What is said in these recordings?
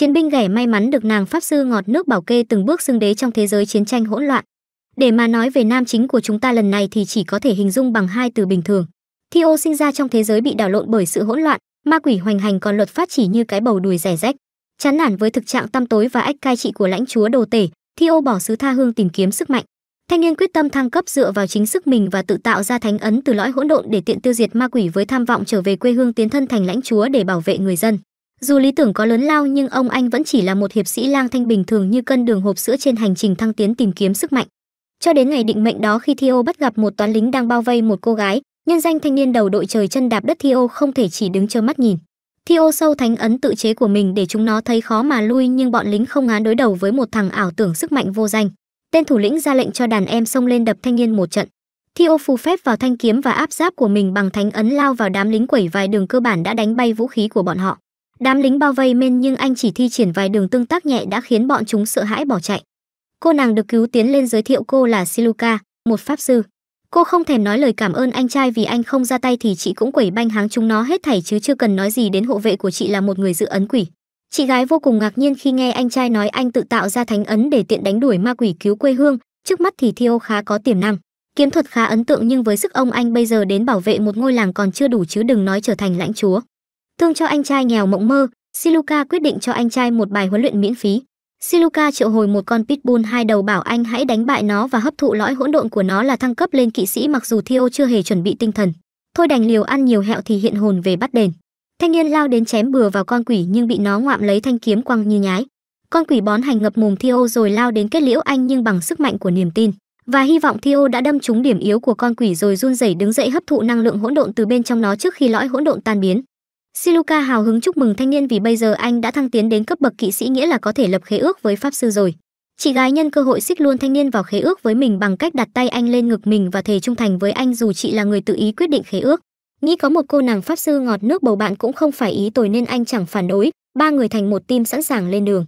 chiến binh ghẻ may mắn được nàng pháp sư ngọt nước bảo kê từng bước xưng đế trong thế giới chiến tranh hỗn loạn. Để mà nói về nam chính của chúng ta lần này thì chỉ có thể hình dung bằng hai từ bình thường. Theo sinh ra trong thế giới bị đảo lộn bởi sự hỗn loạn, ma quỷ hoành hành còn luật pháp chỉ như cái bầu đùi rẻ rách. Chán nản với thực trạng tăm tối và ách cai trị của lãnh chúa đồ tể Theo bỏ xứ tha hương tìm kiếm sức mạnh. Thanh niên quyết tâm thăng cấp dựa vào chính sức mình và tự tạo ra thánh ấn từ lõi hỗn độn để tiện tiêu diệt ma quỷ với tham vọng trở về quê hương tiến thân thành lãnh chúa để bảo vệ người dân dù lý tưởng có lớn lao nhưng ông anh vẫn chỉ là một hiệp sĩ lang thanh bình thường như cân đường hộp sữa trên hành trình thăng tiến tìm kiếm sức mạnh cho đến ngày định mệnh đó khi Theo bắt gặp một toán lính đang bao vây một cô gái, nhân danh thanh niên đầu đội trời chân đạp đất Theo không thể chỉ đứng trơ mắt nhìn. Theo sâu thánh ấn tự chế của mình để chúng nó thấy khó mà lui nhưng bọn lính không ngán đối đầu với một thằng ảo tưởng sức mạnh vô danh. Tên thủ lĩnh ra lệnh cho đàn em xông lên đập thanh niên một trận. Theo phù phép vào thanh kiếm và áp giáp của mình bằng thánh ấn lao vào đám lính quẩy vài đường cơ bản đã đánh bay vũ khí của bọn họ. Đám lính bao vây men nhưng anh chỉ thi triển vài đường tương tác nhẹ đã khiến bọn chúng sợ hãi bỏ chạy. Cô nàng được cứu tiến lên giới thiệu cô là Siluka, một pháp sư. Cô không thèm nói lời cảm ơn anh trai vì anh không ra tay thì chị cũng quẩy banh háng chúng nó hết thảy chứ chưa cần nói gì đến hộ vệ của chị là một người dự ấn quỷ. Chị gái vô cùng ngạc nhiên khi nghe anh trai nói anh tự tạo ra thánh ấn để tiện đánh đuổi ma quỷ cứu quê hương, trước mắt thì thiêu khá có tiềm năng. Kiếm thuật khá ấn tượng nhưng với sức ông anh bây giờ đến bảo vệ một ngôi làng còn chưa đủ chứ đừng nói trở thành lãnh chúa. Thương cho anh trai nghèo mộng mơ, Siluka quyết định cho anh trai một bài huấn luyện miễn phí. Siluka triệu hồi một con pitbull hai đầu bảo anh hãy đánh bại nó và hấp thụ lõi hỗn độn của nó là thăng cấp lên kỵ sĩ mặc dù Theo chưa hề chuẩn bị tinh thần. Thôi đành liều ăn nhiều hẹo thì hiện hồn về bắt đền. Thanh niên lao đến chém bừa vào con quỷ nhưng bị nó ngoạm lấy thanh kiếm quăng như nhái. Con quỷ bón hành ngập mồm Theo rồi lao đến kết liễu anh nhưng bằng sức mạnh của niềm tin và hy vọng Theo đã đâm trúng điểm yếu của con quỷ rồi run rẩy đứng dậy hấp thụ năng lượng hỗn độn từ bên trong nó trước khi lõi hỗn độn tan biến. Siluka hào hứng chúc mừng thanh niên vì bây giờ anh đã thăng tiến đến cấp bậc kỵ sĩ nghĩa là có thể lập khế ước với pháp sư rồi. Chị gái nhân cơ hội xích luôn thanh niên vào khế ước với mình bằng cách đặt tay anh lên ngực mình và thề trung thành với anh dù chị là người tự ý quyết định khế ước. Nghĩ có một cô nàng pháp sư ngọt nước bầu bạn cũng không phải ý tồi nên anh chẳng phản đối, ba người thành một team sẵn sàng lên đường.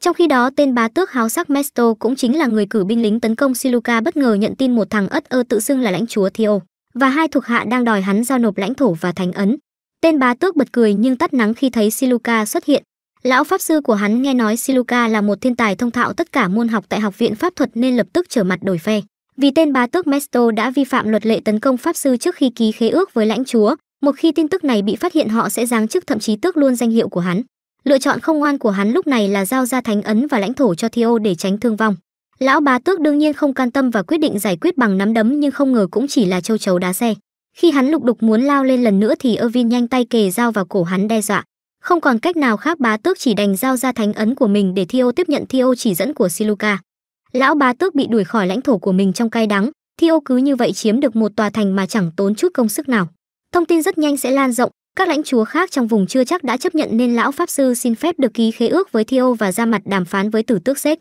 Trong khi đó, tên bá tước háo sắc Mesto cũng chính là người cử binh lính tấn công Siluka bất ngờ nhận tin một thằng ất ơ tự xưng là lãnh chúa Theo và hai thuộc hạ đang đòi hắn giao nộp lãnh thổ và thánh ấn. Tên bá tước bật cười nhưng tắt nắng khi thấy Siluka xuất hiện. Lão pháp sư của hắn nghe nói Siluka là một thiên tài thông thạo tất cả môn học tại học viện pháp thuật nên lập tức trở mặt đổi phe. Vì tên bá tước Mesto đã vi phạm luật lệ tấn công pháp sư trước khi ký khế ước với lãnh chúa, một khi tin tức này bị phát hiện họ sẽ giáng chức thậm chí tước luôn danh hiệu của hắn. Lựa chọn không ngoan của hắn lúc này là giao ra thánh ấn và lãnh thổ cho Theo để tránh thương vong. Lão bá tước đương nhiên không can tâm và quyết định giải quyết bằng nắm đấm nhưng không ngờ cũng chỉ là châu chấu đá xe. Khi hắn lục đục muốn lao lên lần nữa thì Ervin nhanh tay kề dao vào cổ hắn đe dọa. Không còn cách nào khác bá tước chỉ đành giao ra thánh ấn của mình để Theo tiếp nhận Theo chỉ dẫn của Siluka. Lão bá tước bị đuổi khỏi lãnh thổ của mình trong cay đắng, Theo cứ như vậy chiếm được một tòa thành mà chẳng tốn chút công sức nào. Thông tin rất nhanh sẽ lan rộng, các lãnh chúa khác trong vùng chưa chắc đã chấp nhận nên lão pháp sư xin phép được ký khế ước với Theo và ra mặt đàm phán với tử tước Séc.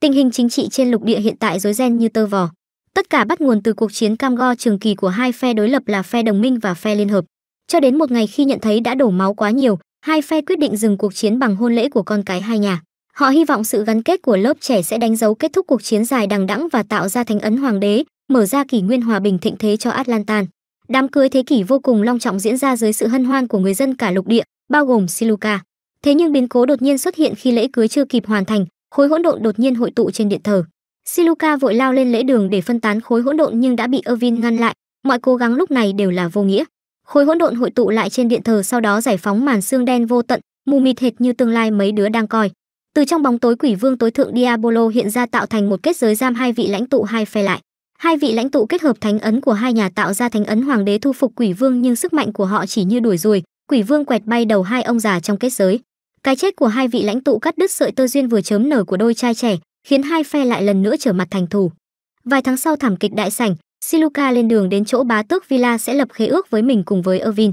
Tình hình chính trị trên lục địa hiện tại rối ren như tơ vò. Tất cả bắt nguồn từ cuộc chiến cam go trường kỳ của hai phe đối lập là phe đồng minh và phe liên hợp. Cho đến một ngày khi nhận thấy đã đổ máu quá nhiều, hai phe quyết định dừng cuộc chiến bằng hôn lễ của con cái hai nhà. Họ hy vọng sự gắn kết của lớp trẻ sẽ đánh dấu kết thúc cuộc chiến dài đằng đẵng và tạo ra thánh ấn hoàng đế, mở ra kỷ nguyên hòa bình thịnh thế cho Atlantan. Đám cưới thế kỷ vô cùng long trọng diễn ra dưới sự hân hoan của người dân cả lục địa, bao gồm Siluka. Thế nhưng biến cố đột nhiên xuất hiện khi lễ cưới chưa kịp hoàn thành, khối hỗn độn đột nhiên hội tụ trên điện thờ. Siluka vội lao lên lễ đường để phân tán khối hỗn độn nhưng đã bị Ervin ngăn lại, mọi cố gắng lúc này đều là vô nghĩa. Khối hỗn độn hội tụ lại trên điện thờ sau đó giải phóng màn xương đen vô tận, mù mịt hệt như tương lai mấy đứa đang coi. Từ trong bóng tối quỷ vương tối thượng Diabolo hiện ra tạo thành một kết giới giam hai vị lãnh tụ hai phe lại. Hai vị lãnh tụ kết hợp thánh ấn của hai nhà tạo ra thánh ấn hoàng đế thu phục quỷ vương nhưng sức mạnh của họ chỉ như đuổi ruồi, quỷ vương quẹt bay đầu hai ông già trong kết giới. Cái chết của hai vị lãnh tụ cắt đứt sợi tơ duyên vừa chớm nở của đôi trai trẻ, khiến hai phe lại lần nữa trở mặt thành thù. Vài tháng sau thảm kịch đại sảnh, Siluka lên đường đến chỗ bá tước Villa sẽ lập khế ước với mình cùng với Ervin,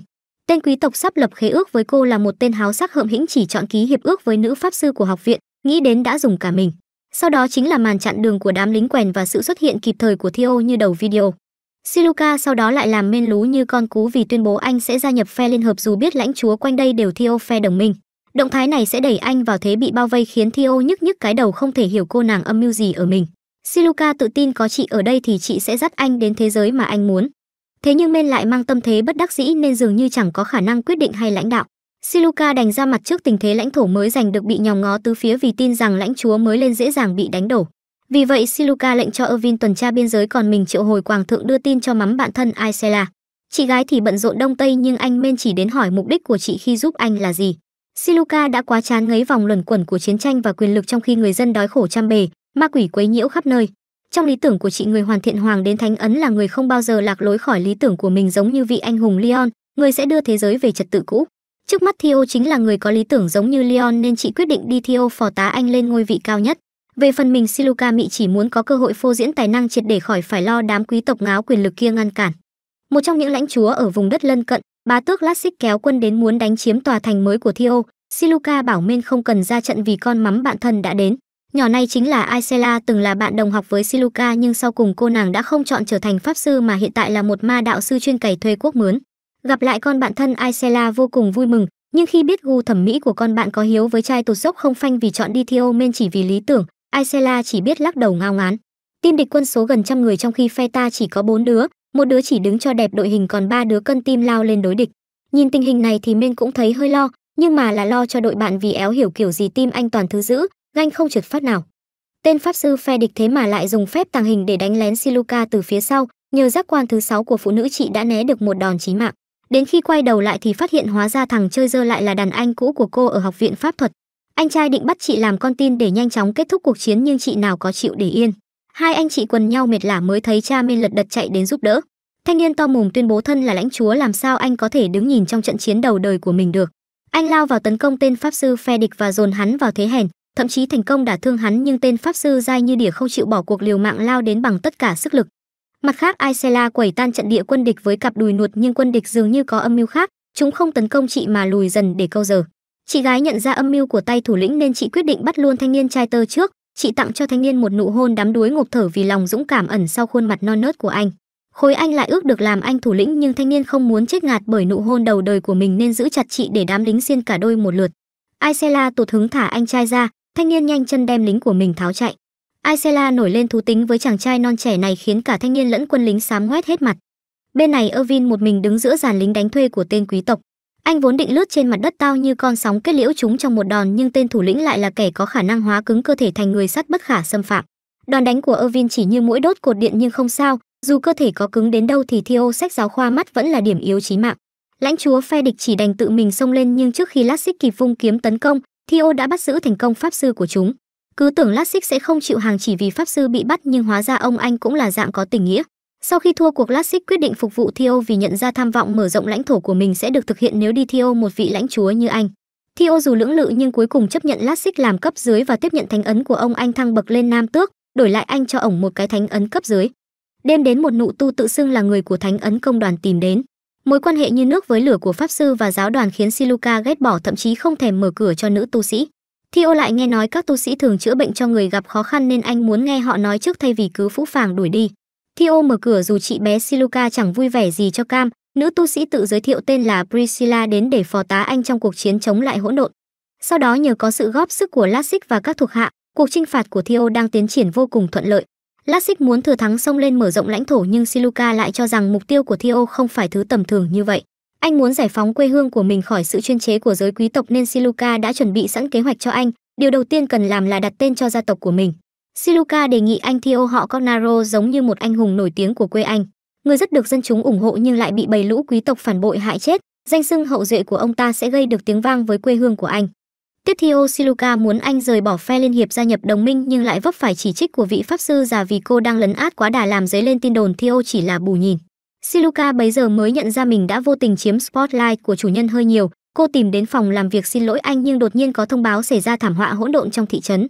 Tên quý tộc sắp lập khế ước với cô là một tên háo sắc hợm hĩnh chỉ chọn ký hiệp ước với nữ pháp sư của học viện, nghĩ đến đã dùng cả mình. Sau đó chính là màn chặn đường của đám lính quèn và sự xuất hiện kịp thời của Theo như đầu video. Siluka sau đó lại làm men lú như con cú vì tuyên bố anh sẽ gia nhập phe liên hợp dù biết lãnh chúa quanh đây đều Theo phe đồng minh. Động thái này sẽ đẩy anh vào thế bị bao vây khiến Theo nhức nhức cái đầu không thể hiểu cô nàng âm mưu gì ở mình. Siluka tự tin có chị ở đây thì chị sẽ dắt anh đến thế giới mà anh muốn. Thế nhưng Men lại mang tâm thế bất đắc dĩ nên dường như chẳng có khả năng quyết định hay lãnh đạo. Siluka đành ra mặt trước tình thế lãnh thổ mới giành được bị nhòm ngó tứ phía vì tin rằng lãnh chúa mới lên dễ dàng bị đánh đổ. Vì vậy Siluka lệnh cho Ervin tuần tra biên giới còn mình triệu hồi quảng thượng đưa tin cho mắm bạn thân isela Chị gái thì bận rộn đông tây nhưng anh men chỉ đến hỏi mục đích của chị khi giúp anh là gì. Siluka đã quá chán ngấy vòng luẩn quẩn của chiến tranh và quyền lực trong khi người dân đói khổ trăm bề, ma quỷ quấy nhiễu khắp nơi. Trong lý tưởng của chị người hoàn thiện hoàng đến thánh ấn là người không bao giờ lạc lối khỏi lý tưởng của mình giống như vị anh hùng Leon, người sẽ đưa thế giới về trật tự cũ. Trước mắt Theo chính là người có lý tưởng giống như Leon nên chị quyết định đi Theo phò tá anh lên ngôi vị cao nhất. Về phần mình Siluka Mị chỉ muốn có cơ hội phô diễn tài năng triệt để khỏi phải lo đám quý tộc ngáo quyền lực kia ngăn cản. Một trong những lãnh chúa ở vùng đất lân cận, bá tước Lassic kéo quân đến muốn đánh chiếm tòa thành mới của Theo. Siluka bảo men không cần ra trận vì con mắm bạn thân đã đến. Nhỏ này chính là Aisela từng là bạn đồng học với Siluka nhưng sau cùng cô nàng đã không chọn trở thành pháp sư mà hiện tại là một ma đạo sư chuyên cày thuê quốc mướn. Gặp lại con bạn thân Aisela vô cùng vui mừng, nhưng khi biết gu thẩm mỹ của con bạn có hiếu với trai tụt dốc không phanh vì chọn đi Theo men chỉ vì lý tưởng, Aisela chỉ biết lắc đầu ngao ngán. Tin địch quân số gần trăm người trong khi phe ta chỉ có bốn đứa, một đứa chỉ đứng cho đẹp đội hình còn ba đứa cân tim lao lên đối địch. Nhìn tình hình này thì minh cũng thấy hơi lo, nhưng mà là lo cho đội bạn vì éo hiểu kiểu gì tim anh toàn thứ giữ, ganh không trượt phát nào. Tên pháp sư phe địch thế mà lại dùng phép tàng hình để đánh lén Siluka từ phía sau, nhờ giác quan thứ sáu của phụ nữ chị đã né được một đòn chí mạng. Đến khi quay đầu lại thì phát hiện hóa ra thằng chơi dơ lại là đàn anh cũ của cô ở học viện pháp thuật. Anh trai định bắt chị làm con tin để nhanh chóng kết thúc cuộc chiến nhưng chị nào có chịu để yên. Hai anh chị quần nhau mệt lả mới thấy cha men lật đật chạy đến giúp đỡ. Thanh niên to mồm tuyên bố thân là lãnh chúa làm sao anh có thể đứng nhìn trong trận chiến đầu đời của mình được. Anh lao vào tấn công tên pháp sư phe địch và dồn hắn vào thế hèn, thậm chí thành công đả thương hắn nhưng tên pháp sư dai như đỉa không chịu bỏ cuộc liều mạng lao đến bằng tất cả sức lực. Mặt khác Aisela quẩy tan trận địa quân địch với cặp đùi nuột nhưng quân địch dường như có âm mưu khác, chúng không tấn công chị mà lùi dần để câu giờ. Chị gái nhận ra âm mưu của tay thủ lĩnh nên chị quyết định bắt luôn thanh niên trai tơ trước, chị tặng cho thanh niên một nụ hôn đắm đuối ngộp thở vì lòng dũng cảm ẩn sau khuôn mặt non nớt của anh. Khối anh lại ước được làm anh thủ lĩnh nhưng thanh niên không muốn chết ngạt bởi nụ hôn đầu đời của mình nên giữ chặt chị để đám lính xiên cả đôi một lượt. Aisela tụt hứng thả anh trai ra, thanh niên nhanh chân đem lính của mình tháo chạy. Aisela nổi lên thú tính với chàng trai non trẻ này khiến cả thanh niên lẫn quân lính sám ngoét hết mặt. Bên này Ervin một mình đứng giữa dàn lính đánh thuê của tên quý tộc. Anh vốn định lướt trên mặt đất tao như con sóng kết liễu chúng trong một đòn nhưng tên thủ lĩnh lại là kẻ có khả năng hóa cứng cơ thể thành người sắt bất khả xâm phạm. Đòn đánh của Irvin chỉ như mũi đốt cột điện nhưng không sao, dù cơ thể có cứng đến đâu thì Theo sách giáo khoa mắt vẫn là điểm yếu chí mạng. Lãnh chúa phe địch chỉ đành tự mình xông lên nhưng trước khi Lassic kịp vung kiếm tấn công, Theo đã bắt giữ thành công pháp sư của chúng. Cứ tưởng Lassic sẽ không chịu hàng chỉ vì pháp sư bị bắt nhưng hóa ra ông anh cũng là dạng có tình nghĩa. Sau khi thua cuộc Classic quyết định phục vụ Theo vì nhận ra tham vọng mở rộng lãnh thổ của mình sẽ được thực hiện nếu đi Theo một vị lãnh chúa như anh. Theo dù lưỡng lự nhưng cuối cùng chấp nhận Classic làm cấp dưới và tiếp nhận thánh ấn của ông anh thăng bậc lên nam tước, đổi lại anh cho ổng một cái thánh ấn cấp dưới. Đêm đến một nụ tu tự xưng là người của thánh ấn công đoàn tìm đến. Mối quan hệ như nước với lửa của pháp sư và giáo đoàn khiến Siluka ghét bỏ thậm chí không thèm mở cửa cho nữ tu sĩ. Theo lại nghe nói các tu sĩ thường chữa bệnh cho người gặp khó khăn nên anh muốn nghe họ nói trước thay vì cứ phũ phàng đuổi đi. Theo mở cửa dù chị bé Siluka chẳng vui vẻ gì cho cam, nữ tu sĩ tự giới thiệu tên là Priscilla đến để phò tá anh trong cuộc chiến chống lại hỗn độn. Sau đó nhờ có sự góp sức của Lassic và các thuộc hạ, cuộc chinh phạt của Theo đang tiến triển vô cùng thuận lợi. Lassic muốn thừa thắng xông lên mở rộng lãnh thổ nhưng Siluka lại cho rằng mục tiêu của Theo không phải thứ tầm thường như vậy. Anh muốn giải phóng quê hương của mình khỏi sự chuyên chế của giới quý tộc nên Siluka đã chuẩn bị sẵn kế hoạch cho anh, điều đầu tiên cần làm là đặt tên cho gia tộc của mình. Siluka đề nghị anh Theo họ Cognaro giống như một anh hùng nổi tiếng của quê anh, người rất được dân chúng ủng hộ nhưng lại bị bầy lũ quý tộc phản bội hại chết, danh xưng hậu duệ của ông ta sẽ gây được tiếng vang với quê hương của anh. Tiếp theo Siluka muốn anh rời bỏ phe liên hiệp gia nhập đồng minh nhưng lại vấp phải chỉ trích của vị pháp sư già vì cô đang lấn át quá đà làm dấy lên tin đồn Theo chỉ là bù nhìn. Siluka bấy giờ mới nhận ra mình đã vô tình chiếm spotlight của chủ nhân hơi nhiều, cô tìm đến phòng làm việc xin lỗi anh nhưng đột nhiên có thông báo xảy ra thảm họa hỗn độn trong thị trấn.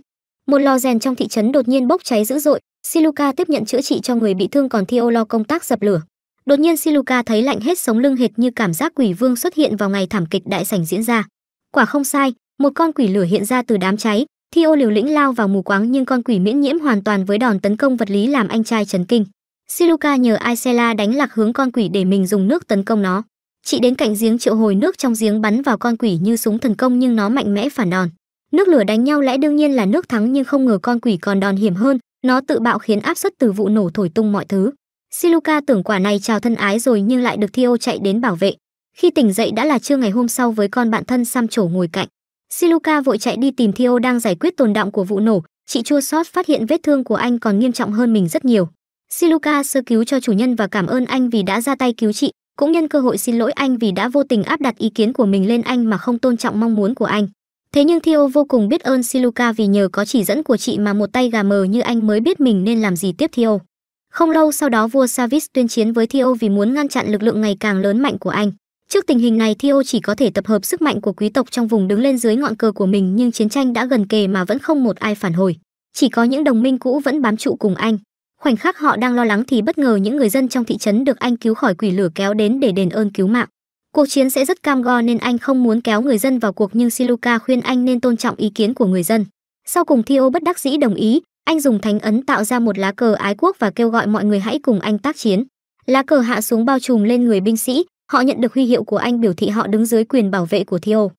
Một lò rèn trong thị trấn đột nhiên bốc cháy dữ dội, Siluka tiếp nhận chữa trị cho người bị thương còn Theo lo công tác dập lửa. Đột nhiên Siluka thấy lạnh hết sống lưng hệt như cảm giác quỷ vương xuất hiện vào ngày thảm kịch đại sảnh diễn ra. Quả không sai, một con quỷ lửa hiện ra từ đám cháy. Theo liều lĩnh lao vào mù quáng nhưng con quỷ miễn nhiễm hoàn toàn với đòn tấn công vật lý làm anh trai chấn kinh. Siluka nhờ aisela đánh lạc hướng con quỷ để mình dùng nước tấn công nó. Chị đến cạnh giếng triệu hồi nước trong giếng bắn vào con quỷ như súng thần công nhưng nó mạnh mẽ phản đòn nước lửa đánh nhau lẽ đương nhiên là nước thắng nhưng không ngờ con quỷ còn đòn hiểm hơn nó tự bạo khiến áp suất từ vụ nổ thổi tung mọi thứ siluka tưởng quả này chào thân ái rồi nhưng lại được theo chạy đến bảo vệ Khi tỉnh dậy đã là trưa ngày hôm sau với con bạn thân Sam trổ ngồi cạnh. Siluka vội chạy đi tìm Theo đang giải quyết tồn động của vụ nổ, chị chua xót phát hiện vết thương của anh còn nghiêm trọng hơn mình rất nhiều. Siluka sơ cứu cho chủ nhân và cảm ơn anh vì đã ra tay cứu chị, cũng nhân cơ hội xin lỗi anh vì đã vô tình áp đặt ý kiến của mình lên anh mà không tôn trọng mong muốn của anh. Thế nhưng Theo vô cùng biết ơn Siluka vì nhờ có chỉ dẫn của chị mà một tay gà mờ như anh mới biết mình nên làm gì tiếp Theo. Không lâu sau đó vua Savis tuyên chiến với Theo vì muốn ngăn chặn lực lượng ngày càng lớn mạnh của anh. Trước tình hình này, Theo chỉ có thể tập hợp sức mạnh của quý tộc trong vùng đứng lên dưới ngọn cờ của mình, nhưng chiến tranh đã gần kề mà vẫn không một ai phản hồi. Chỉ có những đồng minh cũ vẫn bám trụ cùng anh. Khoảnh khắc họ đang lo lắng thì bất ngờ những người dân trong thị trấn được anh cứu khỏi quỷ lửa kéo đến để đền ơn cứu mạng. Cuộc chiến sẽ rất cam go nên anh không muốn kéo người dân vào cuộc nhưng Siluka khuyên anh nên tôn trọng ý kiến của người dân. Sau cùng Theo bất đắc dĩ đồng ý, anh dùng thánh ấn tạo ra một lá cờ ái quốc và kêu gọi mọi người hãy cùng anh tác chiến. Lá cờ hạ xuống bao trùm lên người binh sĩ, họ nhận được huy hiệu của anh biểu thị họ đứng dưới quyền bảo vệ của Theo.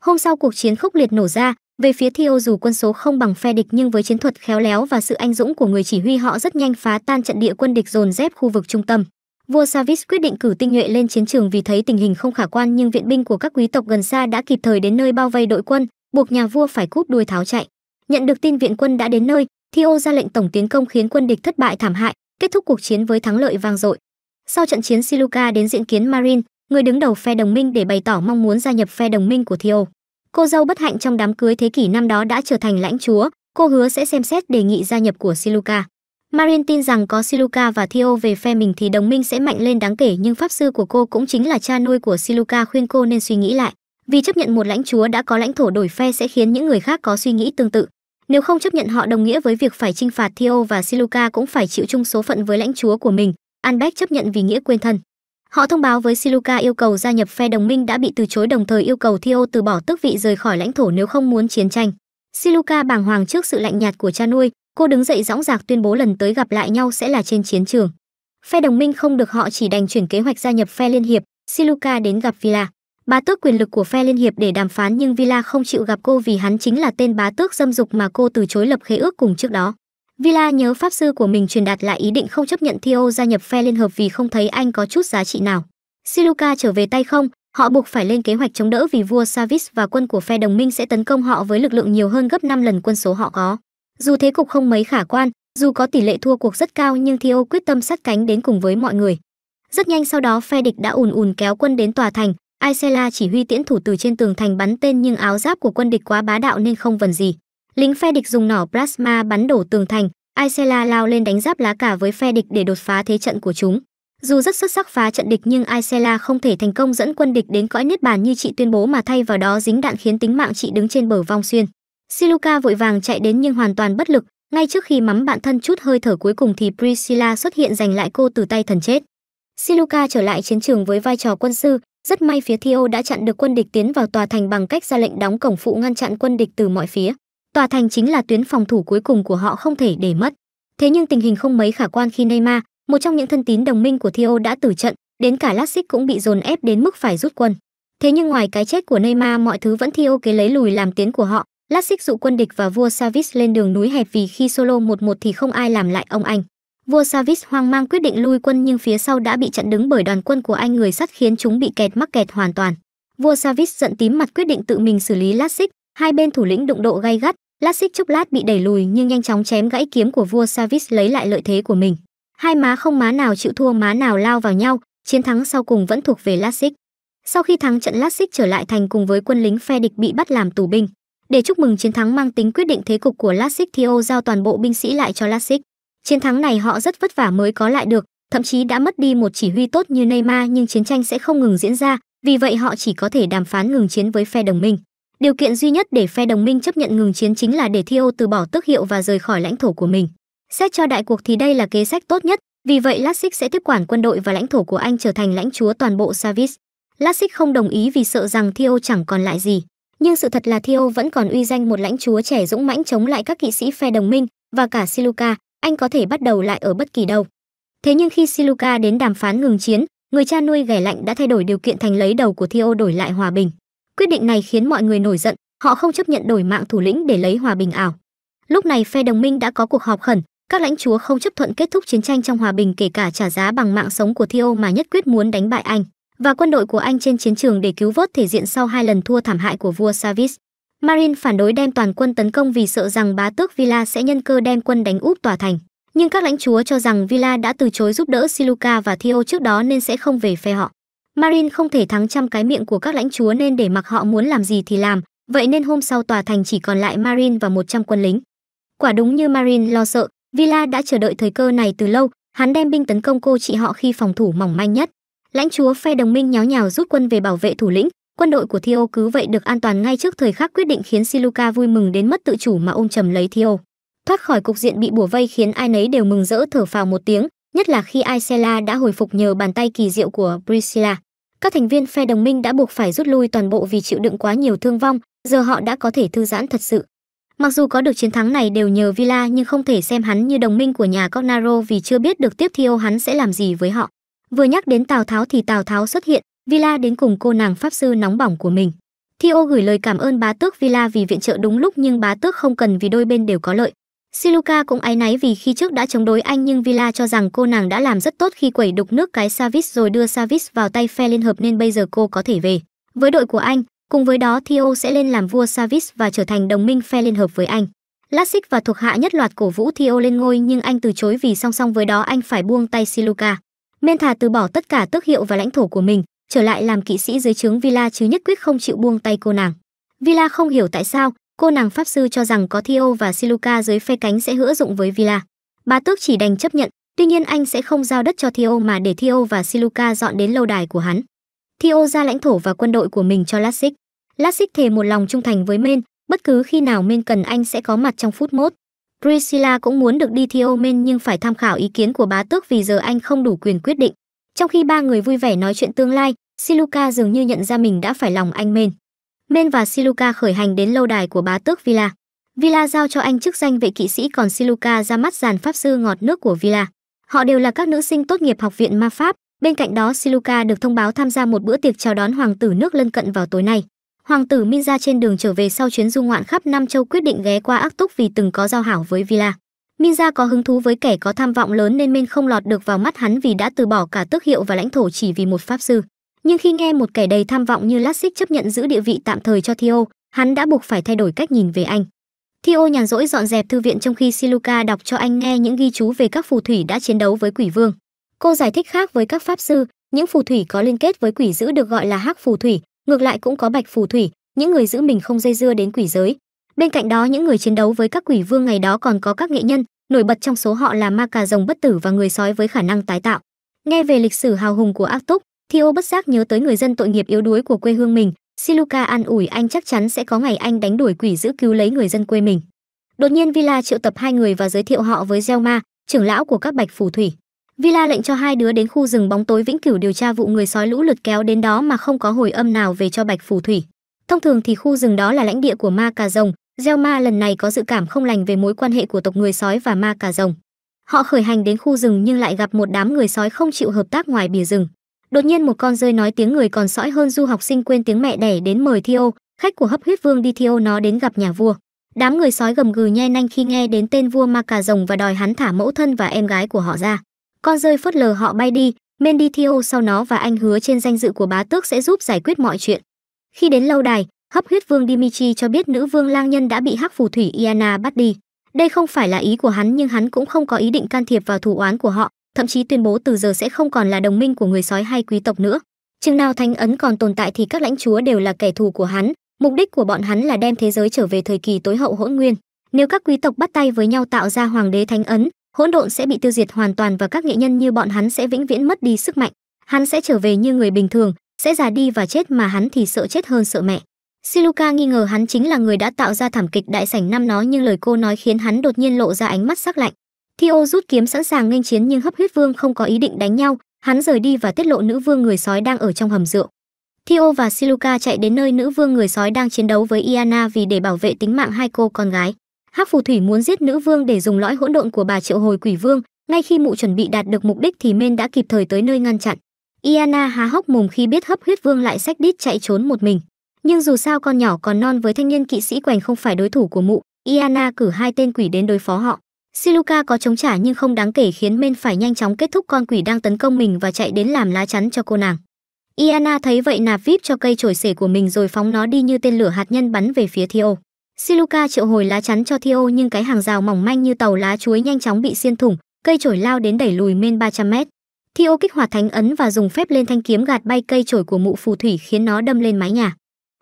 Hôm sau cuộc chiến khốc liệt nổ ra, về phía Theo dù quân số không bằng phe địch nhưng với chiến thuật khéo léo và sự anh dũng của người chỉ huy họ rất nhanh phá tan trận địa quân địch dồn dép khu vực trung tâm. Vua Savis quyết định cử tinh nhuệ lên chiến trường vì thấy tình hình không khả quan nhưng viện binh của các quý tộc gần xa đã kịp thời đến nơi bao vây đội quân, buộc nhà vua phải cúp đuôi tháo chạy. Nhận được tin viện quân đã đến nơi, Theo ra lệnh tổng tiến công khiến quân địch thất bại thảm hại, kết thúc cuộc chiến với thắng lợi vang dội. Sau trận chiến Siluka đến diện kiến Marin, người đứng đầu phe đồng minh để bày tỏ mong muốn gia nhập phe đồng minh của Theo. Cô dâu bất hạnh trong đám cưới thế kỷ năm đó đã trở thành lãnh chúa, cô hứa sẽ xem xét đề nghị gia nhập của Siluka. Marin tin rằng có Siluka và Theo về phe mình thì đồng minh sẽ mạnh lên đáng kể nhưng pháp sư của cô cũng chính là cha nuôi của Siluka khuyên cô nên suy nghĩ lại. Vì chấp nhận một lãnh chúa đã có lãnh thổ đổi phe sẽ khiến những người khác có suy nghĩ tương tự. Nếu không chấp nhận họ đồng nghĩa với việc phải trinh phạt Theo và Siluka cũng phải chịu chung số phận với lãnh chúa của mình. Anbeck chấp nhận vì nghĩa quên thân. Họ thông báo với Siluka yêu cầu gia nhập phe đồng minh đã bị từ chối đồng thời yêu cầu Theo từ bỏ tước vị rời khỏi lãnh thổ nếu không muốn chiến tranh. Siluka bàng hoàng trước sự lạnh nhạt của cha nuôi, cô đứng dậy dõng dạc tuyên bố lần tới gặp lại nhau sẽ là trên chiến trường. Phe đồng minh không được họ chỉ đành chuyển kế hoạch gia nhập phe liên hiệp, Siluka đến gặp Villa. Bá tước quyền lực của phe liên hiệp để đàm phán nhưng Villa không chịu gặp cô vì hắn chính là tên bá tước dâm dục mà cô từ chối lập khế ước cùng trước đó. Villa nhớ pháp sư của mình truyền đạt lại ý định không chấp nhận Theo gia nhập phe liên hợp vì không thấy anh có chút giá trị nào. Siluka trở về tay không, họ buộc phải lên kế hoạch chống đỡ vì vua Savis và quân của phe đồng minh sẽ tấn công họ với lực lượng nhiều hơn gấp 5 lần quân số họ có. Dù thế cục không mấy khả quan, dù có tỷ lệ thua cuộc rất cao nhưng Theo quyết tâm sát cánh đến cùng với mọi người. Rất nhanh sau đó phe địch đã ùn ùn kéo quân đến tòa thành, Aisela chỉ huy tiễn thủ từ trên tường thành bắn tên nhưng áo giáp của quân địch quá bá đạo nên không vần gì. Lính phe địch dùng nỏ plasma bắn đổ tường thành, Aisela lao lên đánh giáp lá cả với phe địch để đột phá thế trận của chúng. Dù rất xuất sắc phá trận địch nhưng Aisela không thể thành công dẫn quân địch đến cõi niết bàn như chị tuyên bố mà thay vào đó dính đạn khiến tính mạng chị đứng trên bờ vong xuyên. Siluka vội vàng chạy đến nhưng hoàn toàn bất lực, ngay trước khi mắm bạn thân chút hơi thở cuối cùng thì Priscilla xuất hiện giành lại cô từ tay thần chết. Siluka trở lại chiến trường với vai trò quân sư, rất may phía Theo đã chặn được quân địch tiến vào tòa thành bằng cách ra lệnh đóng cổng phụ ngăn chặn quân địch từ mọi phía. Tòa thành chính là tuyến phòng thủ cuối cùng của họ không thể để mất. Thế nhưng tình hình không mấy khả quan khi Neymar, một trong những thân tín đồng minh của Theo đã tử trận, đến cả Lassic cũng bị dồn ép đến mức phải rút quân. Thế nhưng ngoài cái chết của Neymar mọi thứ vẫn Theo kế lấy lùi làm tiến của họ. Lassic dụ quân địch và vua Savis lên đường núi hẹp vì khi solo một một thì không ai làm lại ông anh. Vua Savis hoang mang quyết định lui quân nhưng phía sau đã bị chặn đứng bởi đoàn quân của anh người sắt khiến chúng bị kẹt mắc kẹt hoàn toàn. Vua Savis giận tím mặt quyết định tự mình xử lý Lassic, hai bên thủ lĩnh đụng độ gay gắt, Lassic chốc lát bị đẩy lùi nhưng nhanh chóng chém gãy kiếm của vua Savis lấy lại lợi thế của mình. Hai má không má nào chịu thua má nào lao vào nhau, chiến thắng sau cùng vẫn thuộc về Lassic. Sau khi thắng trận Lassic trở lại thành cùng với quân lính phe địch bị bắt làm tù binh. Để chúc mừng chiến thắng mang tính quyết định thế cục của Lassic Theo giao toàn bộ binh sĩ lại cho Lassic. Chiến thắng này họ rất vất vả mới có lại được, thậm chí đã mất đi một chỉ huy tốt như Neymar nhưng chiến tranh sẽ không ngừng diễn ra, vì vậy họ chỉ có thể đàm phán ngừng chiến với phe đồng minh. Điều kiện duy nhất để phe đồng minh chấp nhận ngừng chiến chính là để Theo từ bỏ tước hiệu và rời khỏi lãnh thổ của mình. Xét cho đại cuộc thì đây là kế sách tốt nhất, vì vậy Lassic sẽ tiếp quản quân đội và lãnh thổ của anh trở thành lãnh chúa toàn bộ Savis. Lassic không đồng ý vì sợ rằng Theo chẳng còn lại gì. Nhưng sự thật là Theo vẫn còn uy danh một lãnh chúa trẻ dũng mãnh chống lại các kỵ sĩ phe đồng minh và cả Siluka, anh có thể bắt đầu lại ở bất kỳ đâu. Thế nhưng khi Siluka đến đàm phán ngừng chiến, người cha nuôi ghẻ lạnh đã thay đổi điều kiện thành lấy đầu của Theo đổi lại hòa bình. Quyết định này khiến mọi người nổi giận, họ không chấp nhận đổi mạng thủ lĩnh để lấy hòa bình ảo. Lúc này phe đồng minh đã có cuộc họp khẩn, các lãnh chúa không chấp thuận kết thúc chiến tranh trong hòa bình kể cả trả giá bằng mạng sống của Theo mà nhất quyết muốn đánh bại anh và quân đội của anh trên chiến trường để cứu vớt thể diện sau hai lần thua thảm hại của vua Savis. Marin phản đối đem toàn quân tấn công vì sợ rằng bá tước Villa sẽ nhân cơ đem quân đánh úp tòa thành. Nhưng các lãnh chúa cho rằng Villa đã từ chối giúp đỡ Siluka và Theo trước đó nên sẽ không về phe họ. Marin không thể thắng trăm cái miệng của các lãnh chúa nên để mặc họ muốn làm gì thì làm, vậy nên hôm sau tòa thành chỉ còn lại Marin và 100 quân lính. Quả đúng như Marin lo sợ, Villa đã chờ đợi thời cơ này từ lâu, hắn đem binh tấn công cô chị họ khi phòng thủ mỏng manh nhất. Lãnh chúa phe đồng minh nháo nhào rút quân về bảo vệ thủ lĩnh, quân đội của Theo cứ vậy được an toàn ngay trước thời khắc quyết định khiến Siluka vui mừng đến mất tự chủ mà ôm chầm lấy Theo. Thoát khỏi cục diện bị bủa vây khiến ai nấy đều mừng rỡ thở phào một tiếng, nhất là khi Aisela đã hồi phục nhờ bàn tay kỳ diệu của Priscilla. Các thành viên phe đồng minh đã buộc phải rút lui toàn bộ vì chịu đựng quá nhiều thương vong, giờ họ đã có thể thư giãn thật sự. Mặc dù có được chiến thắng này đều nhờ Villa nhưng không thể xem hắn như đồng minh của nhà Cognaro vì chưa biết được tiếp theo hắn sẽ làm gì với họ. Vừa nhắc đến Tào Tháo thì Tào Tháo xuất hiện, Villa đến cùng cô nàng pháp sư nóng bỏng của mình. Theo gửi lời cảm ơn bá tước Villa vì viện trợ đúng lúc nhưng bá tước không cần vì đôi bên đều có lợi. Siluka cũng áy náy vì khi trước đã chống đối anh nhưng Villa cho rằng cô nàng đã làm rất tốt khi quẩy đục nước cái Savis rồi đưa Savis vào tay phe liên hợp nên bây giờ cô có thể về. Với đội của anh, cùng với đó Theo sẽ lên làm vua Savis và trở thành đồng minh phe liên hợp với anh. Lassik và thuộc hạ nhất loạt cổ vũ Theo lên ngôi nhưng anh từ chối vì song song với đó anh phải buông tay Siluka. Menta từ bỏ tất cả tước hiệu và lãnh thổ của mình, trở lại làm kỵ sĩ dưới trướng Villa chứ nhất quyết không chịu buông tay cô nàng. Villa không hiểu tại sao, cô nàng pháp sư cho rằng có Theo và Siluka dưới phe cánh sẽ hữu dụng với Villa. Bà tước chỉ đành chấp nhận, tuy nhiên anh sẽ không giao đất cho Theo mà để Theo và Siluka dọn đến lâu đài của hắn. Theo ra lãnh thổ và quân đội của mình cho Lassik. Lassik thề một lòng trung thành với Men, bất cứ khi nào Men cần anh sẽ có mặt trong phút mốt. Priscilla cũng muốn được đi Theo Men nhưng phải tham khảo ý kiến của bá tước vì giờ anh không đủ quyền quyết định. Trong khi ba người vui vẻ nói chuyện tương lai, Siluka dường như nhận ra mình đã phải lòng anh Men. Men và Siluka khởi hành đến lâu đài của bá tước Villa. Villa giao cho anh chức danh vệ kỵ sĩ còn Siluka ra mắt giàn pháp sư ngọt nước của Villa. Họ đều là các nữ sinh tốt nghiệp học viện ma pháp, bên cạnh đó Siluka được thông báo tham gia một bữa tiệc chào đón hoàng tử nước lân cận vào tối nay. Hoàng tử Minza trên đường trở về sau chuyến du ngoạn khắp Nam Châu quyết định ghé qua Ác Túc vì từng có giao hảo với Villa. Minza có hứng thú với kẻ có tham vọng lớn nên Men không lọt được vào mắt hắn vì đã từ bỏ cả tước hiệu và lãnh thổ chỉ vì một pháp sư. Nhưng khi nghe một kẻ đầy tham vọng như Lassic chấp nhận giữ địa vị tạm thời cho Theo, hắn đã buộc phải thay đổi cách nhìn về anh. Theo nhàn rỗi dọn dẹp thư viện trong khi Siluka đọc cho anh nghe những ghi chú về các phù thủy đã chiến đấu với quỷ vương. Cô giải thích khác với các pháp sư, những phù thủy có liên kết với quỷ dữ được gọi là hắc phù thủy, ngược lại cũng có bạch phù thủy, những người giữ mình không dây dưa đến quỷ giới. Bên cạnh đó những người chiến đấu với các quỷ vương ngày đó còn có các nghệ nhân, nổi bật trong số họ là ma cà rồng bất tử và người sói với khả năng tái tạo. Nghe về lịch sử hào hùng của Ác Túc, Theo bất giác nhớ tới người dân tội nghiệp yếu đuối của quê hương mình, Siluka an ủi anh chắc chắn sẽ có ngày anh đánh đuổi quỷ giữ cứu lấy người dân quê mình. Đột nhiên Villa triệu tập hai người và giới thiệu họ với gelma trưởng lão của các bạch phù thủy. Villa lệnh cho hai đứa đến khu rừng bóng tối vĩnh cửu điều tra vụ người sói lũ lượt kéo đến đó mà không có hồi âm nào về cho bạch phù thủy. Thông thường thì khu rừng đó là lãnh địa của ma cà rồng, Zelma lần này có dự cảm không lành về mối quan hệ của tộc người sói và ma cà rồng. Họ khởi hành đến khu rừng nhưng lại gặp một đám người sói không chịu hợp tác ngoài bìa rừng. Đột nhiên một con rơi nói tiếng người còn sõi hơn du học sinh quên tiếng mẹ đẻ đến mời Theo, khách của hấp huyết vương đi Theo nó đến gặp nhà vua. Đám người sói gầm gừ nhe nanh khi nghe đến tên vua ma cà rồng và đòi hắn thả mẫu thân và em gái của họ ra. Con rơi phớt lờ họ bay đi, Mendy Theo sau nó và anh hứa trên danh dự của bá tước sẽ giúp giải quyết mọi chuyện. Khi đến lâu đài, hấp huyết vương Dimitri cho biết nữ vương lang nhân đã bị hắc phù thủy Iana bắt đi. Đây không phải là ý của hắn nhưng hắn cũng không có ý định can thiệp vào thủ oán của họ, thậm chí tuyên bố từ giờ sẽ không còn là đồng minh của người sói hay quý tộc nữa. Chừng nào thánh ấn còn tồn tại thì các lãnh chúa đều là kẻ thù của hắn, mục đích của bọn hắn là đem thế giới trở về thời kỳ tối hậu hỗn nguyên. Nếu các quý tộc bắt tay với nhau tạo ra hoàng đế thánh ấn, hỗn độn sẽ bị tiêu diệt hoàn toàn và các nghệ nhân như bọn hắn sẽ vĩnh viễn mất đi sức mạnh. Hắn sẽ trở về như người bình thường, sẽ già đi và chết mà hắn thì sợ chết hơn sợ mẹ. Siluka nghi ngờ hắn chính là người đã tạo ra thảm kịch đại sảnh năm nó nhưng lời cô nói khiến hắn đột nhiên lộ ra ánh mắt sắc lạnh. Theo rút kiếm sẵn sàng nghênh chiến nhưng hấp huyết vương không có ý định đánh nhau, hắn rời đi và tiết lộ nữ vương người sói đang ở trong hầm rượu. Theo và Siluka chạy đến nơi nữ vương người sói đang chiến đấu với Iana vì để bảo vệ tính mạng hai cô con gái. Hắc phù thủy muốn giết nữ vương để dùng lõi hỗn độn của bà triệu hồi quỷ vương, ngay khi mụ chuẩn bị đạt được mục đích thì Men đã kịp thời tới nơi ngăn chặn. Iana há hốc mồm khi biết hấp huyết vương lại sách đít chạy trốn một mình. Nhưng dù sao con nhỏ còn non với thanh niên kỵ sĩ quèn không phải đối thủ của mụ, Iana cử hai tên quỷ đến đối phó họ. Siluka có chống trả nhưng không đáng kể khiến Men phải nhanh chóng kết thúc con quỷ đang tấn công mình và chạy đến làm lá chắn cho cô nàng. Iana thấy vậy nạp vip cho cây chổi sể của mình rồi phóng nó đi như tên lửa hạt nhân bắn về phía Theo. Siluka triệu hồi lá chắn cho Theo nhưng cái hàng rào mỏng manh như tàu lá chuối nhanh chóng bị xiên thủng, cây chổi lao đến đẩy lùi men 300 mét. Theo kích hoạt thánh ấn và dùng phép lên thanh kiếm gạt bay cây chổi của mụ phù thủy khiến nó đâm lên mái nhà.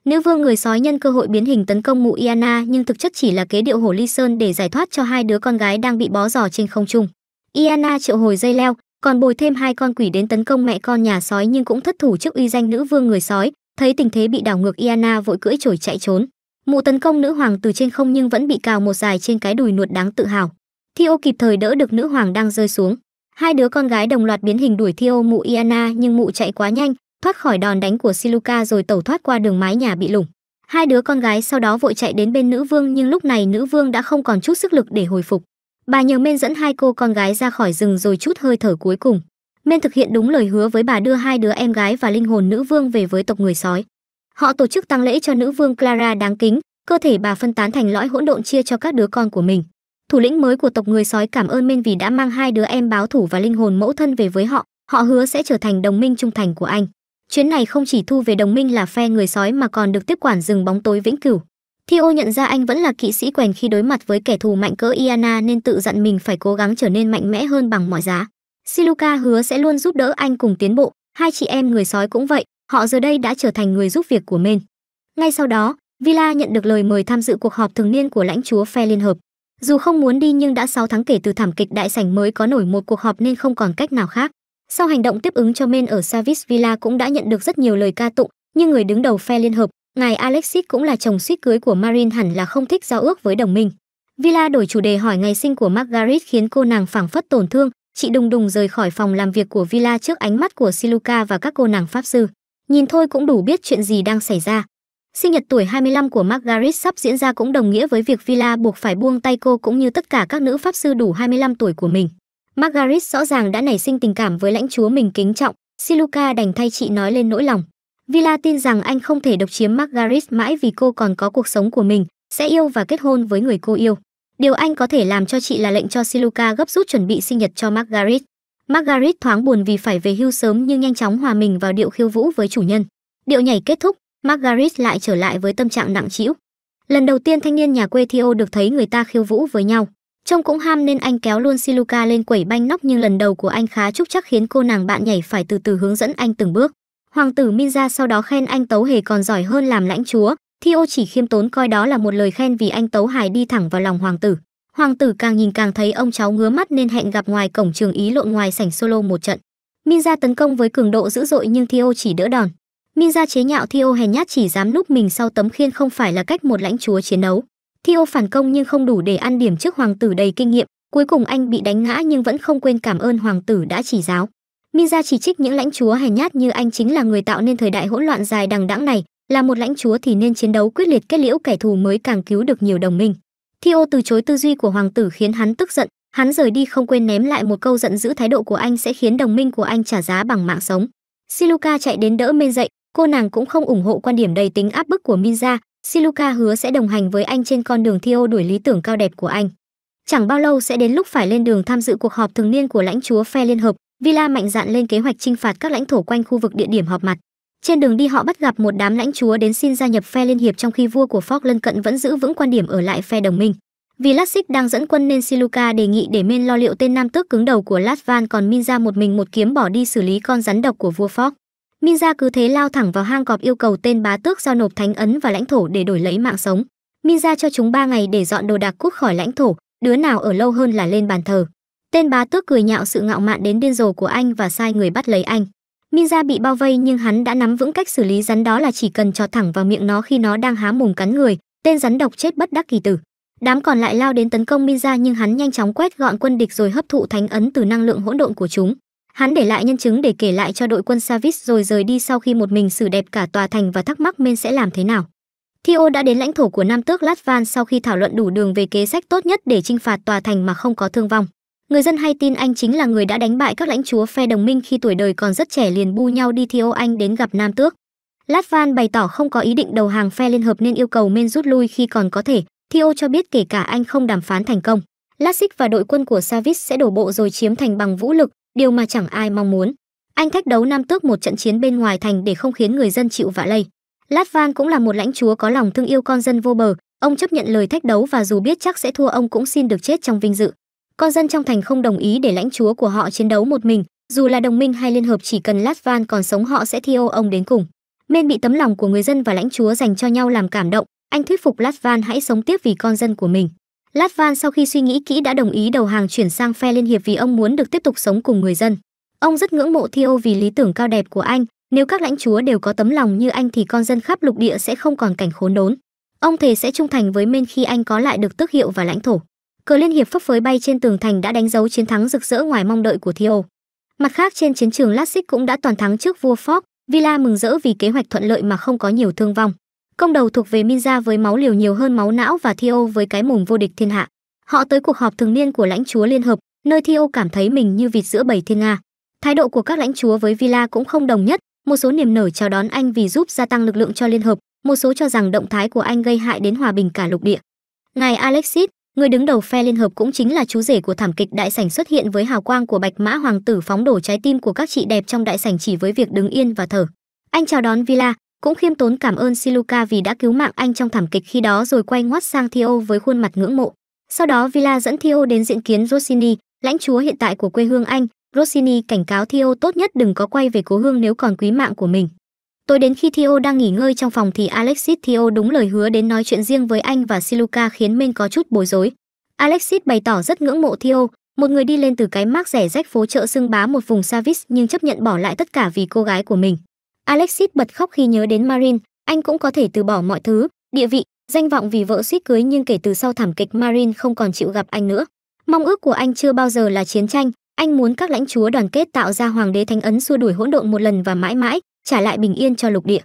Nữ vương người sói nhân cơ hội biến hình tấn công mụ Iana nhưng thực chất chỉ là kế điệu hổ ly sơn để giải thoát cho hai đứa con gái đang bị bó giò trên không trung. Iana triệu hồi dây leo, còn bồi thêm hai con quỷ đến tấn công mẹ con nhà sói nhưng cũng thất thủ trước uy danh nữ vương người sói, thấy tình thế bị đảo ngược Iana vội cưỡi chổi chạy trốn. Mụ tấn công nữ hoàng từ trên không nhưng vẫn bị cào một dài trên cái đùi nuột đáng tự hào. Theo kịp thời đỡ được nữ hoàng đang rơi xuống. Hai đứa con gái đồng loạt biến hình đuổi Theo mụ Iana nhưng mụ chạy quá nhanh, thoát khỏi đòn đánh của Siluka rồi tẩu thoát qua đường mái nhà bị lủng. Hai đứa con gái sau đó vội chạy đến bên nữ vương nhưng lúc này nữ vương đã không còn chút sức lực để hồi phục. Bà nhờ Men dẫn hai cô con gái ra khỏi rừng rồi chút hơi thở cuối cùng. Men thực hiện đúng lời hứa với bà đưa hai đứa em gái và linh hồn nữ vương về với tộc người sói. Họ tổ chức tang lễ cho nữ vương Clara đáng kính, cơ thể bà phân tán thành lõi hỗn độn chia cho các đứa con của mình. Thủ lĩnh mới của tộc người sói cảm ơn Men vì đã mang hai đứa em báo thủ và linh hồn mẫu thân về với họ, họ hứa sẽ trở thành đồng minh trung thành của anh. Chuyến này không chỉ thu về đồng minh là phe người sói mà còn được tiếp quản rừng bóng tối vĩnh cửu. Theo nhận ra anh vẫn là kỵ sĩ quèn khi đối mặt với kẻ thù mạnh cỡ Iana nên tự dặn mình phải cố gắng trở nên mạnh mẽ hơn bằng mọi giá. Siluka hứa sẽ luôn giúp đỡ anh cùng tiến bộ, hai chị em người sói cũng vậy, họ giờ đây đã trở thành người giúp việc của mình. Ngay sau đó, Villa nhận được lời mời tham dự cuộc họp thường niên của lãnh chúa phe liên hợp. Dù không muốn đi nhưng đã 6 tháng kể từ thảm kịch đại sảnh mới có nổi một cuộc họp nên không còn cách nào khác. Sau hành động tiếp ứng cho Men ở Savis Villa cũng đã nhận được rất nhiều lời ca tụng, nhưng người đứng đầu phe liên hợp, ngài Alexis cũng là chồng suýt cưới của Marin hẳn là không thích giao ước với đồng minh. Villa đổi chủ đề hỏi ngày sinh của Margaret khiến cô nàng phảng phất tổn thương, chị đùng đùng rời khỏi phòng làm việc của Villa trước ánh mắt của Siluka và các cô nàng pháp sư. Nhìn thôi cũng đủ biết chuyện gì đang xảy ra. Sinh nhật tuổi 25 của Margaret sắp diễn ra cũng đồng nghĩa với việc Villa buộc phải buông tay cô cũng như tất cả các nữ pháp sư đủ 25 tuổi của mình. Margaret rõ ràng đã nảy sinh tình cảm với lãnh chúa mình kính trọng, Siluka đành thay chị nói lên nỗi lòng. Villa tin rằng anh không thể độc chiếm Margaret mãi vì cô còn có cuộc sống của mình, sẽ yêu và kết hôn với người cô yêu. Điều anh có thể làm cho chị là lệnh cho Siluka gấp rút chuẩn bị sinh nhật cho Margaret. Margaret thoáng buồn vì phải về hưu sớm nhưng nhanh chóng hòa mình vào điệu khiêu vũ với chủ nhân. Điệu nhảy kết thúc, Margaret lại trở lại với tâm trạng nặng trĩu. Lần đầu tiên thanh niên nhà quê Theo được thấy người ta khiêu vũ với nhau. Trông cũng ham nên anh kéo luôn Siluka lên quẩy banh nóc nhưng lần đầu của anh khá trúc chắc khiến cô nàng bạn nhảy phải từ từ hướng dẫn anh từng bước. Hoàng tử Minza sau đó khen anh Tấu Hề còn giỏi hơn làm lãnh chúa, Theo chỉ khiêm tốn coi đó là một lời khen vì anh Tấu Hài đi thẳng vào lòng hoàng tử. Hoàng tử càng nhìn càng thấy ông cháu ngứa mắt nên hẹn gặp ngoài cổng trường ý lộn ngoài sảnh solo một trận. Minza tấn công với cường độ dữ dội nhưng Theo chỉ đỡ đòn. Minza chế nhạo Theo hèn nhát chỉ dám núp mình sau tấm khiên không phải là cách một lãnh chúa chiến đấu. Theo phản công nhưng không đủ để ăn điểm trước hoàng tử đầy kinh nghiệm, cuối cùng anh bị đánh ngã nhưng vẫn không quên cảm ơn hoàng tử đã chỉ giáo. Minza chỉ trích những lãnh chúa hèn nhát như anh chính là người tạo nên thời đại hỗn loạn dài đằng đẵng này, là một lãnh chúa thì nên chiến đấu quyết liệt kết liễu kẻ thù mới càng cứu được nhiều đồng minh. Theo từ chối tư duy của hoàng tử khiến hắn tức giận, hắn rời đi không quên ném lại một câu giận dữ thái độ của anh sẽ khiến đồng minh của anh trả giá bằng mạng sống. Siluka chạy đến đỡ Min dậy, cô nàng cũng không ủng hộ quan điểm đầy tính áp bức của Minja. Siluka hứa sẽ đồng hành với anh trên con đường Theo đuổi lý tưởng cao đẹp của anh. Chẳng bao lâu sẽ đến lúc phải lên đường tham dự cuộc họp thường niên của lãnh chúa phe liên hợp, Villa mạnh dạn lên kế hoạch chinh phạt các lãnh thổ quanh khu vực địa điểm họp mặt. Trên đường đi họ bắt gặp một đám lãnh chúa đến xin gia nhập phe liên hiệp trong khi vua của Fork lân cận vẫn giữ vững quan điểm ở lại phe đồng minh. Vì Lassik đang dẫn quân nên Siluka đề nghị để Men lo liệu tên nam tước cứng đầu của Latvan còn Minza một mình một kiếm bỏ đi xử lý con rắn độc của vua Fork. Minza cứ thế lao thẳng vào hang cọp yêu cầu tên bá tước giao nộp thánh ấn và lãnh thổ để đổi lấy mạng sống. Minza cho chúng 3 ngày để dọn đồ đạc cút khỏi lãnh thổ, đứa nào ở lâu hơn là lên bàn thờ. Tên bá tước cười nhạo sự ngạo mạn đến điên rồ của anh và sai người bắt lấy anh. Minza bị bao vây nhưng hắn đã nắm vững cách xử lý rắn đó là chỉ cần cho thẳng vào miệng nó khi nó đang há mồm cắn người, tên rắn độc chết bất đắc kỳ tử. Đám còn lại lao đến tấn công Minza nhưng hắn nhanh chóng quét gọn quân địch rồi hấp thụ thánh ấn từ năng lượng hỗn độn của chúng. Hắn để lại nhân chứng để kể lại cho đội quân Savis rồi rời đi sau khi một mình xử đẹp cả tòa thành và thắc mắc Men sẽ làm thế nào. Theo đã đến lãnh thổ của Nam Tước Latvan sau khi thảo luận đủ đường về kế sách tốt nhất để chinh phạt tòa thành mà không có thương vong. Người dân hay tin anh chính là người đã đánh bại các lãnh chúa phe đồng minh khi tuổi đời còn rất trẻ liền bu nhau đi Theo anh đến gặp Nam Tước. Latvan bày tỏ không có ý định đầu hàng phe liên hợp nên yêu cầu Men rút lui khi còn có thể. Theo cho biết kể cả anh không đàm phán thành công, Lassik và đội quân của Savis sẽ đổ bộ rồi chiếm thành bằng vũ lực, điều mà chẳng ai mong muốn. Anh thách đấu Nam Tước một trận chiến bên ngoài thành để không khiến người dân chịu vạ lây. Latvan cũng là một lãnh chúa có lòng thương yêu con dân vô bờ, ông chấp nhận lời thách đấu và dù biết chắc sẽ thua ông cũng xin được chết trong vinh dự. Con dân trong thành không đồng ý để lãnh chúa của họ chiến đấu một mình, dù là đồng minh hay liên hợp chỉ cần Latvan còn sống họ sẽ thiêu ông đến cùng. Men bị tấm lòng của người dân và lãnh chúa dành cho nhau làm cảm động, anh thuyết phục Latvan hãy sống tiếp vì con dân của mình. Latvan sau khi suy nghĩ kỹ đã đồng ý đầu hàng chuyển sang phe liên hiệp vì ông muốn được tiếp tục sống cùng người dân. Ông rất ngưỡng mộ Theo vì lý tưởng cao đẹp của anh, nếu các lãnh chúa đều có tấm lòng như anh thì con dân khắp lục địa sẽ không còn cảnh khốn đốn. Ông thề sẽ trung thành với Men khi anh có lại được tước hiệu và lãnh thổ. Cờ liên hiệp phấp phới bay trên tường thành đã đánh dấu chiến thắng rực rỡ ngoài mong đợi của Theo. Mặt khác trên chiến trường Lassig cũng đã toàn thắng trước vua Fox, Villa mừng rỡ vì kế hoạch thuận lợi mà không có nhiều thương vong. Công đầu thuộc về Minza với máu liều nhiều hơn máu não và Theo với cái mồm vô địch thiên hạ. Họ tới cuộc họp thường niên của lãnh chúa liên hợp, nơi Theo cảm thấy mình như vịt giữa bầy thiên nga. Thái độ của các lãnh chúa với Villa cũng không đồng nhất, một số niềm nở chào đón anh vì giúp gia tăng lực lượng cho liên hợp, một số cho rằng động thái của anh gây hại đến hòa bình cả lục địa. Ngài Alexis, người đứng đầu phe liên hợp cũng chính là chú rể của thảm kịch đại sảnh xuất hiện với hào quang của bạch mã hoàng tử phóng đổ trái tim của các chị đẹp trong đại sảnh chỉ với việc đứng yên và thở. Anh chào đón Villa, cũng khiêm tốn cảm ơn Siluka vì đã cứu mạng anh trong thảm kịch khi đó rồi quay ngoắt sang Theo với khuôn mặt ngưỡng mộ. Sau đó Villa dẫn Theo đến diện kiến Rossini, lãnh chúa hiện tại của quê hương anh. Rossini cảnh cáo Theo tốt nhất đừng có quay về cố hương nếu còn quý mạng của mình. Tối đến khi Theo đang nghỉ ngơi trong phòng thì Alexis Theo đúng lời hứa đến nói chuyện riêng với anh và Siluka khiến Minh có chút bối rối. Alexis bày tỏ rất ngưỡng mộ Theo, một người đi lên từ cái mác rẻ rách phố chợ xưng bá một vùng Savis nhưng chấp nhận bỏ lại tất cả vì cô gái của mình. Alexis bật khóc khi nhớ đến Marin, anh cũng có thể từ bỏ mọi thứ, địa vị, danh vọng vì vợ suýt cưới nhưng kể từ sau thảm kịch Marin không còn chịu gặp anh nữa. Mong ước của anh chưa bao giờ là chiến tranh, anh muốn các lãnh chúa đoàn kết tạo ra hoàng đế thánh ấn xua đuổi hỗn độn một lần và mãi mãi, trả lại bình yên cho lục địa.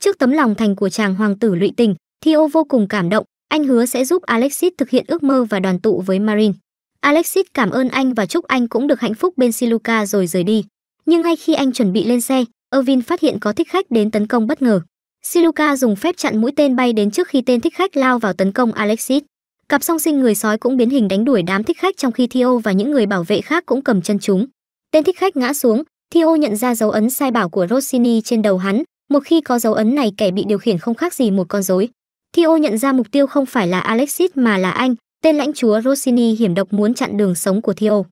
Trước tấm lòng thành của chàng hoàng tử lụy tình, Theo vô cùng cảm động, anh hứa sẽ giúp Alexis thực hiện ước mơ và đoàn tụ với Marin. Alexis cảm ơn anh và chúc anh cũng được hạnh phúc bên Siluka rồi rời đi. Nhưng ngay khi anh chuẩn bị lên xe, Irvin phát hiện có thích khách đến tấn công bất ngờ. Siluka dùng phép chặn mũi tên bay đến trước khi tên thích khách lao vào tấn công Alexis. Cặp song sinh người sói cũng biến hình đánh đuổi đám thích khách trong khi Theo và những người bảo vệ khác cũng cầm chân chúng. Tên thích khách ngã xuống, theo nhận ra dấu ấn sai bảo của Rossini trên đầu hắn, một khi có dấu ấn này kẻ bị điều khiển không khác gì một con rối. Theo nhận ra mục tiêu không phải là Alexis mà là anh, tên lãnh chúa Rossini hiểm độc muốn chặn đường sống của Theo.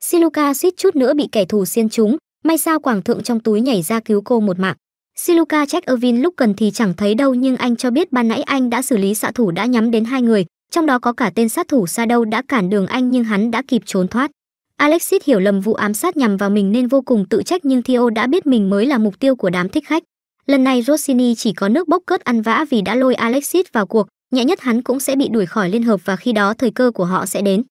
Siluka suýt chút nữa bị kẻ thù xiên trúng, may sao quảng thượng trong túi nhảy ra cứu cô một mạng. Siluka trách Irvin lúc cần thì chẳng thấy đâu nhưng anh cho biết ban nãy anh đã xử lý xạ thủ đã nhắm đến hai người, trong đó có cả tên sát thủ xa đâu đã cản đường anh nhưng hắn đã kịp trốn thoát. Alexis hiểu lầm vụ ám sát nhằm vào mình nên vô cùng tự trách nhưng Theo đã biết mình mới là mục tiêu của đám thích khách. Lần này Rossini chỉ có nước bốc cớt ăn vã vì đã lôi Alexis vào cuộc, nhẹ nhất hắn cũng sẽ bị đuổi khỏi liên hợp và khi đó thời cơ của họ sẽ đến.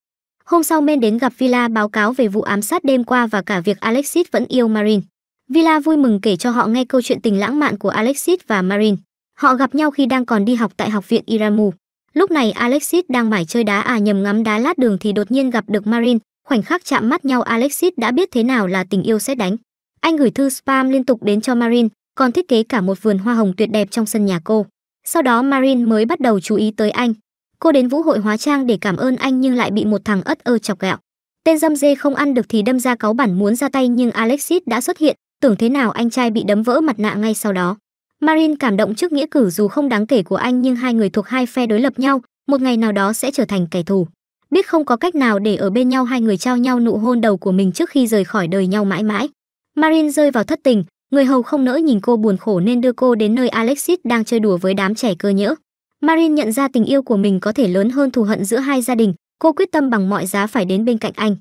Hôm sau Men đến gặp Villa báo cáo về vụ ám sát đêm qua và cả việc Alexis vẫn yêu Marin. Villa vui mừng kể cho họ nghe câu chuyện tình lãng mạn của Alexis và Marin. Họ gặp nhau khi đang còn đi học tại học viện Iramu. Lúc này Alexis đang mải chơi đá à nhầm ngắm đá lát đường thì đột nhiên gặp được Marin, khoảnh khắc chạm mắt nhau Alexis đã biết thế nào là tình yêu xét đánh. Anh gửi thư spam liên tục đến cho Marin, còn thiết kế cả một vườn hoa hồng tuyệt đẹp trong sân nhà cô. Sau đó Marin mới bắt đầu chú ý tới anh. Cô đến vũ hội hóa trang để cảm ơn anh nhưng lại bị một thằng ất ơ chọc gạo. Tên dâm dê không ăn được thì đâm ra cáu bản muốn ra tay nhưng Alexis đã xuất hiện, tưởng thế nào anh trai bị đấm vỡ mặt nạ ngay sau đó. Marin cảm động trước nghĩa cử dù không đáng kể của anh nhưng hai người thuộc hai phe đối lập nhau, một ngày nào đó sẽ trở thành kẻ thù. Biết không có cách nào để ở bên nhau hai người trao nhau nụ hôn đầu của mình trước khi rời khỏi đời nhau mãi mãi. Marin rơi vào thất tình, người hầu không nỡ nhìn cô buồn khổ nên đưa cô đến nơi Alexis đang chơi đùa với đám trẻ cơ nhỡ. Marin nhận ra tình yêu của mình có thể lớn hơn thù hận giữa hai gia đình, cô quyết tâm bằng mọi giá phải đến bên cạnh anh.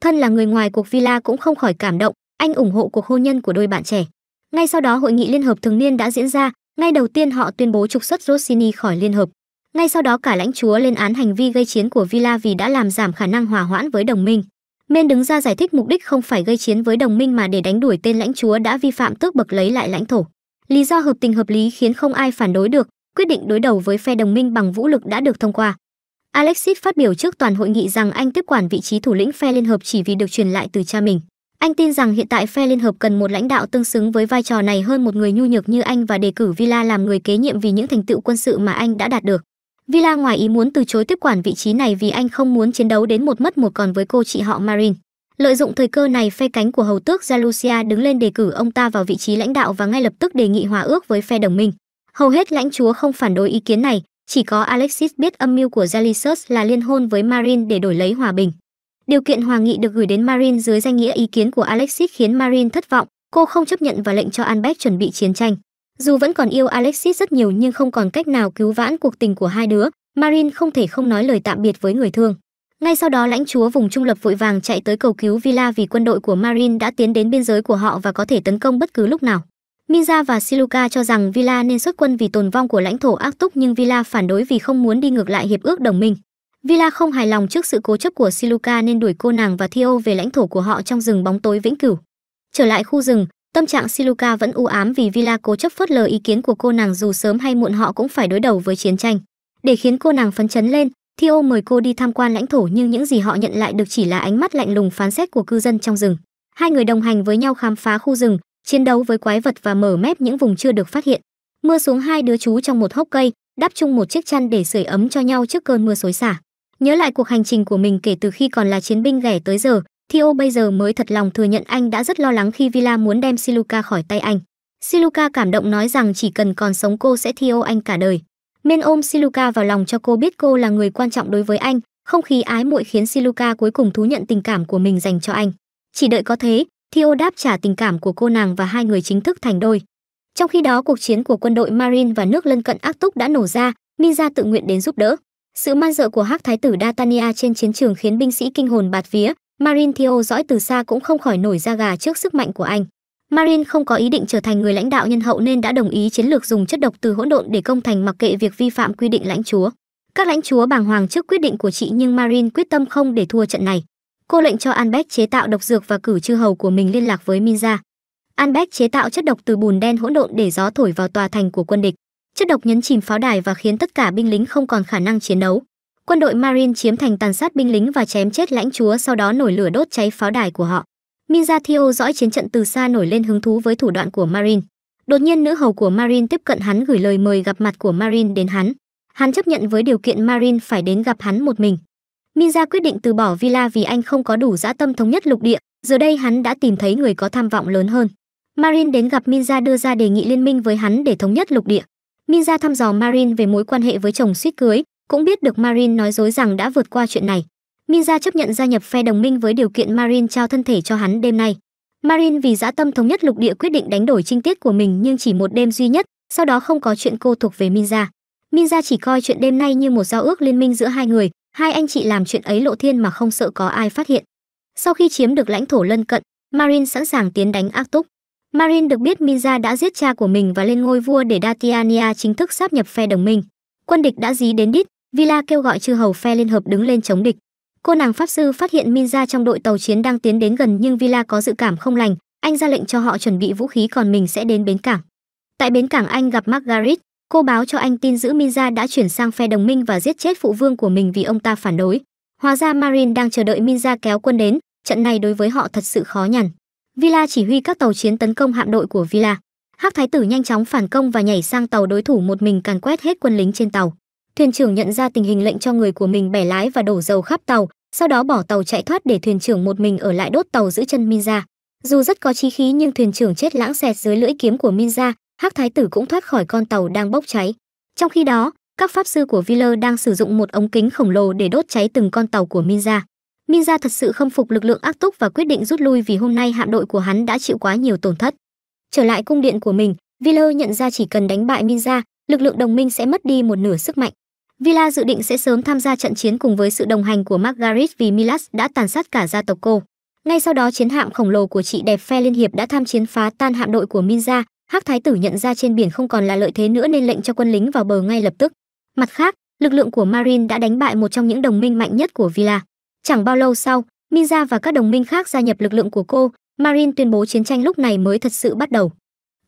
Thân là người ngoài cuộc villa cũng không khỏi cảm động, anh ủng hộ cuộc hôn nhân của đôi bạn trẻ. Ngay sau đó hội nghị liên hợp thường niên đã diễn ra, ngay đầu tiên họ tuyên bố trục xuất Rossini khỏi liên hợp. Ngay sau đó cả lãnh chúa lên án hành vi gây chiến của Villa vì đã làm giảm khả năng hòa hoãn với đồng minh. Men đứng ra giải thích mục đích không phải gây chiến với đồng minh mà để đánh đuổi tên lãnh chúa đã vi phạm tước bậc lấy lại lãnh thổ. Lý do hợp tình hợp lý khiến không ai phản đối được, quyết định đối đầu với phe đồng minh bằng vũ lực đã được thông qua. Alexis phát biểu trước toàn hội nghị rằng anh tiếp quản vị trí thủ lĩnh phe liên hợp chỉ vì được truyền lại từ cha mình. Anh tin rằng hiện tại phe liên hợp cần một lãnh đạo tương xứng với vai trò này hơn một người nhu nhược như anh và đề cử Villa làm người kế nhiệm vì những thành tựu quân sự mà anh đã đạt được. Villa ngoài ý muốn từ chối tiếp quản vị trí này vì anh không muốn chiến đấu đến một mất một còn với cô chị họ Marin. Lợi dụng thời cơ này, phe cánh của hầu tước Jalusia đứng lên đề cử ông ta vào vị trí lãnh đạo và ngay lập tức đề nghị hòa ước với phe đồng minh. Hầu hết lãnh chúa không phản đối ý kiến này, chỉ có Alexis biết âm mưu của Jalisius là liên hôn với Marin để đổi lấy hòa bình. Điều kiện hòa nghị được gửi đến Marin dưới danh nghĩa ý kiến của Alexis khiến Marin thất vọng, cô không chấp nhận và lệnh cho Albert chuẩn bị chiến tranh. Dù vẫn còn yêu Alexis rất nhiều nhưng không còn cách nào cứu vãn cuộc tình của hai đứa, Marin không thể không nói lời tạm biệt với người thương. Ngay sau đó lãnh chúa vùng trung lập vội vàng chạy tới cầu cứu Villa vì quân đội của Marin đã tiến đến biên giới của họ và có thể tấn công bất cứ lúc nào. Minza và Siluka cho rằng Villa nên xuất quân vì tồn vong của lãnh thổ Ác Túc nhưng Villa phản đối vì không muốn đi ngược lại hiệp ước đồng minh. Villa không hài lòng trước sự cố chấp của Siluka nên đuổi cô nàng và Theo về lãnh thổ của họ trong rừng bóng tối vĩnh cửu. Trở lại khu rừng, tâm trạng Siluka vẫn u ám vì Villa cố chấp phớt lờ ý kiến của cô nàng dù sớm hay muộn họ cũng phải đối đầu với chiến tranh. Để khiến cô nàng phấn chấn lên, Theo mời cô đi tham quan lãnh thổ nhưng những gì họ nhận lại được chỉ là ánh mắt lạnh lùng phán xét của cư dân trong rừng. Hai người đồng hành với nhau khám phá khu rừng, chiến đấu với quái vật và mở mép những vùng chưa được phát hiện. Mưa xuống hai đứa chú trong một hốc cây, đắp chung một chiếc chăn để sưởi ấm cho nhau trước cơn mưa xối xả. Nhớ lại cuộc hành trình của mình kể từ khi còn là chiến binh ghẻ tới giờ, theo bây giờ mới thật lòng thừa nhận anh đã rất lo lắng khi Villa muốn đem Siluka khỏi tay anh. Siluka cảm động nói rằng chỉ cần còn sống cô sẽ Theo anh cả đời. Men ôm Siluka vào lòng cho cô biết cô là người quan trọng đối với anh, không khí ái muội khiến Siluka cuối cùng thú nhận tình cảm của mình dành cho anh. Chỉ đợi có thế, Theo đáp trả tình cảm của cô nàng và hai người chính thức thành đôi. Trong khi đó, cuộc chiến của quân đội Marine và nước lân cận Ác Túc đã nổ ra, Minza tự nguyện đến giúp đỡ. Sự man dợ của hắc thái tử Datania trên chiến trường khiến binh sĩ kinh hồn bạt vía, Marin Theo dõi từ xa cũng không khỏi nổi da gà trước sức mạnh của anh. Marin không có ý định trở thành người lãnh đạo nhân hậu nên đã đồng ý chiến lược dùng chất độc từ hỗn độn để công thành mặc kệ việc vi phạm quy định lãnh chúa. Các lãnh chúa bàng hoàng trước quyết định của chị nhưng Marin quyết tâm không để thua trận này. Cô lệnh cho Anbeck chế tạo độc dược và cử chư hầu của mình liên lạc với Minza. Anbeck chế tạo chất độc từ bùn đen hỗn độn để gió thổi vào tòa thành của quân địch. Chất độc nhấn chìm pháo đài và khiến tất cả binh lính không còn khả năng chiến đấu. Quân đội Marine chiếm thành tàn sát binh lính và chém chết lãnh chúa sau đó nổi lửa đốt cháy pháo đài của họ. Minza Theo dõi chiến trận từ xa nổi lên hứng thú với thủ đoạn của Marine. Đột nhiên nữ hầu của Marine tiếp cận hắn gửi lời mời gặp mặt của Marine đến hắn. Hắn chấp nhận với điều kiện Marine phải đến gặp hắn một mình. Minza quyết định từ bỏ Villa vì anh không có đủ dã tâm thống nhất lục địa, giờ đây hắn đã tìm thấy người có tham vọng lớn hơn. Marine đến gặp Minza đưa ra đề nghị liên minh với hắn để thống nhất lục địa. Minza thăm dò Marine về mối quan hệ với chồng suýt cưới, cũng biết được Marin nói dối rằng đã vượt qua chuyện này. Minza chấp nhận gia nhập phe đồng minh với điều kiện Marin trao thân thể cho hắn đêm nay. Marin vì dã tâm thống nhất lục địa quyết định đánh đổi trinh tiết của mình nhưng chỉ một đêm duy nhất, sau đó không có chuyện cô thuộc về Minza. Minza chỉ coi chuyện đêm nay như một giao ước liên minh giữa hai người, hai anh chị làm chuyện ấy lộ thiên mà không sợ có ai phát hiện. Sau khi chiếm được lãnh thổ lân cận, Marin sẵn sàng tiến đánh ác túc. Marin được biết Minza đã giết cha của mình và lên ngôi vua để Datiania chính thức sáp nhập phe đồng minh. Quân địch đã dí đến đít, Villa kêu gọi chư hầu phe liên hợp đứng lên chống địch. Cô nàng pháp sư phát hiện Minza trong đội tàu chiến đang tiến đến gần nhưng Villa có dự cảm không lành, anh ra lệnh cho họ chuẩn bị vũ khí còn mình sẽ đến bến cảng. Tại bến cảng anh gặp Margaret, cô báo cho anh tin giữ Minza đã chuyển sang phe đồng minh và giết chết phụ vương của mình vì ông ta phản đối. Hóa ra Marin đang chờ đợi Minza kéo quân đến, trận này đối với họ thật sự khó nhằn. Villa chỉ huy các tàu chiến tấn công hạm đội của Villa. Hắc thái tử nhanh chóng phản công và nhảy sang tàu đối thủ một mình càn quét hết quân lính trên tàu. Thuyền trưởng nhận ra tình hình lệnh cho người của mình bẻ lái và đổ dầu khắp tàu, sau đó bỏ tàu chạy thoát để thuyền trưởng một mình ở lại đốt tàu giữ chân Minza. Dù rất có chí khí nhưng thuyền trưởng chết lãng xẹt dưới lưỡi kiếm của Minza, Hắc thái tử cũng thoát khỏi con tàu đang bốc cháy. Trong khi đó, các pháp sư của Viller đang sử dụng một ống kính khổng lồ để đốt cháy từng con tàu của Minza. Minza thật sự không phục lực lượng ác túc và quyết định rút lui vì hôm nay hạm đội của hắn đã chịu quá nhiều tổn thất. Trở lại cung điện của mình, Viller nhận ra chỉ cần đánh bại Minza, lực lượng đồng minh sẽ mất đi một nửa sức mạnh. Villa dự định sẽ sớm tham gia trận chiến cùng với sự đồng hành của Margaret vì Milas đã tàn sát cả gia tộc cô. Ngay sau đó chiến hạm khổng lồ của chị đẹp phe liên hiệp đã tham chiến phá tan hạm đội của Minza, Hắc thái tử nhận ra trên biển không còn là lợi thế nữa nên lệnh cho quân lính vào bờ ngay lập tức. Mặt khác, lực lượng của Marine đã đánh bại một trong những đồng minh mạnh nhất của Villa. Chẳng bao lâu sau, Minza và các đồng minh khác gia nhập lực lượng của cô, Marine tuyên bố chiến tranh lúc này mới thật sự bắt đầu.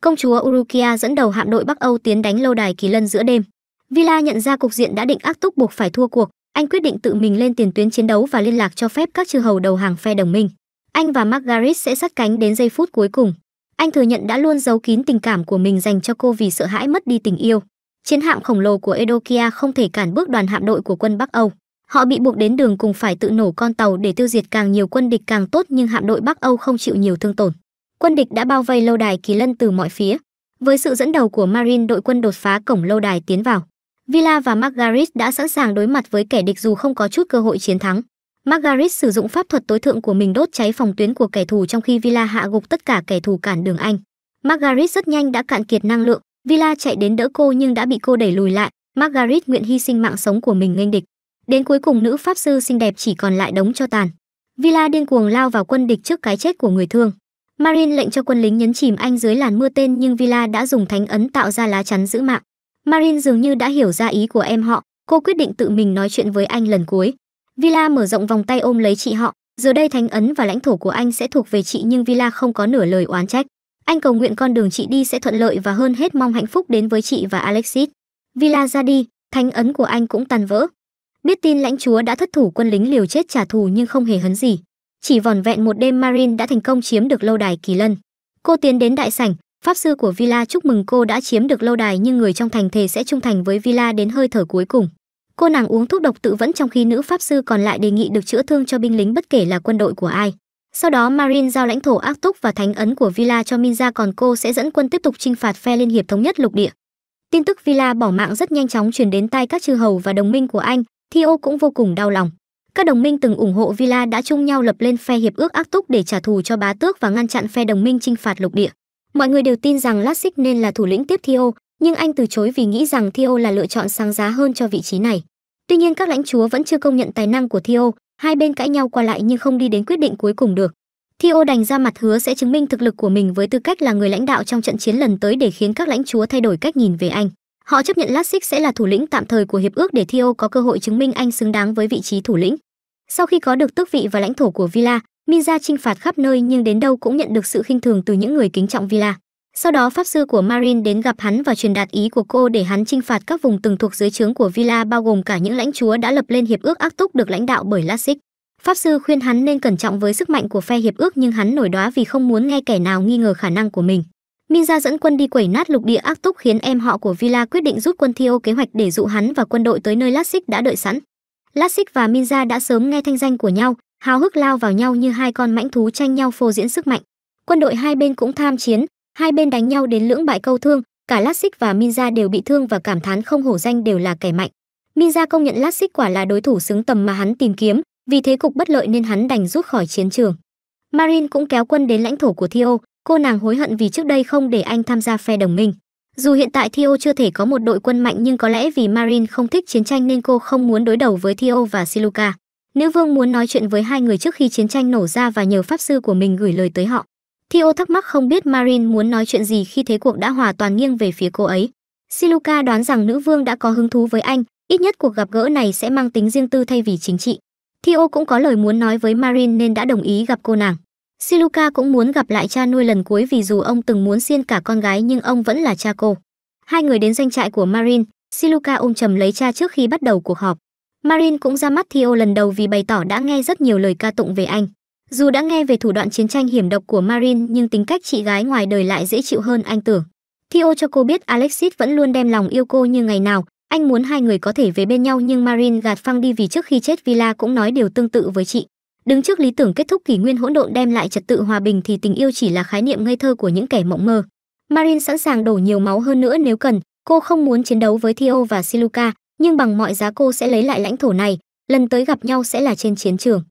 Công chúa Urukia dẫn đầu hạm đội Bắc Âu tiến đánh lâu đài Kỳ Lân giữa đêm. Villa nhận ra cục diện đã định ác túc buộc phải thua cuộc, anh quyết định tự mình lên tiền tuyến chiến đấu và liên lạc cho phép các chư hầu đầu hàng phe đồng minh. Anh và Margaret sẽ sát cánh đến giây phút cuối cùng. Anh thừa nhận đã luôn giấu kín tình cảm của mình dành cho cô vì sợ hãi mất đi tình yêu. Chiến hạm khổng lồ của Edokia không thể cản bước đoàn hạm đội của quân Bắc Âu. Họ bị buộc đến đường cùng phải tự nổ con tàu để tiêu diệt càng nhiều quân địch càng tốt nhưng hạm đội Bắc Âu không chịu nhiều thương tổn. Quân địch đã bao vây lâu đài Kỳ Lân từ mọi phía. Với sự dẫn đầu của Marine đội quân đột phá cổng lâu đài tiến vào. Villa và Margaret đã sẵn sàng đối mặt với kẻ địch dù không có chút cơ hội chiến thắng. Margaret sử dụng pháp thuật tối thượng của mình đốt cháy phòng tuyến của kẻ thù trong khi Villa hạ gục tất cả kẻ thù cản đường Anh. Margaret rất nhanh đã cạn kiệt năng lượng, Villa chạy đến đỡ cô nhưng đã bị cô đẩy lùi lại. Margaret nguyện hy sinh mạng sống của mình nghênh địch. Đến cuối cùng nữ pháp sư xinh đẹp chỉ còn lại đống cho tàn. Villa điên cuồng lao vào quân địch trước cái chết của người thương. Marin lệnh cho quân lính nhấn chìm anh dưới làn mưa tên nhưng Villa đã dùng thánh ấn tạo ra lá chắn giữ mạng. Marin dường như đã hiểu ra ý của em họ, cô quyết định tự mình nói chuyện với anh lần cuối. Villa mở rộng vòng tay ôm lấy chị họ, giờ đây thánh ấn và lãnh thổ của anh sẽ thuộc về chị nhưng Villa không có nửa lời oán trách. Anh cầu nguyện con đường chị đi sẽ thuận lợi và hơn hết mong hạnh phúc đến với chị và Alexis. Villa ra đi, thánh ấn của anh cũng tan vỡ. Biết tin lãnh chúa đã thất thủ quân lính liều chết trả thù nhưng không hề hấn gì. Chỉ vòn vẹn một đêm Marin đã thành công chiếm được lâu đài Kỳ Lân. Cô tiến đến đại sảnh, pháp sư của Villa chúc mừng cô đã chiếm được lâu đài nhưng người trong thành thề sẽ trung thành với Villa đến hơi thở cuối cùng. Cô nàng uống thuốc độc tự vẫn trong khi nữ pháp sư còn lại đề nghị được chữa thương cho binh lính bất kể là quân đội của ai. Sau đó Marin giao lãnh thổ ác túc và thánh ấn của Villa cho Minza còn cô sẽ dẫn quân tiếp tục chinh phạt phe liên hiệp thống nhất lục địa. Tin tức Villa bỏ mạng rất nhanh chóng truyền đến tai các chư hầu và đồng minh của anh, Theo cũng vô cùng đau lòng. Các đồng minh từng ủng hộ Villa đã chung nhau lập lên phe hiệp ước ác túc để trả thù cho bá tước và ngăn chặn phe đồng minh chinh phạt lục địa. Mọi người đều tin rằng Lassik nên là thủ lĩnh tiếp Theo, nhưng anh từ chối vì nghĩ rằng Theo là lựa chọn sáng giá hơn cho vị trí này. Tuy nhiên các lãnh chúa vẫn chưa công nhận tài năng của Theo, hai bên cãi nhau qua lại nhưng không đi đến quyết định cuối cùng được. Theo đành ra mặt hứa sẽ chứng minh thực lực của mình với tư cách là người lãnh đạo trong trận chiến lần tới để khiến các lãnh chúa thay đổi cách nhìn về anh. Họ chấp nhận Lassik sẽ là thủ lĩnh tạm thời của hiệp ước để Theo có cơ hội chứng minh anh xứng đáng với vị trí thủ lĩnh. Sau khi có được tước vị và lãnh thổ của Villa, Minja chinh phạt khắp nơi nhưng đến đâu cũng nhận được sự khinh thường từ những người kính trọng Villa. Sau đó pháp sư của Marin đến gặp hắn và truyền đạt ý của cô để hắn chinh phạt các vùng từng thuộc dưới trướng của Villa bao gồm cả những lãnh chúa đã lập lên hiệp ước ác túc được lãnh đạo bởi Lassik. Pháp sư khuyên hắn nên cẩn trọng với sức mạnh của phe hiệp ước nhưng hắn nổi đoá vì không muốn nghe kẻ nào nghi ngờ khả năng của mình. Minza dẫn quân đi quẩy nát lục địa ác túc khiến em họ của Villa quyết định rút quân Theo kế hoạch để dụ hắn và quân đội tới nơi Lassik đã đợi sẵn. Lassik và Minza đã sớm nghe thanh danh của nhau, hào hức lao vào nhau như hai con mãnh thú tranh nhau phô diễn sức mạnh. Quân đội hai bên cũng tham chiến, hai bên đánh nhau đến lưỡng bại câu thương, cả Lassik và Minza đều bị thương và cảm thán không hổ danh đều là kẻ mạnh. Minza công nhận Lassik quả là đối thủ xứng tầm mà hắn tìm kiếm, vì thế cục bất lợi nên hắn đành rút khỏi chiến trường. Marin cũng kéo quân đến lãnh thổ của Theo, cô nàng hối hận vì trước đây không để anh tham gia phe đồng minh. Dù hiện tại Theo chưa thể có một đội quân mạnh nhưng có lẽ vì Marin không thích chiến tranh nên cô không muốn đối đầu với Theo và Siluka. Nữ vương muốn nói chuyện với hai người trước khi chiến tranh nổ ra và nhờ pháp sư của mình gửi lời tới họ. Theo thắc mắc không biết Marin muốn nói chuyện gì khi thế cuộc đã hòa toàn nghiêng về phía cô ấy. Siluka đoán rằng nữ vương đã có hứng thú với anh, ít nhất cuộc gặp gỡ này sẽ mang tính riêng tư thay vì chính trị. Theo cũng có lời muốn nói với Marin nên đã đồng ý gặp cô nàng. Siluka cũng muốn gặp lại cha nuôi lần cuối vì dù ông từng muốn xiên cả con gái nhưng ông vẫn là cha cô. Hai người đến doanh trại của Marin, Siluka ôm chầm lấy cha trước khi bắt đầu cuộc họp. Marin cũng ra mắt Theo lần đầu vì bày tỏ đã nghe rất nhiều lời ca tụng về anh. Dù đã nghe về thủ đoạn chiến tranh hiểm độc của Marin nhưng tính cách chị gái ngoài đời lại dễ chịu hơn anh tưởng. Theo cho cô biết Alexis vẫn luôn đem lòng yêu cô như ngày nào, anh muốn hai người có thể về bên nhau nhưng Marin gạt phăng đi vì trước khi chết Villa cũng nói điều tương tự với chị. Đứng trước lý tưởng kết thúc kỷ nguyên hỗn độn đem lại trật tự hòa bình thì tình yêu chỉ là khái niệm ngây thơ của những kẻ mộng mơ. Marin sẵn sàng đổ nhiều máu hơn nữa nếu cần, cô không muốn chiến đấu với Theo và Siluka, nhưng bằng mọi giá cô sẽ lấy lại lãnh thổ này, lần tới gặp nhau sẽ là trên chiến trường.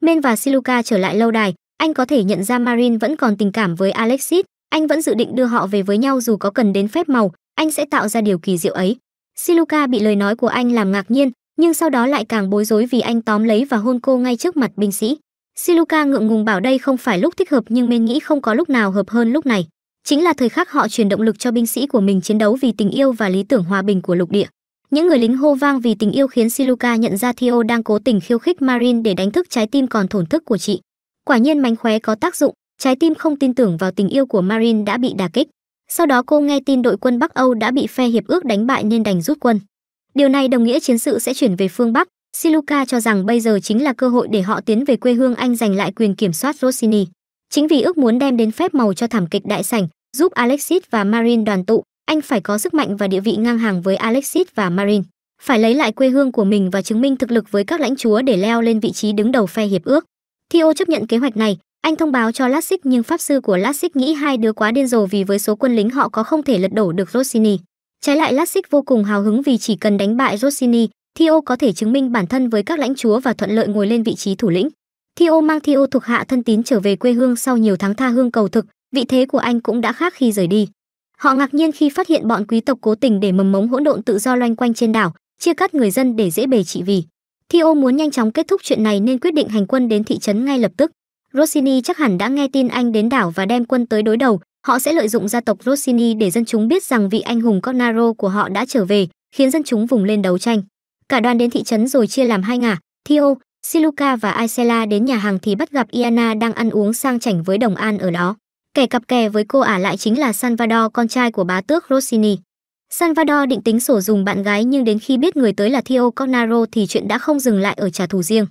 Men và Siluka trở lại lâu đài, anh có thể nhận ra Marin vẫn còn tình cảm với Alexis, anh vẫn dự định đưa họ về với nhau dù có cần đến phép màu, anh sẽ tạo ra điều kỳ diệu ấy. Siluka bị lời nói của anh làm ngạc nhiên, nhưng sau đó lại càng bối rối vì anh tóm lấy và hôn cô ngay trước mặt binh sĩ. Siluka ngượng ngùng bảo đây không phải lúc thích hợp nhưng men nghĩ không có lúc nào hợp hơn lúc này. Chính là thời khắc họ truyền động lực cho binh sĩ của mình chiến đấu vì tình yêu và lý tưởng hòa bình của lục địa. Những người lính hô vang vì tình yêu khiến Siluka nhận ra Theo đang cố tình khiêu khích Marin để đánh thức trái tim còn thổn thức của chị. Quả nhiên mánh khóe có tác dụng, trái tim không tin tưởng vào tình yêu của Marin đã bị đả kích. Sau đó cô nghe tin đội quân Bắc Âu đã bị phe hiệp ước đánh bại nên đành rút quân. Điều này đồng nghĩa chiến sự sẽ chuyển về phương Bắc. Siluka cho rằng bây giờ chính là cơ hội để họ tiến về quê hương Anh giành lại quyền kiểm soát Rossini. Chính vì ước muốn đem đến phép màu cho thảm kịch đại sảnh, giúp Alexis và Marin đoàn tụ, anh phải có sức mạnh và địa vị ngang hàng với Alexis và Marin. phải lấy lại quê hương của mình và chứng minh thực lực với các lãnh chúa để leo lên vị trí đứng đầu phe hiệp ước. Theo chấp nhận kế hoạch này, anh thông báo cho Lassic nhưng pháp sư của Lassic nghĩ hai đứa quá điên rồ vì với số quân lính họ có không thể lật đổ được Rossini. Trái lại Lassic vô cùng hào hứng vì chỉ cần đánh bại Rossini, Theo có thể chứng minh bản thân với các lãnh chúa và thuận lợi ngồi lên vị trí thủ lĩnh. Theo mang Theo thuộc hạ thân tín trở về quê hương sau nhiều tháng tha hương cầu thực, vị thế của anh cũng đã khác khi rời đi. Họ ngạc nhiên khi phát hiện bọn quý tộc cố tình để mầm mống hỗn độn tự do loanh quanh trên đảo, chia cắt người dân để dễ bề trị vì. Theo muốn nhanh chóng kết thúc chuyện này nên quyết định hành quân đến thị trấn ngay lập tức. Rossini chắc hẳn đã nghe tin anh đến đảo và đem quân tới đối đầu, họ sẽ lợi dụng gia tộc Rossini để dân chúng biết rằng vị anh hùng Cornaro của họ đã trở về, khiến dân chúng vùng lên đấu tranh. Cả đoàn đến thị trấn rồi chia làm hai ngả, Theo, Siluka và Isela đến nhà hàng thì bắt gặp Iana đang ăn uống sang chảnh với Đồng An ở đó. Kẻ cặp kè với cô ả lại chính là Salvador, con trai của bá tước Rossini. Salvador định tính sổ dùng bạn gái nhưng đến khi biết người tới là Theo Cornaro thì chuyện đã không dừng lại ở trả thù riêng.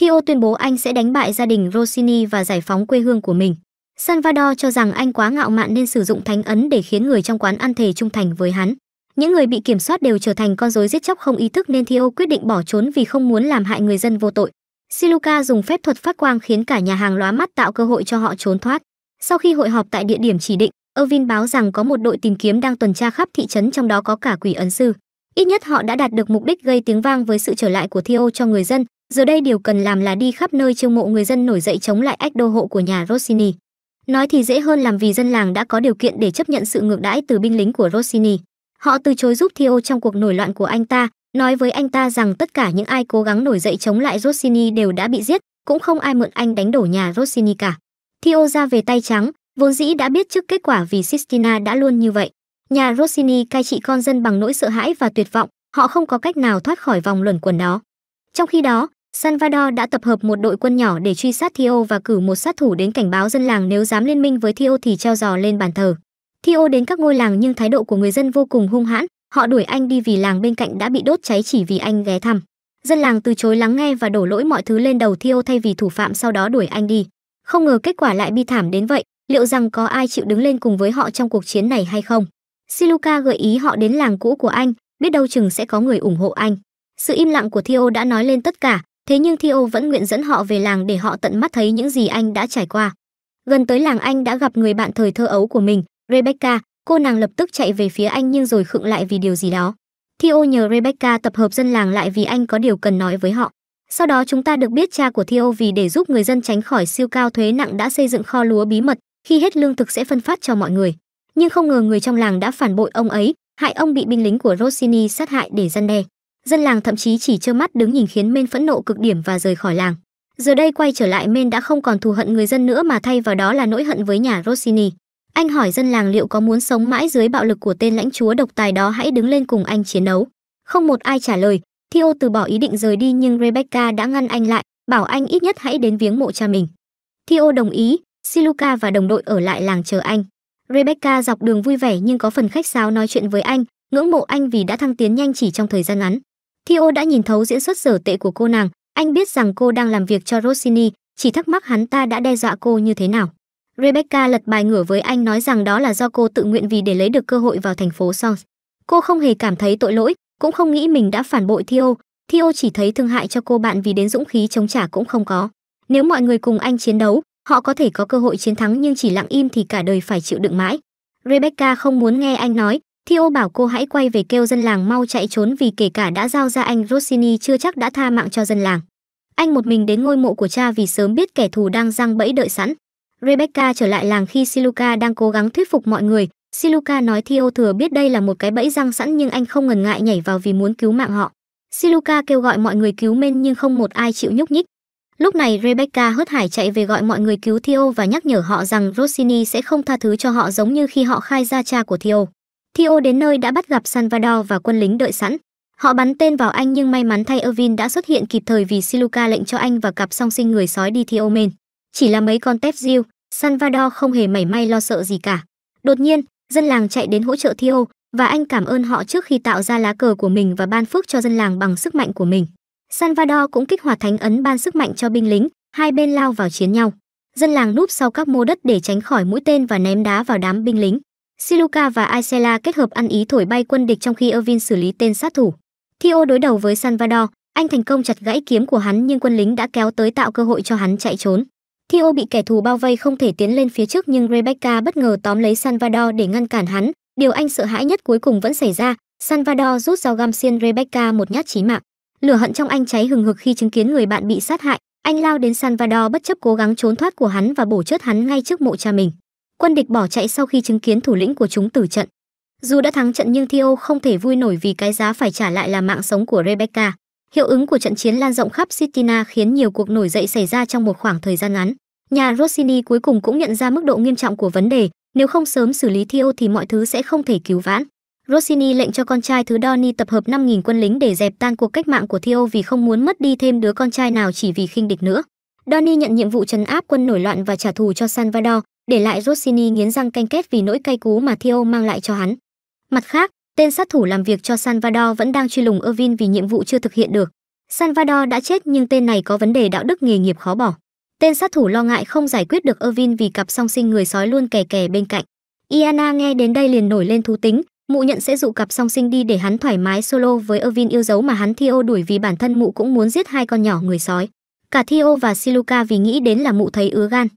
Theo tuyên bố anh sẽ đánh bại gia đình Rossini và giải phóng quê hương của mình. Salvador cho rằng anh quá ngạo mạn nên sử dụng thánh ấn để khiến người trong quán ăn thề trung thành với hắn. Những người bị kiểm soát đều trở thành con rối giết chóc không ý thức nên Theo quyết định bỏ trốn vì không muốn làm hại người dân vô tội. Siluka dùng phép thuật phát quang khiến cả nhà hàng lóa mắt tạo cơ hội cho họ trốn thoát. Sau khi hội họp tại địa điểm chỉ định, Irvin báo rằng có một đội tìm kiếm đang tuần tra khắp thị trấn trong đó có cả quỷ ấn sư. Ít nhất họ đã đạt được mục đích gây tiếng vang với sự trở lại của Theo cho người dân, giờ đây điều cần làm là đi khắp nơi chiêu mộ người dân nổi dậy chống lại ách đô hộ của nhà Rossini. Nói thì dễ hơn làm vì dân làng đã có điều kiện để chấp nhận sự ngược đãi từ binh lính của Rossini. Họ từ chối giúp Theo trong cuộc nổi loạn của anh ta, nói với anh ta rằng tất cả những ai cố gắng nổi dậy chống lại Rossini đều đã bị giết, cũng không ai mượn anh đánh đổ nhà Rossini cả. Theo ra về tay trắng, vốn dĩ đã biết trước kết quả vì Sistina đã luôn như vậy. Nhà Rossini cai trị con dân bằng nỗi sợ hãi và tuyệt vọng, họ không có cách nào thoát khỏi vòng luẩn quẩn đó. Trong khi đó, Salvador đã tập hợp một đội quân nhỏ để truy sát Theo và cử một sát thủ đến cảnh báo dân làng nếu dám liên minh với Theo thì treo giò lên bàn thờ. Theo đến các ngôi làng nhưng thái độ của người dân vô cùng hung hãn, họ đuổi anh đi vì làng bên cạnh đã bị đốt cháy chỉ vì anh ghé thăm. Dân làng từ chối lắng nghe và đổ lỗi mọi thứ lên đầu Theo thay vì thủ phạm sau đó đuổi anh đi. Không ngờ kết quả lại bi thảm đến vậy, liệu rằng có ai chịu đứng lên cùng với họ trong cuộc chiến này hay không? Siluka gợi ý họ đến làng cũ của anh, biết đâu chừng sẽ có người ủng hộ anh. Sự im lặng của Theo đã nói lên tất cả, thế nhưng Theo vẫn nguyện dẫn họ về làng để họ tận mắt thấy những gì anh đã trải qua. Gần tới làng anh đã gặp người bạn thời thơ ấu của mình, Rebecca, cô nàng lập tức chạy về phía anh nhưng rồi khựng lại vì điều gì đó. Theo nhờ Rebecca tập hợp dân làng lại vì anh có điều cần nói với họ. Sau đó chúng ta được biết cha của Theo vì để giúp người dân tránh khỏi siêu cao thuế nặng đã xây dựng kho lúa bí mật, khi hết lương thực sẽ phân phát cho mọi người. Nhưng không ngờ người trong làng đã phản bội ông ấy, hại ông bị binh lính của Rossini sát hại để gian đe. Dân làng thậm chí chỉ trơ mắt đứng nhìn khiến Men phẫn nộ cực điểm và rời khỏi làng. Giờ đây quay trở lại Men đã không còn thù hận người dân nữa mà thay vào đó là nỗi hận với nhà Rossini. Anh hỏi dân làng liệu có muốn sống mãi dưới bạo lực của tên lãnh chúa độc tài đó hãy đứng lên cùng anh chiến đấu. Không một ai trả lời, theo từ bỏ ý định rời đi nhưng Rebecca đã ngăn anh lại, bảo anh ít nhất hãy đến viếng mộ cha mình. Theo đồng ý, Siluka và đồng đội ở lại làng chờ anh. Rebecca dọc đường vui vẻ nhưng có phần khách sáo nói chuyện với anh, ngưỡng mộ anh vì đã thăng tiến nhanh chỉ trong thời gian ngắn. Theo đã nhìn thấu diễn xuất sở tệ của cô nàng, anh biết rằng cô đang làm việc cho Rossini, chỉ thắc mắc hắn ta đã đe dọa cô như thế nào. Rebecca lật bài ngửa với anh nói rằng đó là do cô tự nguyện vì để lấy được cơ hội vào thành phố Sons. Cô không hề cảm thấy tội lỗi, cũng không nghĩ mình đã phản bội Theo. Theo chỉ thấy thương hại cho cô bạn vì đến dũng khí chống trả cũng không có. Nếu mọi người cùng anh chiến đấu, họ có thể có cơ hội chiến thắng nhưng chỉ lặng im thì cả đời phải chịu đựng mãi. Rebecca không muốn nghe anh nói, Theo bảo cô hãy quay về kêu dân làng mau chạy trốn vì kể cả đã giao ra anh Rossini chưa chắc đã tha mạng cho dân làng. Anh một mình đến ngôi mộ của cha vì sớm biết kẻ thù đang răng bẫy đợi sẵn. Rebecca trở lại làng khi Siluka đang cố gắng thuyết phục mọi người. Siluka nói Theo thừa biết đây là một cái bẫy răng sẵn nhưng anh không ngần ngại nhảy vào vì muốn cứu mạng họ. Siluka kêu gọi mọi người cứu men nhưng không một ai chịu nhúc nhích. Lúc này Rebecca hớt hải chạy về gọi mọi người cứu Theo và nhắc nhở họ rằng Rossini sẽ không tha thứ cho họ giống như khi họ khai ra cha của Theo. Theo đến nơi đã bắt gặp Salvador và quân lính đợi sẵn. Họ bắn tên vào anh nhưng may mắn thay Irvin đã xuất hiện kịp thời vì Siluka lệnh cho anh và cặp song sinh người sói đi Theo men. Chỉ là mấy con tép diêu, Salvador không hề mảy may lo sợ gì cả. Đột nhiên, dân làng chạy đến hỗ trợ Theo và anh cảm ơn họ trước khi tạo ra lá cờ của mình và ban phước cho dân làng bằng sức mạnh của mình. Salvador cũng kích hoạt thánh ấn ban sức mạnh cho binh lính, hai bên lao vào chiến nhau. Dân làng núp sau các mô đất để tránh khỏi mũi tên và ném đá vào đám binh lính. Siluka và Isela kết hợp ăn ý thổi bay quân địch trong khi Irvin xử lý tên sát thủ. Theo đối đầu với Salvador, anh thành công chặt gãy kiếm của hắn nhưng quân lính đã kéo tới tạo cơ hội cho hắn chạy trốn. Theo bị kẻ thù bao vây không thể tiến lên phía trước nhưng Rebecca bất ngờ tóm lấy Salvador để ngăn cản hắn. Điều anh sợ hãi nhất cuối cùng vẫn xảy ra, Salvador rút dao găm xiên Rebecca một nhát chí mạng. Lửa hận trong anh cháy hừng hực khi chứng kiến người bạn bị sát hại, anh lao đến Salvador bất chấp cố gắng trốn thoát của hắn và bổ chớt hắn ngay trước mộ cha mình. Quân địch bỏ chạy sau khi chứng kiến thủ lĩnh của chúng tử trận. Dù đã thắng trận nhưng Theo không thể vui nổi vì cái giá phải trả lại là mạng sống của Rebecca. Hiệu ứng của trận chiến lan rộng khắp Sitina khiến nhiều cuộc nổi dậy xảy ra trong một khoảng thời gian ngắn. Nhà Rossini cuối cùng cũng nhận ra mức độ nghiêm trọng của vấn đề, nếu không sớm xử lý Theo thì mọi thứ sẽ không thể cứu vãn. Rossini lệnh cho con trai thứ Donny tập hợp 5.000 quân lính để dẹp tan cuộc cách mạng của Theo vì không muốn mất đi thêm đứa con trai nào chỉ vì khinh địch nữa. Donny nhận nhiệm vụ trấn áp quân nổi loạn và trả thù cho Salvador, để lại Rossini nghiến răng canh kết vì nỗi cay cú mà Theo mang lại cho hắn. Mặt khác, tên sát thủ làm việc cho Salvador vẫn đang truy lùng Irvin vì nhiệm vụ chưa thực hiện được. Salvador đã chết nhưng tên này có vấn đề đạo đức nghề nghiệp khó bỏ. Tên sát thủ lo ngại không giải quyết được Irvin vì cặp song sinh người sói luôn kè kè bên cạnh. Iana nghe đến đây liền nổi lên thú tính, mụ nhận sẽ dụ cặp song sinh đi để hắn thoải mái solo với Irvin yêu dấu mà hắn Theo đuổi vì bản thân mụ cũng muốn giết hai con nhỏ người sói. Cả Theo và Siluka vì nghĩ đến là mụ thấy ứa gan.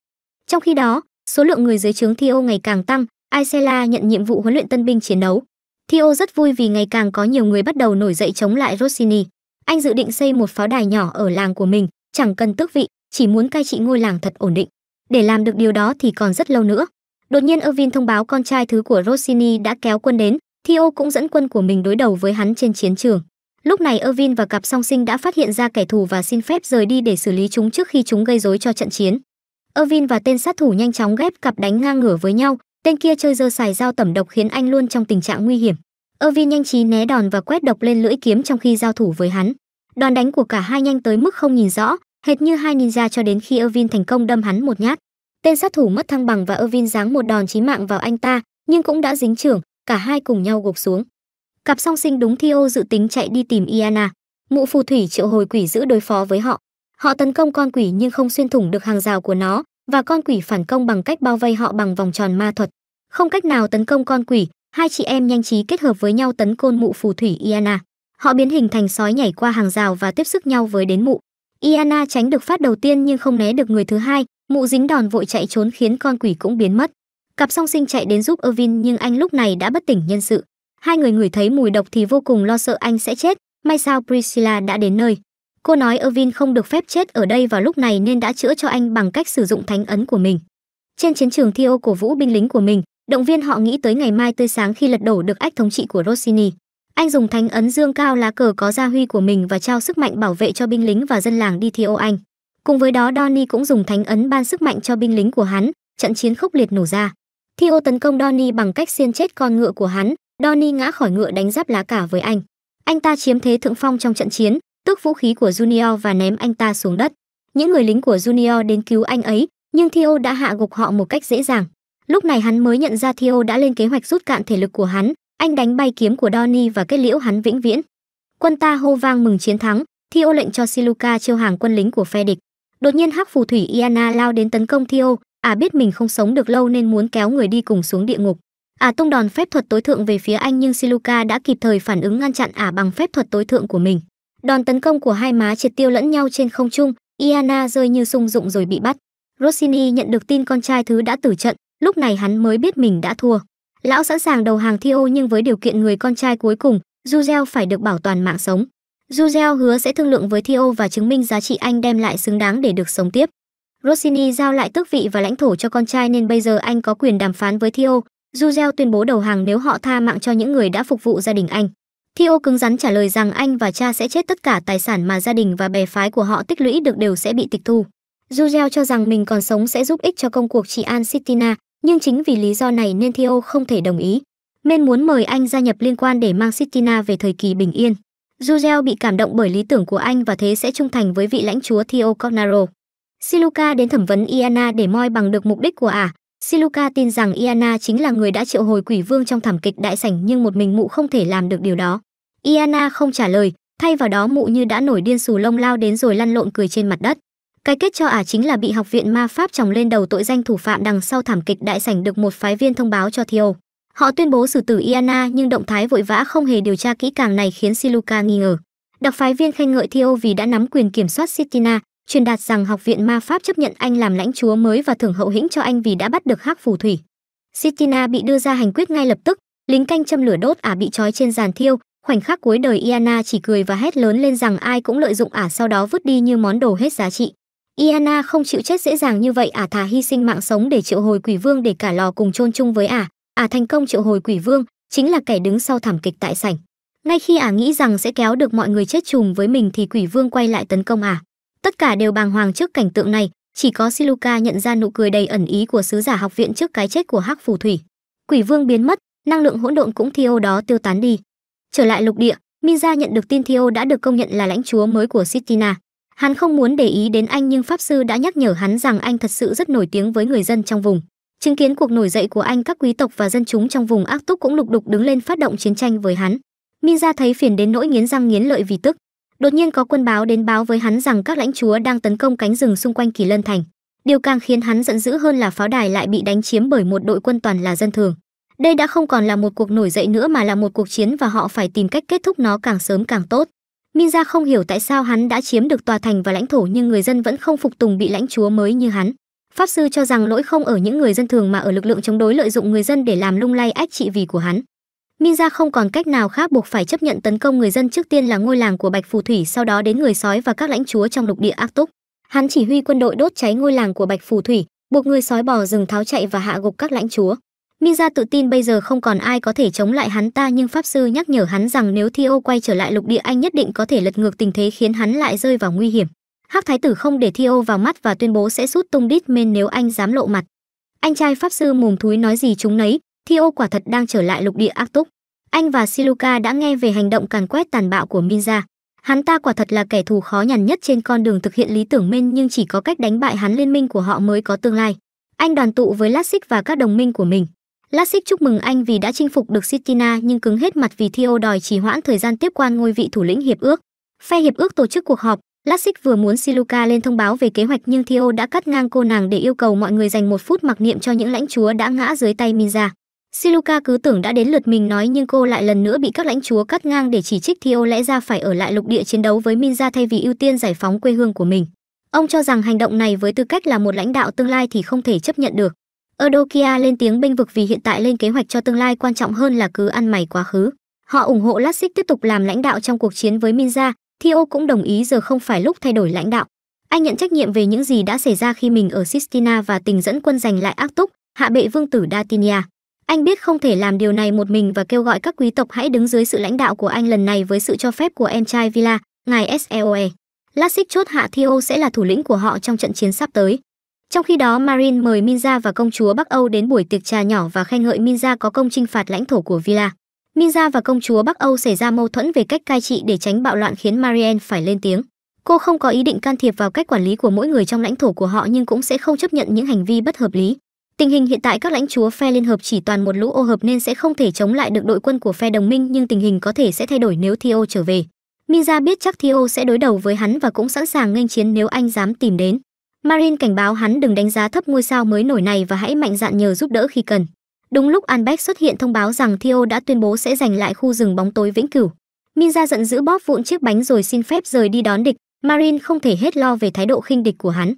Trong khi đó, số lượng người dưới trướng Theo ngày càng tăng, Isela nhận nhiệm vụ huấn luyện tân binh chiến đấu. Theo rất vui vì ngày càng có nhiều người bắt đầu nổi dậy chống lại Rossini. Anh dự định xây một pháo đài nhỏ ở làng của mình, chẳng cần tước vị, chỉ muốn cai trị ngôi làng thật ổn định. Để làm được điều đó thì còn rất lâu nữa. Đột nhiên Irvin thông báo con trai thứ của Rossini đã kéo quân đến, Theo cũng dẫn quân của mình đối đầu với hắn trên chiến trường. Lúc này Irvin và cặp song sinh đã phát hiện ra kẻ thù và xin phép rời đi để xử lý chúng trước khi chúng gây rối cho trận chiến. Irvin và tên sát thủ nhanh chóng ghép cặp đánh ngang ngửa với nhau, tên kia chơi dơ xài dao tẩm độc khiến anh luôn trong tình trạng nguy hiểm. Irvin nhanh trí né đòn và quét độc lên lưỡi kiếm trong khi giao thủ với hắn. Đòn đánh của cả hai nhanh tới mức không nhìn rõ, hệt như hai ninja cho đến khi Irvin thành công đâm hắn một nhát. Tên sát thủ mất thăng bằng và Irvin giáng một đòn chí mạng vào anh ta, nhưng cũng đã dính trưởng, cả hai cùng nhau gục xuống. Cặp song sinh đúng Theo dự tính chạy đi tìm Iana. Mụ phù thủy triệu hồi quỷ giữ đối phó với họ. Họ tấn công con quỷ nhưng không xuyên thủng được hàng rào của nó, và con quỷ phản công bằng cách bao vây họ bằng vòng tròn ma thuật. Không cách nào tấn công con quỷ, hai chị em nhanh trí kết hợp với nhau tấn côn mụ phù thủy Iana. Họ biến hình thành sói nhảy qua hàng rào và tiếp sức nhau với đến mụ. Iana tránh được phát đầu tiên nhưng không né được người thứ hai, mụ dính đòn vội chạy trốn khiến con quỷ cũng biến mất. Cặp song sinh chạy đến giúp Irvin nhưng anh lúc này đã bất tỉnh nhân sự. Hai người ngửi thấy mùi độc thì vô cùng lo sợ anh sẽ chết, may sao Priscilla đã đến nơi. Cô nói Irvin không được phép chết ở đây vào lúc này nên đã chữa cho anh bằng cách sử dụng thánh ấn của mình. Trên chiến trường Theo cổ vũ binh lính của mình, động viên họ nghĩ tới ngày mai tươi sáng khi lật đổ được ách thống trị của Rossini. Anh dùng thánh ấn dương cao lá cờ có gia huy của mình và trao sức mạnh bảo vệ cho binh lính và dân làng đi theo anh. Cùng với đó Donny cũng dùng thánh ấn ban sức mạnh cho binh lính của hắn, trận chiến khốc liệt nổ ra. Theo tấn công Donny bằng cách xiên chết con ngựa của hắn, Donny ngã khỏi ngựa đánh giáp lá cả với anh. Anh ta chiếm thế thượng phong trong trận chiến, tước vũ khí của Junior và ném anh ta xuống đất. Những người lính của Junior đến cứu anh ấy, nhưng Theo đã hạ gục họ một cách dễ dàng. Lúc này hắn mới nhận ra Theo đã lên kế hoạch rút cạn thể lực của hắn, anh đánh bay kiếm của Donny và kết liễu hắn vĩnh viễn. Quân ta hô vang mừng chiến thắng, Theo lệnh cho Siluka chiêu hàng quân lính của phe địch. Đột nhiên Hắc phù thủy Iana lao đến tấn công Theo, à biết mình không sống được lâu nên muốn kéo người đi cùng xuống địa ngục. À tung đòn phép thuật tối thượng về phía anh nhưng Siluka đã kịp thời phản ứng ngăn chặn ả à bằng phép thuật tối thượng của mình. Đòn tấn công của hai má triệt tiêu lẫn nhau trên không trung, Iana rơi như sung dụng rồi bị bắt. Rossini nhận được tin con trai thứ đã tử trận, lúc này hắn mới biết mình đã thua. Lão sẵn sàng đầu hàng Theo nhưng với điều kiện người con trai cuối cùng, Juzel phải được bảo toàn mạng sống. Juzel hứa sẽ thương lượng với Theo và chứng minh giá trị anh đem lại xứng đáng để được sống tiếp. Rossini giao lại tước vị và lãnh thổ cho con trai nên bây giờ anh có quyền đàm phán với Theo. Juzel tuyên bố đầu hàng nếu họ tha mạng cho những người đã phục vụ gia đình anh. Theo cứng rắn trả lời rằng anh và cha sẽ chết tất cả tài sản mà gia đình và bè phái của họ tích lũy được đều sẽ bị tịch thu. Juzel cho rằng mình còn sống sẽ giúp ích cho công cuộc trị an Sitina, nhưng chính vì lý do này nên Theo không thể đồng ý. Men muốn mời anh gia nhập liên quan để mang Sitina về thời kỳ bình yên. Jugel bị cảm động bởi lý tưởng của anh và thế sẽ trung thành với vị lãnh chúa Theo Cognaro. Siluka đến thẩm vấn Iana để moi bằng được mục đích của ả. À. Siluka tin rằng Iana chính là người đã triệu hồi quỷ vương trong thảm kịch đại sảnh nhưng một mình mụ không thể làm được điều đó. Iana không trả lời, thay vào đó mụ như đã nổi điên xù lông lao đến rồi lăn lộn cười trên mặt đất. Cái kết cho ả chính là bị học viện ma pháp trồng lên đầu tội danh thủ phạm đằng sau thảm kịch đại sảnh được một phái viên thông báo cho thiêu Họ tuyên bố xử tử Iana nhưng động thái vội vã không hề điều tra kỹ càng này khiến Siluka nghi ngờ. Đặc phái viên khen ngợi thiêu vì đã nắm quyền kiểm soát Sitina, truyền đạt rằng học viện ma pháp chấp nhận anh làm lãnh chúa mới và thưởng hậu hĩnh cho anh vì đã bắt được hắc phù thủy. Sitina bị đưa ra hành quyết ngay lập tức, lính canh châm lửa đốt ả bị trói trên giàn thiêu, khoảnh khắc cuối đời Iana chỉ cười và hét lớn lên rằng ai cũng lợi dụng ả sau đó vứt đi như món đồ hết giá trị. Iana không chịu chết dễ dàng như vậy ả thà hy sinh mạng sống để triệu hồi quỷ vương để cả lò cùng chôn chung với ả. Ả thành công triệu hồi quỷ vương, chính là kẻ đứng sau thảm kịch tại sảnh. Ngay khi ả nghĩ rằng sẽ kéo được mọi người chết chùm với mình thì quỷ vương quay lại tấn công ả. Tất cả đều bàng hoàng trước cảnh tượng này, chỉ có Siluka nhận ra nụ cười đầy ẩn ý của sứ giả học viện trước cái chết của Hắc phù thủy. Quỷ vương biến mất, năng lượng hỗn độn cũng thiêu đó tiêu tán đi. Trở lại lục địa, Minza nhận được tin Theo đã được công nhận là lãnh chúa mới của Sitina. Hắn không muốn để ý đến anh nhưng pháp sư đã nhắc nhở hắn rằng anh thật sự rất nổi tiếng với người dân trong vùng. Chứng kiến cuộc nổi dậy của anh, các quý tộc và dân chúng trong vùng Ác Túc cũng lục đục đứng lên phát động chiến tranh với hắn. Minza thấy phiền đến nỗi nghiến răng nghiến lợi vì tức. Đột nhiên có quân báo đến báo với hắn rằng các lãnh chúa đang tấn công cánh rừng xung quanh Kỳ Lân thành. Điều càng khiến hắn giận dữ hơn là pháo đài lại bị đánh chiếm bởi một đội quân toàn là dân thường. Đây đã không còn là một cuộc nổi dậy nữa mà là một cuộc chiến và họ phải tìm cách kết thúc nó càng sớm càng tốt. Minza không hiểu tại sao hắn đã chiếm được tòa thành và lãnh thổ nhưng người dân vẫn không phục tùng bị lãnh chúa mới như hắn. Pháp sư cho rằng lỗi không ở những người dân thường mà ở lực lượng chống đối lợi dụng người dân để làm lung lay ách trị vì của hắn. Minza không còn cách nào khác buộc phải chấp nhận tấn công người dân trước tiên là ngôi làng của Bạch Phù Thủy sau đó đến người sói và các lãnh chúa trong lục địa ác túc. Hắn chỉ huy quân đội đốt cháy ngôi làng của Bạch Phù Thủy, buộc người sói bò rừng tháo chạy và hạ gục các lãnh chúa. Minza tự tin bây giờ không còn ai có thể chống lại hắn ta nhưng pháp sư nhắc nhở hắn rằng nếu Theo quay trở lại lục địa anh nhất định có thể lật ngược tình thế khiến hắn lại rơi vào nguy hiểm. Hắc thái tử không để Theo vào mắt và tuyên bố sẽ rút tung đít men nếu anh dám lộ mặt. Anh trai pháp sư mồm thúi nói gì chúng nấy, Theo quả thật đang trở lại lục địa ác túc. Anh và Siluka đã nghe về hành động càn quét tàn bạo của Minza. Hắn ta quả thật là kẻ thù khó nhằn nhất trên con đường thực hiện lý tưởng men nhưng chỉ có cách đánh bại hắn liên minh của họ mới có tương lai. Anh đoàn tụ với Lasik và các đồng minh của mình. Lasic chúc mừng anh vì đã chinh phục được Sitina nhưng cứng hết mặt vì Theo đòi trì hoãn thời gian tiếp quan ngôi vị thủ lĩnh hiệp ước. Phe hiệp ước tổ chức cuộc họp, Lasic vừa muốn Siluka lên thông báo về kế hoạch nhưng Theo đã cắt ngang cô nàng để yêu cầu mọi người dành một phút mặc niệm cho những lãnh chúa đã ngã dưới tay Minza. Siluka cứ tưởng đã đến lượt mình nói nhưng cô lại lần nữa bị các lãnh chúa cắt ngang để chỉ trích Theo lẽ ra phải ở lại lục địa chiến đấu với Minza thay vì ưu tiên giải phóng quê hương của mình. Ông cho rằng hành động này với tư cách là một lãnh đạo tương lai thì không thể chấp nhận được. Eudokia lên tiếng bênh vực vì hiện tại lên kế hoạch cho tương lai quan trọng hơn là cứ ăn mày quá khứ. Họ ủng hộ Lassik tiếp tục làm lãnh đạo trong cuộc chiến với Minza, Theo cũng đồng ý giờ không phải lúc thay đổi lãnh đạo. Anh nhận trách nhiệm về những gì đã xảy ra khi mình ở Sistina và tình dẫn quân giành lại Ác Túc, hạ bệ vương tử Datinia. Anh biết không thể làm điều này một mình và kêu gọi các quý tộc hãy đứng dưới sự lãnh đạo của anh lần này với sự cho phép của em trai Villa, ngài SEOE. Lassik chốt hạ Theo sẽ là thủ lĩnh của họ trong trận chiến sắp tới. Trong khi đó, Marin mời Minza và công chúa Bắc Âu đến buổi tiệc trà nhỏ và khen ngợi Minza có công chinh phạt lãnh thổ của Villa. Minza và công chúa Bắc Âu xảy ra mâu thuẫn về cách cai trị để tránh bạo loạn khiến Marianne phải lên tiếng. Cô không có ý định can thiệp vào cách quản lý của mỗi người trong lãnh thổ của họ nhưng cũng sẽ không chấp nhận những hành vi bất hợp lý. Tình hình hiện tại các lãnh chúa phe liên hợp chỉ toàn một lũ ô hợp nên sẽ không thể chống lại được đội quân của phe đồng minh nhưng tình hình có thể sẽ thay đổi nếu Theo trở về. Minza biết chắc Theo sẽ đối đầu với hắn và cũng sẵn sàng nghênh chiến nếu anh dám tìm đến. Marin cảnh báo hắn đừng đánh giá thấp ngôi sao mới nổi này và hãy mạnh dạn nhờ giúp đỡ khi cần. Đúng lúc Anbeck xuất hiện thông báo rằng Theo đã tuyên bố sẽ giành lại khu rừng bóng tối vĩnh cửu. Minza giận dữ bóp vụn chiếc bánh rồi xin phép rời đi đón địch, Marin không thể hết lo về thái độ khinh địch của hắn.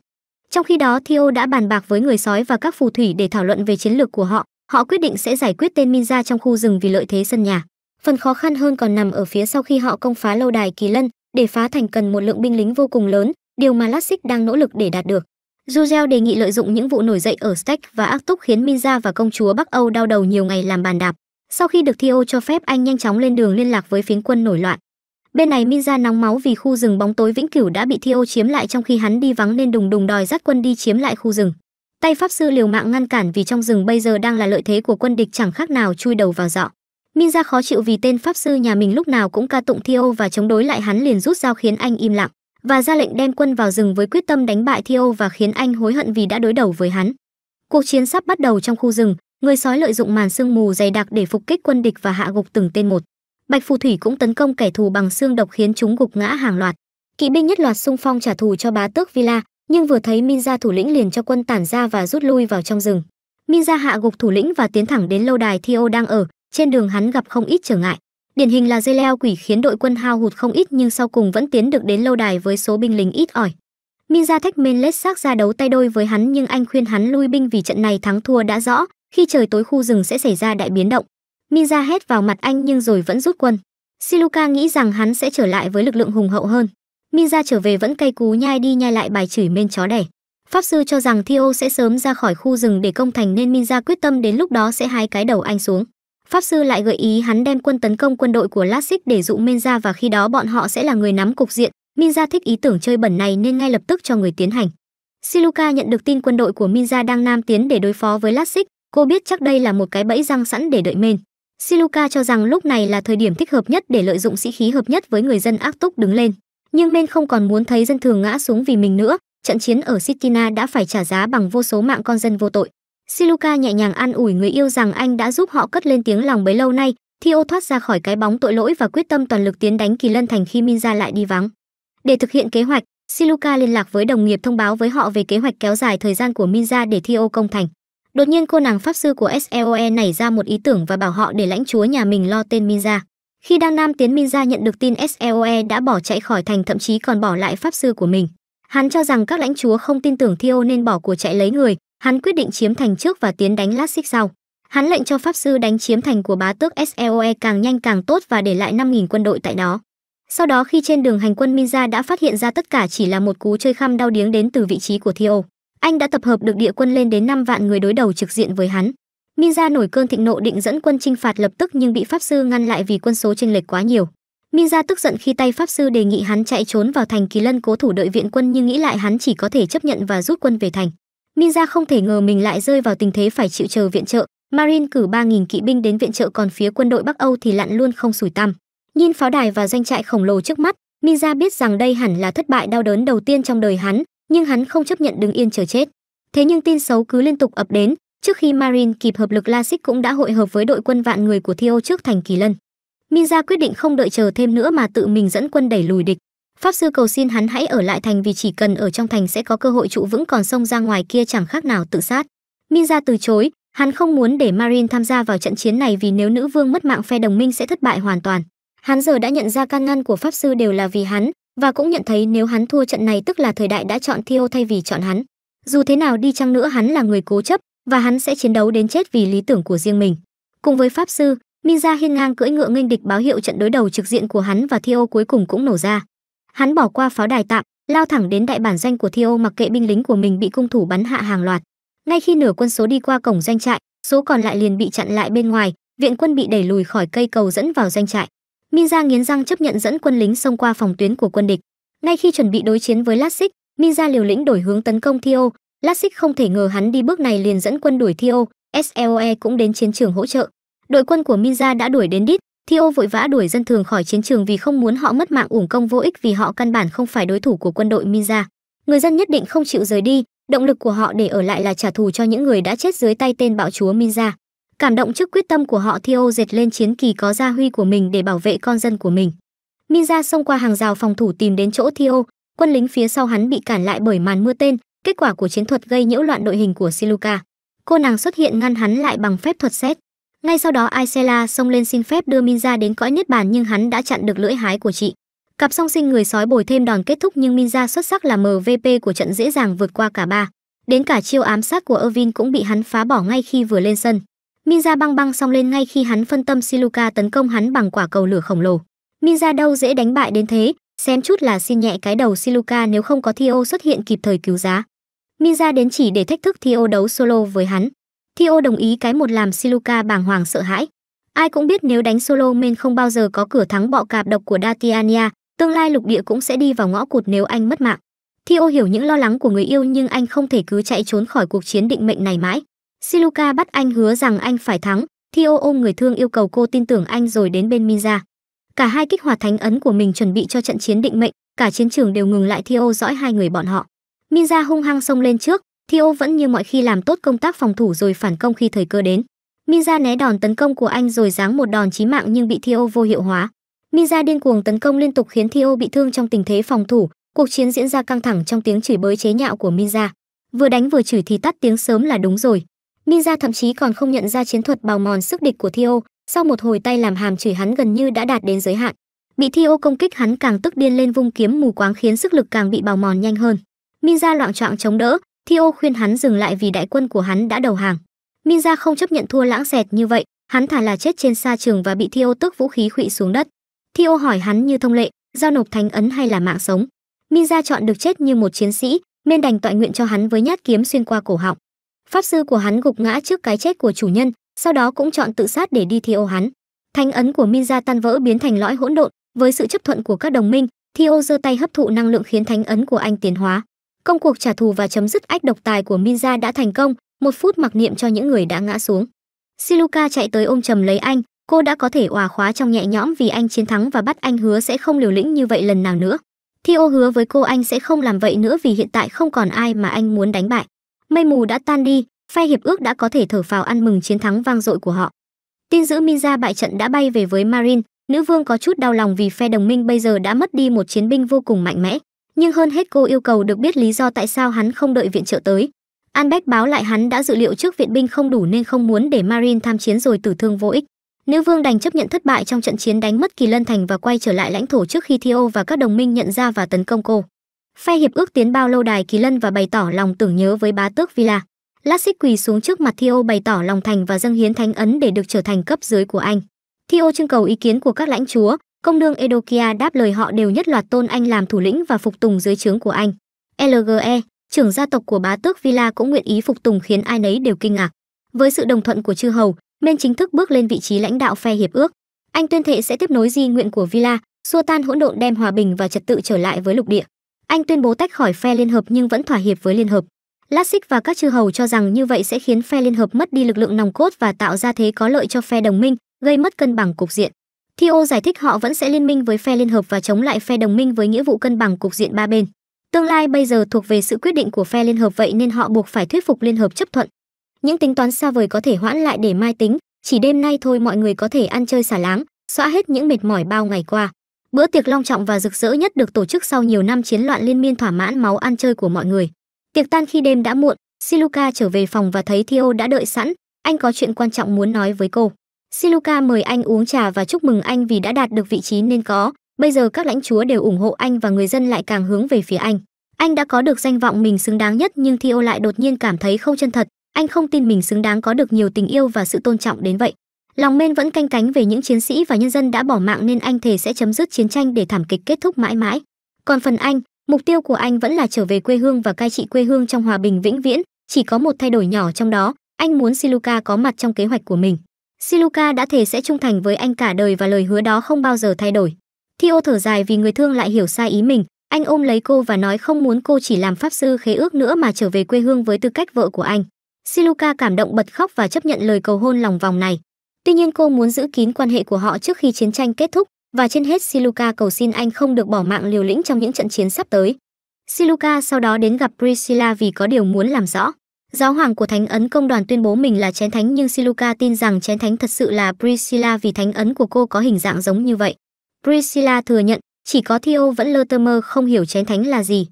Trong khi đó, Theo đã bàn bạc với người sói và các phù thủy để thảo luận về chiến lược của họ. Họ quyết định sẽ giải quyết tên Minza trong khu rừng vì lợi thế sân nhà. Phần khó khăn hơn còn nằm ở phía sau khi họ công phá lâu đài Kỳ Lân, để phá thành cần một lượng binh lính vô cùng lớn, điều mà Lasik đang nỗ lực để đạt được. Jugel đề nghị lợi dụng những vụ nổi dậy ở Steck và Ác Túc khiến Minza và công chúa Bắc Âu đau đầu nhiều ngày làm bàn đạp. Sau khi được Theo cho phép, anh nhanh chóng lên đường liên lạc với phiến quân nổi loạn. Bên này, Minza nóng máu vì khu rừng bóng tối vĩnh cửu đã bị Theo chiếm lại trong khi hắn đi vắng nên đùng đùng đòi dắt quân đi chiếm lại khu rừng. Tay pháp sư liều mạng ngăn cản vì trong rừng bây giờ đang là lợi thế của quân địch chẳng khác nào chui đầu vào dọ. Minza khó chịu vì tên pháp sư nhà mình lúc nào cũng ca tụng Theo và chống đối lại hắn liền rút dao khiến anh im lặng và ra lệnh đem quân vào rừng với quyết tâm đánh bại Theo và khiến anh hối hận vì đã đối đầu với hắn. Cuộc chiến sắp bắt đầu trong khu rừng, người sói lợi dụng màn sương mù dày đặc để phục kích quân địch và hạ gục từng tên một. Bạch phù thủy cũng tấn công kẻ thù bằng xương độc khiến chúng gục ngã hàng loạt. Kỵ binh nhất loạt xung phong trả thù cho bá tước Villa, nhưng vừa thấy Minza thủ lĩnh liền cho quân tản ra và rút lui vào trong rừng. Minza hạ gục thủ lĩnh và tiến thẳng đến lâu đài Thiêu đang ở, trên đường hắn gặp không ít trở ngại. Điển hình là dây leo quỷ khiến đội quân hao hụt không ít nhưng sau cùng vẫn tiến được đến lâu đài với số binh lính ít ỏi. Minza thách men lết xác ra đấu tay đôi với hắn nhưng anh khuyên hắn lui binh vì trận này thắng thua đã rõ, khi trời tối khu rừng sẽ xảy ra đại biến động. Minza hét vào mặt anh nhưng rồi vẫn rút quân. Siluka nghĩ rằng hắn sẽ trở lại với lực lượng hùng hậu hơn. Minza trở về vẫn cay cú nhai đi nhai lại bài chửi men chó đẻ. Pháp sư cho rằng Theo sẽ sớm ra khỏi khu rừng để công thành nên Minza quyết tâm đến lúc đó sẽ hái cái đầu anh xuống. Pháp sư lại gợi ý hắn đem quân tấn công quân đội của Lassik để dụ Menza và khi đó bọn họ sẽ là người nắm cục diện. Minza thích ý tưởng chơi bẩn này nên ngay lập tức cho người tiến hành. Siluka nhận được tin quân đội của Minza đang nam tiến để đối phó với Lassik, cô biết chắc đây là một cái bẫy răng sẵn để đợi men. Siluka cho rằng lúc này là thời điểm thích hợp nhất để lợi dụng sĩ khí hợp nhất với người dân ác túc đứng lên. Nhưng men không còn muốn thấy dân thường ngã xuống vì mình nữa, trận chiến ở Sitina đã phải trả giá bằng vô số mạng con dân vô tội. Siluka nhẹ nhàng an ủi người yêu rằng anh đã giúp họ cất lên tiếng lòng bấy lâu nay, Theo thoát ra khỏi cái bóng tội lỗi và quyết tâm toàn lực tiến đánh Kỳ Lân Thành khi Minza lại đi vắng. Để thực hiện kế hoạch, Siluka liên lạc với đồng nghiệp thông báo với họ về kế hoạch kéo dài thời gian của Minza để Theo công thành. Đột nhiên cô nàng pháp sư của SLOE nảy ra một ý tưởng và bảo họ để lãnh chúa nhà mình lo tên Minza. Khi đang nam tiến Minza nhận được tin SLOE đã bỏ chạy khỏi thành thậm chí còn bỏ lại pháp sư của mình. Hắn cho rằng các lãnh chúa không tin tưởng Theo nên bỏ của chạy lấy người, hắn quyết định chiếm thành trước và tiến đánh lát xích sau. Hắn lệnh cho pháp sư đánh chiếm thành của bá tước seoe càng nhanh càng tốt và để lại 5.000 quân đội tại đó. Sau đó khi trên đường hành quân Minza đã phát hiện ra tất cả chỉ là một cú chơi khăm đau điếng đến từ vị trí của theo Anh đã tập hợp được địa quân lên đến 5 vạn người đối đầu trực diện với hắn. Minza nổi cơn thịnh nộ định dẫn quân chinh phạt lập tức nhưng bị pháp sư ngăn lại vì quân số chênh lệch quá nhiều. Minza tức giận khi tay pháp sư đề nghị hắn chạy trốn vào thành Kỳ Lân cố thủ đợi viện quân nhưng nghĩ lại hắn chỉ có thể chấp nhận và rút quân về thành. Ninja không thể ngờ mình lại rơi vào tình thế phải chịu chờ viện trợ. Marine cử 3.000 kỵ binh đến viện trợ còn phía quân đội Bắc Âu thì lặn luôn không sủi tăm. Nhìn pháo đài và doanh trại khổng lồ trước mắt, Ninja biết rằng đây hẳn là thất bại đau đớn đầu tiên trong đời hắn, nhưng hắn không chấp nhận đứng yên chờ chết. Thế nhưng tin xấu cứ liên tục ập đến, trước khi Marine kịp hợp lực Lasik cũng đã hội hợp với đội quân vạn người của Theo trước thành Kỳ Lân. Ninja quyết định không đợi chờ thêm nữa mà tự mình dẫn quân đẩy lùi địch. Pháp sư cầu xin hắn hãy ở lại thành vì chỉ cần ở trong thành sẽ có cơ hội trụ vững còn sông ra ngoài kia chẳng khác nào tự sát. Minza từ chối, hắn không muốn để Marin tham gia vào trận chiến này vì nếu nữ vương mất mạng phe đồng minh sẽ thất bại hoàn toàn. Hắn giờ đã nhận ra can ngăn của pháp sư đều là vì hắn và cũng nhận thấy nếu hắn thua trận này tức là thời đại đã chọn Theo thay vì chọn hắn. Dù thế nào đi chăng nữa hắn là người cố chấp và hắn sẽ chiến đấu đến chết vì lý tưởng của riêng mình. Cùng với pháp sư, Minza hiên ngang cưỡi ngựa nghênh địch báo hiệu trận đối đầu trực diện của hắn và Theo cuối cùng cũng nổ ra. Hắn bỏ qua pháo đài tạm, lao thẳng đến đại bản doanh của Thiêu mặc kệ binh lính của mình bị cung thủ bắn hạ hàng loạt. Ngay khi nửa quân số đi qua cổng doanh trại, số còn lại liền bị chặn lại bên ngoài, viện quân bị đẩy lùi khỏi cây cầu dẫn vào doanh trại. Minza nghiến răng chấp nhận dẫn quân lính xông qua phòng tuyến của quân địch. Ngay khi chuẩn bị đối chiến với Lassik, Minza liều lĩnh đổi hướng tấn công Thiêu. Lassik không thể ngờ hắn đi bước này liền dẫn quân đuổi Thiêu. SLOE cũng đến chiến trường hỗ trợ. Đội quân của Minza đã đuổi đến đít, theo vội vã đuổi dân thường khỏi chiến trường vì không muốn họ mất mạng uổng công vô ích vì họ căn bản không phải đối thủ của quân đội Minza. Người dân nhất định không chịu rời đi, động lực của họ để ở lại là trả thù cho những người đã chết dưới tay tên bạo chúa Minza. Cảm động trước quyết tâm của họ Theo dệt lên chiến kỳ có gia huy của mình để bảo vệ con dân của mình. Minza xông qua hàng rào phòng thủ tìm đến chỗ Theo, quân lính phía sau hắn bị cản lại bởi màn mưa tên, kết quả của chiến thuật gây nhiễu loạn đội hình của Siluka. Cô nàng xuất hiện ngăn hắn lại bằng phép thuật xét. Ngay sau đó Aisela xông lên xin phép đưa Minza đến cõi niết bàn nhưng hắn đã chặn được lưỡi hái của chị. Cặp song sinh người sói bồi thêm đòn kết thúc nhưng Minza xuất sắc là MVP của trận dễ dàng vượt qua cả ba. Đến cả chiêu ám sát của Irvin cũng bị hắn phá bỏ ngay khi vừa lên sân. Minza băng băng xong lên ngay khi hắn phân tâm Siluka tấn công hắn bằng quả cầu lửa khổng lồ. Minza đâu dễ đánh bại đến thế, xem chút là xin nhẹ cái đầu Siluka nếu không có Theo xuất hiện kịp thời cứu giá. Minza đến chỉ để thách thức Theo đấu solo với hắn. Theo đồng ý cái một làm Siluka bàng hoàng sợ hãi. Ai cũng biết nếu đánh solo men không bao giờ có cửa thắng bọ cạp độc của Datiania, tương lai lục địa cũng sẽ đi vào ngõ cụt nếu anh mất mạng. Theo hiểu những lo lắng của người yêu nhưng anh không thể cứ chạy trốn khỏi cuộc chiến định mệnh này mãi. Siluka bắt anh hứa rằng anh phải thắng, Theo ôm người thương yêu cầu cô tin tưởng anh rồi đến bên Minza. Cả hai kích hoạt thánh ấn của mình chuẩn bị cho trận chiến định mệnh, cả chiến trường đều ngừng lại Theo dõi hai người bọn họ. Minza hung hăng xông lên trước, theo vẫn như mọi khi làm tốt công tác phòng thủ rồi phản công khi thời cơ đến. Minza né đòn tấn công của anh rồi giáng một đòn chí mạng nhưng bị Theo vô hiệu hóa. Minza điên cuồng tấn công liên tục khiến Theo bị thương trong tình thế phòng thủ, cuộc chiến diễn ra căng thẳng trong tiếng chửi bới chế nhạo của Minza. Vừa đánh vừa chửi thì tắt tiếng sớm là đúng rồi. Minza thậm chí còn không nhận ra chiến thuật bào mòn sức địch của Theo, sau một hồi tay làm hàm chửi hắn gần như đã đạt đến giới hạn. Bị Theo công kích hắn càng tức điên lên vung kiếm mù quáng khiến sức lực càng bị bào mòn nhanh hơn. Minza loạn choạng chống đỡ, theo khuyên hắn dừng lại vì đại quân của hắn đã đầu hàng. Minza không chấp nhận thua lãng xẹt như vậy, hắn thả là chết trên sa trường và bị Theo tức vũ khí khụy xuống đất. Theo hỏi hắn như thông lệ, giao nộp thánh ấn hay là mạng sống. Minza chọn được chết như một chiến sĩ, nên đành tọa nguyện cho hắn với nhát kiếm xuyên qua cổ họng. Pháp sư của hắn gục ngã trước cái chết của chủ nhân, sau đó cũng chọn tự sát để đi Theo hắn. Thánh ấn của Minza tan vỡ biến thành lõi hỗn độn, với sự chấp thuận của các đồng minh, Theo giơ tay hấp thụ năng lượng khiến thánh ấn của anh tiến hóa. Công cuộc trả thù và chấm dứt ách độc tài của Minza đã thành công, một phút mặc niệm cho những người đã ngã xuống. Siluka chạy tới ôm chầm lấy anh, cô đã có thể òa khóa trong nhẹ nhõm vì anh chiến thắng và bắt anh hứa sẽ không liều lĩnh như vậy lần nào nữa. Theo hứa với cô anh sẽ không làm vậy nữa vì hiện tại không còn ai mà anh muốn đánh bại. Mây mù đã tan đi, phe hiệp ước đã có thể thở phào ăn mừng chiến thắng vang dội của họ. Tin giữ Minza bại trận đã bay về với Marin, nữ vương có chút đau lòng vì phe đồng minh bây giờ đã mất đi một chiến binh vô cùng mạnh mẽ, nhưng hơn hết cô yêu cầu được biết lý do tại sao hắn không đợi viện trợ tới. Anbeck báo lại hắn đã dự liệu trước viện binh không đủ nên không muốn để Marin tham chiến rồi tử thương vô ích. Nữ vương đành chấp nhận thất bại trong trận chiến đánh mất Kỳ Lân Thành và quay trở lại lãnh thổ trước khi Theo và các đồng minh nhận ra và tấn công cô. Phe hiệp ước tiến bao lâu đài Kỳ Lân và bày tỏ lòng tưởng nhớ với bá tước Villa. Lassic quỳ xuống trước mặt Theo bày tỏ lòng thành và dâng hiến thánh ấn để được trở thành cấp dưới của anh. Theo trưng cầu ý kiến của các lãnh chúa, công nương Edokia đáp lời họ đều nhất loạt tôn anh làm thủ lĩnh và phục tùng dưới trướng của anh. LGE, trưởng gia tộc của bá tước Villa cũng nguyện ý phục tùng khiến ai nấy đều kinh ngạc. Với sự đồng thuận của chư hầu, Men chính thức bước lên vị trí lãnh đạo phe hiệp ước. Anh tuyên thệ sẽ tiếp nối di nguyện của Villa, xua tan hỗn độn đem hòa bình và trật tự trở lại với lục địa. Anh tuyên bố tách khỏi phe liên hợp nhưng vẫn thỏa hiệp với liên hợp. Lassik và các chư hầu cho rằng như vậy sẽ khiến phe liên hợp mất đi lực lượng nòng cốt và tạo ra thế có lợi cho phe đồng minh, gây mất cân bằng cục diện. Theo giải thích họ vẫn sẽ liên minh với phe liên hợp và chống lại phe đồng minh với nghĩa vụ cân bằng cục diện ba bên. Tương lai bây giờ thuộc về sự quyết định của phe liên hợp vậy nên họ buộc phải thuyết phục liên hợp chấp thuận. Những tính toán xa vời có thể hoãn lại để mai tính, chỉ đêm nay thôi mọi người có thể ăn chơi xả láng, xóa hết những mệt mỏi bao ngày qua. Bữa tiệc long trọng và rực rỡ nhất được tổ chức sau nhiều năm chiến loạn liên miên thỏa mãn máu ăn chơi của mọi người. Tiệc tan khi đêm đã muộn, Siluka trở về phòng và thấy Theo đã đợi sẵn, anh có chuyện quan trọng muốn nói với cô. Siluka mời anh uống trà và chúc mừng anh vì đã đạt được vị trí nên có, bây giờ các lãnh chúa đều ủng hộ anh và người dân lại càng hướng về phía anh. Anh đã có được danh vọng mình xứng đáng nhất nhưng Theo lại đột nhiên cảm thấy không chân thật, anh không tin mình xứng đáng có được nhiều tình yêu và sự tôn trọng đến vậy. Lòng men vẫn canh cánh về những chiến sĩ và nhân dân đã bỏ mạng nên anh thề sẽ chấm dứt chiến tranh để thảm kịch kết thúc mãi mãi. Còn phần anh, mục tiêu của anh vẫn là trở về quê hương và cai trị quê hương trong hòa bình vĩnh viễn, chỉ có một thay đổi nhỏ trong đó, anh muốn Siluka có mặt trong kế hoạch của mình. Siluka đã thề sẽ trung thành với anh cả đời và lời hứa đó không bao giờ thay đổi. Theo thở dài vì người thương lại hiểu sai ý mình, anh ôm lấy cô và nói không muốn cô chỉ làm pháp sư khế ước nữa mà trở về quê hương với tư cách vợ của anh. Siluka cảm động bật khóc và chấp nhận lời cầu hôn lòng vòng này. Tuy nhiên cô muốn giữ kín quan hệ của họ trước khi chiến tranh kết thúc và trên hết Siluka cầu xin anh không được bỏ mạng liều lĩnh trong những trận chiến sắp tới. Siluka sau đó đến gặp Priscilla vì có điều muốn làm rõ. Giáo hoàng của Thánh ấn công đoàn tuyên bố mình là chén thánh nhưng Siluka tin rằng chén thánh thật sự là Priscilla vì thánh ấn của cô có hình dạng giống như vậy. Priscilla thừa nhận, chỉ có Theo vẫn lơ tơ mơ không hiểu chén thánh là gì.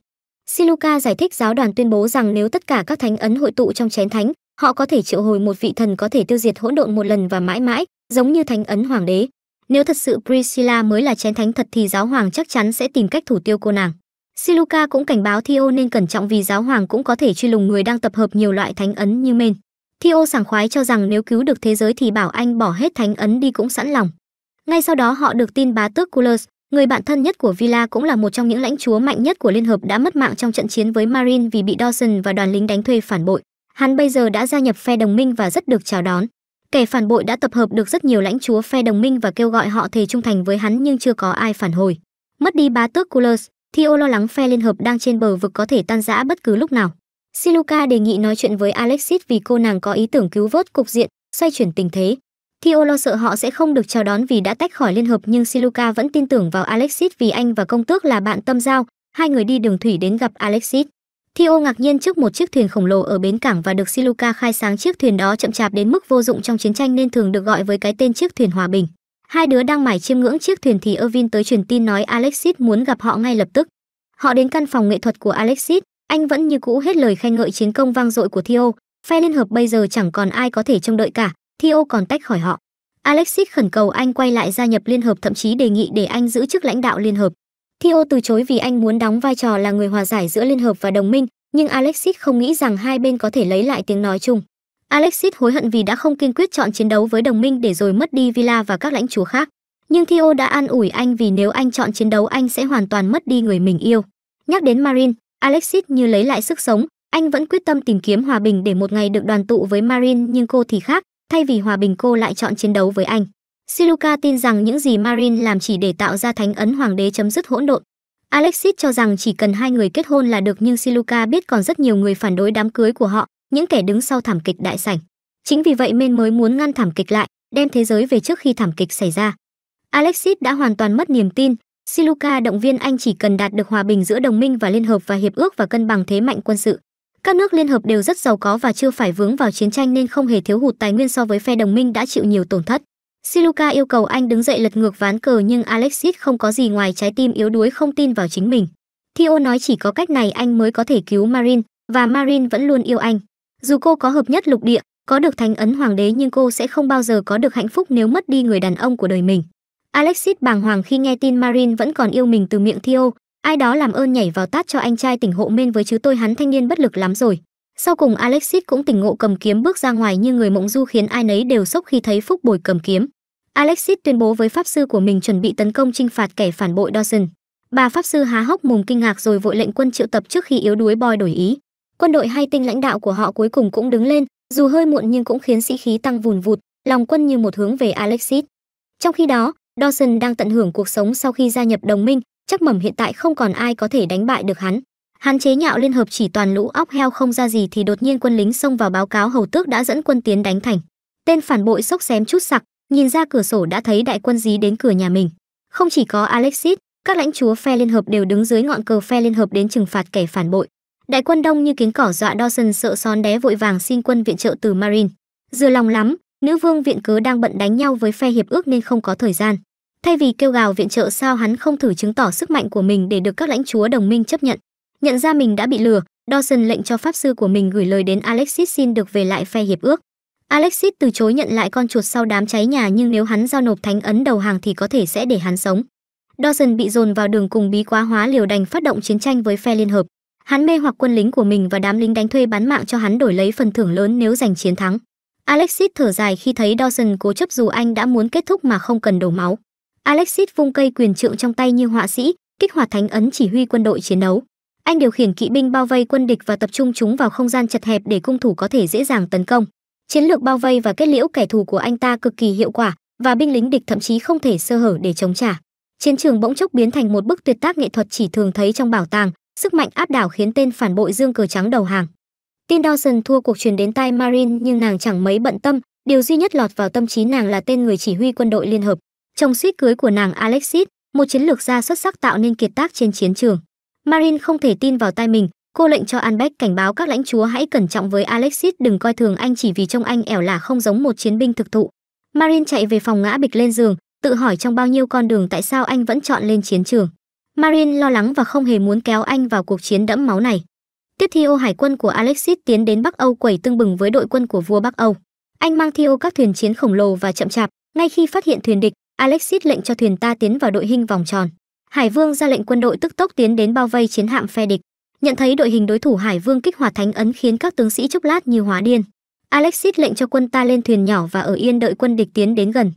Siluka giải thích giáo đoàn tuyên bố rằng nếu tất cả các thánh ấn hội tụ trong chén thánh, họ có thể triệu hồi một vị thần có thể tiêu diệt hỗn độn một lần và mãi mãi, giống như thánh ấn hoàng đế. Nếu thật sự Priscilla mới là chén thánh thật thì giáo hoàng chắc chắn sẽ tìm cách thủ tiêu cô nàng. Siluka cũng cảnh báo Theo nên cẩn trọng vì giáo hoàng cũng có thể truy lùng người đang tập hợp nhiều loại thánh ấn như men. Theo sảng khoái cho rằng nếu cứu được thế giới thì bảo anh bỏ hết thánh ấn đi cũng sẵn lòng. Ngay sau đó họ được tin bá tước Kulus, người bạn thân nhất của Villa cũng là một trong những lãnh chúa mạnh nhất của Liên Hợp đã mất mạng trong trận chiến với Marine vì bị Dawson và đoàn lính đánh thuê phản bội. Hắn bây giờ đã gia nhập phe đồng minh và rất được chào đón. Kẻ phản bội đã tập hợp được rất nhiều lãnh chúa phe đồng minh và kêu gọi họ thề trung thành với hắn nhưng chưa có ai phản hồi. Mất đi bá tước Kulus, theo lo lắng phe liên hợp đang trên bờ vực có thể tan rã bất cứ lúc nào. Siluka đề nghị nói chuyện với Alexis vì cô nàng có ý tưởng cứu vớt cục diện, xoay chuyển tình thế. Theo lo sợ họ sẽ không được chào đón vì đã tách khỏi liên hợp nhưng Siluka vẫn tin tưởng vào Alexis vì anh và công tước là bạn tâm giao, hai người đi đường thủy đến gặp Alexis. Theo ngạc nhiên trước một chiếc thuyền khổng lồ ở bến cảng và được Siluka khai sáng chiếc thuyền đó chậm chạp đến mức vô dụng trong chiến tranh nên thường được gọi với cái tên chiếc thuyền hòa bình. Hai đứa đang mải chiêm ngưỡng chiếc thuyền thì Irvin tới truyền tin nói Alexis muốn gặp họ ngay lập tức. Họ đến căn phòng nghệ thuật của Alexis, anh vẫn như cũ hết lời khen ngợi chiến công vang dội của Theo, phe liên hợp bây giờ chẳng còn ai có thể trông đợi cả, Theo còn tách khỏi họ. Alexis khẩn cầu anh quay lại gia nhập liên hợp thậm chí đề nghị để anh giữ chức lãnh đạo liên hợp. Theo từ chối vì anh muốn đóng vai trò là người hòa giải giữa liên hợp và đồng minh, nhưng Alexis không nghĩ rằng hai bên có thể lấy lại tiếng nói chung. Alexis hối hận vì đã không kiên quyết chọn chiến đấu với đồng minh để rồi mất đi Villa và các lãnh chúa khác. Nhưng Theo đã an ủi anh vì nếu anh chọn chiến đấu anh sẽ hoàn toàn mất đi người mình yêu. Nhắc đến Marin, Alexis như lấy lại sức sống, anh vẫn quyết tâm tìm kiếm hòa bình để một ngày được đoàn tụ với Marin nhưng cô thì khác, thay vì hòa bình cô lại chọn chiến đấu với anh. Siluka tin rằng những gì Marin làm chỉ để tạo ra thánh ấn hoàng đế chấm dứt hỗn độn. Alexis cho rằng chỉ cần hai người kết hôn là được nhưng Siluka biết còn rất nhiều người phản đối đám cưới của họ, những kẻ đứng sau thảm kịch đại sảnh. Chính vì vậy men mới muốn ngăn thảm kịch lại, đem thế giới về trước khi thảm kịch xảy ra. Alexis đã hoàn toàn mất niềm tin, Siluka động viên anh chỉ cần đạt được hòa bình giữa đồng minh và liên hợp và hiệp ước và cân bằng thế mạnh quân sự. Các nước liên hợp đều rất giàu có và chưa phải vướng vào chiến tranh nên không hề thiếu hụt tài nguyên so với phe đồng minh đã chịu nhiều tổn thất. Siluka yêu cầu anh đứng dậy lật ngược ván cờ nhưng Alexis không có gì ngoài trái tim yếu đuối không tin vào chính mình. Theo nói chỉ có cách này anh mới có thể cứu Marin và Marin vẫn luôn yêu anh. Dù cô có hợp nhất lục địa, có được thánh ấn hoàng đế nhưng cô sẽ không bao giờ có được hạnh phúc nếu mất đi người đàn ông của đời mình. Alexis bàng hoàng khi nghe tin Marin vẫn còn yêu mình từ miệng Theo, ai đó làm ơn nhảy vào tát cho anh trai tỉnh hộ men với chứ tôi hắn thanh niên bất lực lắm rồi. Sau cùng Alexis cũng tỉnh ngộ cầm kiếm bước ra ngoài như người mộng du khiến ai nấy đều sốc khi thấy Phúc Bồi cầm kiếm. Alexis tuyên bố với pháp sư của mình chuẩn bị tấn công trinh phạt kẻ phản bội Dawson. Bà pháp sư há hốc mồm kinh ngạc rồi vội lệnh quân triệu tập trước khi yếu đuối Boy đổi ý. Quân đội hay tinh lãnh đạo của họ cuối cùng cũng đứng lên, dù hơi muộn nhưng cũng khiến sĩ khí tăng vùn vụt, lòng quân như một hướng về Alexis. Trong khi đó, Dawson đang tận hưởng cuộc sống sau khi gia nhập đồng minh, chắc mẩm hiện tại không còn ai có thể đánh bại được hắn. Hắn chế nhạo liên hợp chỉ toàn lũ óc heo không ra gì thì đột nhiên quân lính xông vào báo cáo hầu tước đã dẫn quân tiến đánh thành. Tên phản bội sốc xém chút sặc, nhìn ra cửa sổ đã thấy đại quân dí đến cửa nhà mình. Không chỉ có Alexis, các lãnh chúa phe liên hợp đều đứng dưới ngọn cờ phe liên hợp đến trừng phạt kẻ phản bội. Đại quân đông như kiến cỏ dọa Dawson sợ son đé vội vàng xin quân viện trợ từ Marine. Dừa lòng lắm, nữ vương viện cớ đang bận đánh nhau với phe hiệp ước nên không có thời gian. Thay vì kêu gào viện trợ sao hắn không thử chứng tỏ sức mạnh của mình để được các lãnh chúa đồng minh chấp nhận. Nhận ra mình đã bị lừa, Dawson lệnh cho pháp sư của mình gửi lời đến Alexis xin được về lại phe hiệp ước. Alexis từ chối nhận lại con chuột sau đám cháy nhà nhưng nếu hắn giao nộp thánh ấn đầu hàng thì có thể sẽ để hắn sống. Dawson bị dồn vào đường cùng bí quá hóa liều đành phát động chiến tranh với phe liên hợp. Hắn mê hoặc quân lính của mình và đám lính đánh thuê bán mạng cho hắn đổi lấy phần thưởng lớn nếu giành chiến thắng. Alexis thở dài khi thấy Dawson cố chấp dù anh đã muốn kết thúc mà không cần đổ máu. Alexis vung cây quyền trượng trong tay như họa sĩ, kích hoạt thánh ấn chỉ huy quân đội chiến đấu. Anh điều khiển kỵ binh bao vây quân địch và tập trung chúng vào không gian chật hẹp để cung thủ có thể dễ dàng tấn công. Chiến lược bao vây và kết liễu kẻ thù của anh ta cực kỳ hiệu quả và binh lính địch thậm chí không thể sơ hở để chống trả. Chiến trường bỗng chốc biến thành một bức tuyệt tác nghệ thuật chỉ thường thấy trong bảo tàng, sức mạnh áp đảo khiến tên phản bội dương cờ trắng đầu hàng. Tin Dawson thua cuộc truyền đến tai Marine nhưng nàng chẳng mấy bận tâm, điều duy nhất lọt vào tâm trí nàng là tên người chỉ huy quân đội liên hợp. Trong suýt cưới của nàng Alexis, một chiến lược gia xuất sắc tạo nên kiệt tác trên chiến trường. Marine không thể tin vào tai mình, cô lệnh cho Albert cảnh báo các lãnh chúa hãy cẩn trọng với Alexis đừng coi thường anh chỉ vì trông anh ẻo lả không giống một chiến binh thực thụ. Marine chạy về phòng ngã bịch lên giường, tự hỏi trong bao nhiêu con đường tại sao anh vẫn chọn lên chiến trường. Marin lo lắng và không hề muốn kéo anh vào cuộc chiến đẫm máu này. Tiếp theo hải quân của Alexis tiến đến Bắc Âu quẩy tương bừng với đội quân của vua Bắc Âu. Anh mang theo các thuyền chiến khổng lồ và chậm chạp, ngay khi phát hiện thuyền địch, Alexis lệnh cho thuyền ta tiến vào đội hình vòng tròn. Hải Vương ra lệnh quân đội tức tốc tiến đến bao vây chiến hạm phe địch. Nhận thấy đội hình đối thủ Hải Vương kích hoạt thánh ấn khiến các tướng sĩ chốc lát như hóa điên. Alexis lệnh cho quân ta lên thuyền nhỏ và ở yên đợi quân địch tiến đến gần.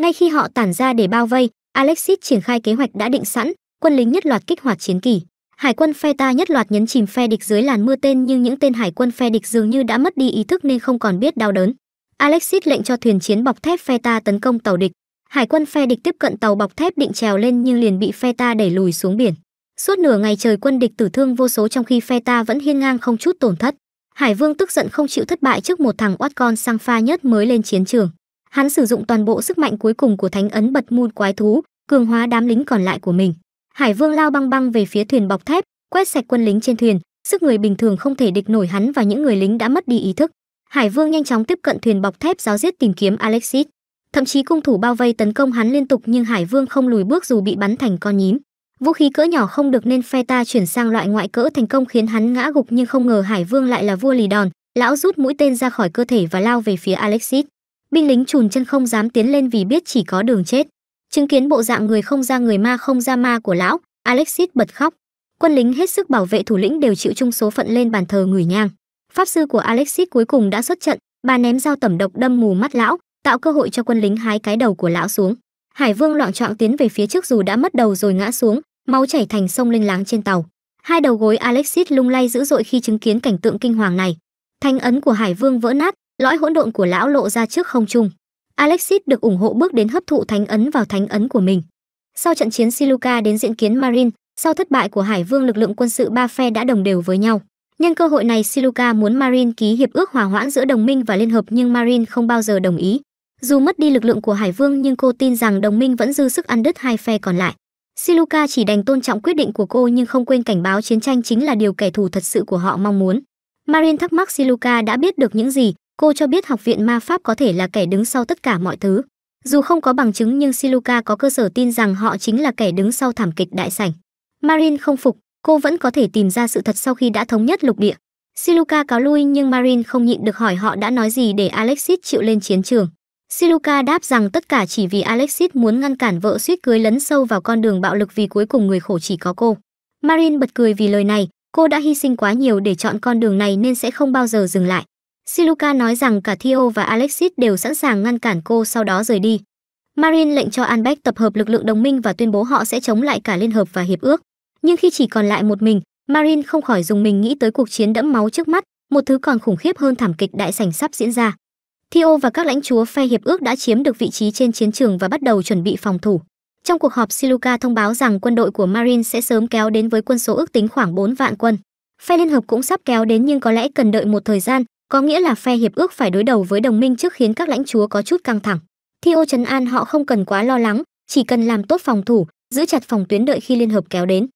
Ngay khi họ tản ra để bao vây, Alexis triển khai kế hoạch đã định sẵn, quân lính nhất loạt kích hoạt chiến kỳ. Hải quân phe ta nhất loạt nhấn chìm phe địch dưới làn mưa tên nhưng những tên hải quân phe địch dường như đã mất đi ý thức nên không còn biết đau đớn. Alexis lệnh cho thuyền chiến bọc thép phe ta tấn công tàu địch. Hải quân phe địch tiếp cận tàu bọc thép định trèo lên nhưng liền bị phe ta đẩy lùi xuống biển. Suốt nửa ngày trời quân địch tử thương vô số trong khi phe ta vẫn hiên ngang không chút tổn thất. Hải Vương tức giận không chịu thất bại trước một thằng oát con sang pha nhất mới lên chiến trường. Hắn sử dụng toàn bộ sức mạnh cuối cùng của thánh ấn bật môn quái thú, cường hóa đám lính còn lại của mình. Hải Vương lao băng băng về phía thuyền bọc thép, quét sạch quân lính trên thuyền, sức người bình thường không thể địch nổi hắn và những người lính đã mất đi ý thức. Hải Vương nhanh chóng tiếp cận thuyền bọc thép giáo giết tìm kiếm Alexis. Thậm chí cung thủ bao vây tấn công hắn liên tục nhưng Hải Vương không lùi bước dù bị bắn thành con nhím. Vũ khí cỡ nhỏ không được nên phe ta chuyển sang loại ngoại cỡ thành công khiến hắn ngã gục nhưng không ngờ Hải Vương lại là vua lì đòn, lão rút mũi tên ra khỏi cơ thể và lao về phía Alexis. Binh lính chùn chân không dám tiến lên vì biết chỉ có đường chết. Chứng kiến bộ dạng người không ra người ma không ra ma của lão, Alexis bật khóc. Quân lính hết sức bảo vệ thủ lĩnh đều chịu chung số phận lên bàn thờ người nhang. Pháp sư của Alexis cuối cùng đã xuất trận, bà ném dao tẩm độc đâm mù mắt lão, tạo cơ hội cho quân lính hái cái đầu của lão xuống. Hải Vương loạn trọng tiến về phía trước dù đã mất đầu rồi ngã xuống, máu chảy thành sông linh láng trên tàu. Hai đầu gối Alexis lung lay dữ dội khi chứng kiến cảnh tượng kinh hoàng này. Thanh ấn của Hải Vương vỡ nát, lõi hỗn độn của lão lộ ra trước không trung. Alexis được ủng hộ bước đến hấp thụ thánh ấn vào thánh ấn của mình. Sau trận chiến Siluka đến diện kiến Marin, sau thất bại của Hải Vương lực lượng quân sự ba phe đã đồng đều với nhau. Nhân cơ hội này Siluka muốn Marin ký hiệp ước hòa hoãn giữa đồng minh và liên hợp nhưng Marin không bao giờ đồng ý. Dù mất đi lực lượng của Hải Vương nhưng cô tin rằng đồng minh vẫn dư sức ăn đứt hai phe còn lại. Siluka chỉ đành tôn trọng quyết định của cô nhưng không quên cảnh báo chiến tranh chính là điều kẻ thù thật sự của họ mong muốn. Marin thắc mắc Siluka đã biết được những gì, cô cho biết học viện ma pháp có thể là kẻ đứng sau tất cả mọi thứ. Dù không có bằng chứng nhưng Siluka có cơ sở tin rằng họ chính là kẻ đứng sau thảm kịch đại sảnh. Marin không phục, cô vẫn có thể tìm ra sự thật sau khi đã thống nhất lục địa. Siluka cáo lui nhưng Marin không nhịn được hỏi họ đã nói gì để Alexis chịu lên chiến trường. Siluka đáp rằng tất cả chỉ vì Alexis muốn ngăn cản vợ suýt cưới lấn sâu vào con đường bạo lực vì cuối cùng người khổ chỉ có cô. Marin bật cười vì lời này, cô đã hy sinh quá nhiều để chọn con đường này nên sẽ không bao giờ dừng lại. Siluka nói rằng cả Theo và Alexis đều sẵn sàng ngăn cản cô sau đó rời đi. Marin lệnh cho Anbeck tập hợp lực lượng đồng minh và tuyên bố họ sẽ chống lại cả liên hợp và hiệp ước. Nhưng khi chỉ còn lại một mình, Marin không khỏi dùng mình nghĩ tới cuộc chiến đẫm máu trước mắt, một thứ còn khủng khiếp hơn thảm kịch đại sảnh sắp diễn ra. Theo và các lãnh chúa phe hiệp ước đã chiếm được vị trí trên chiến trường và bắt đầu chuẩn bị phòng thủ. Trong cuộc họp Siluka thông báo rằng quân đội của Marin sẽ sớm kéo đến với quân số ước tính khoảng 4 vạn quân. Phe liên hợp cũng sắp kéo đến nhưng có lẽ cần đợi một thời gian, có nghĩa là phe hiệp ước phải đối đầu với đồng minh trước khiến các lãnh chúa có chút căng thẳng. Theo trấn an họ không cần quá lo lắng, chỉ cần làm tốt phòng thủ, giữ chặt phòng tuyến đợi khi liên hợp kéo đến.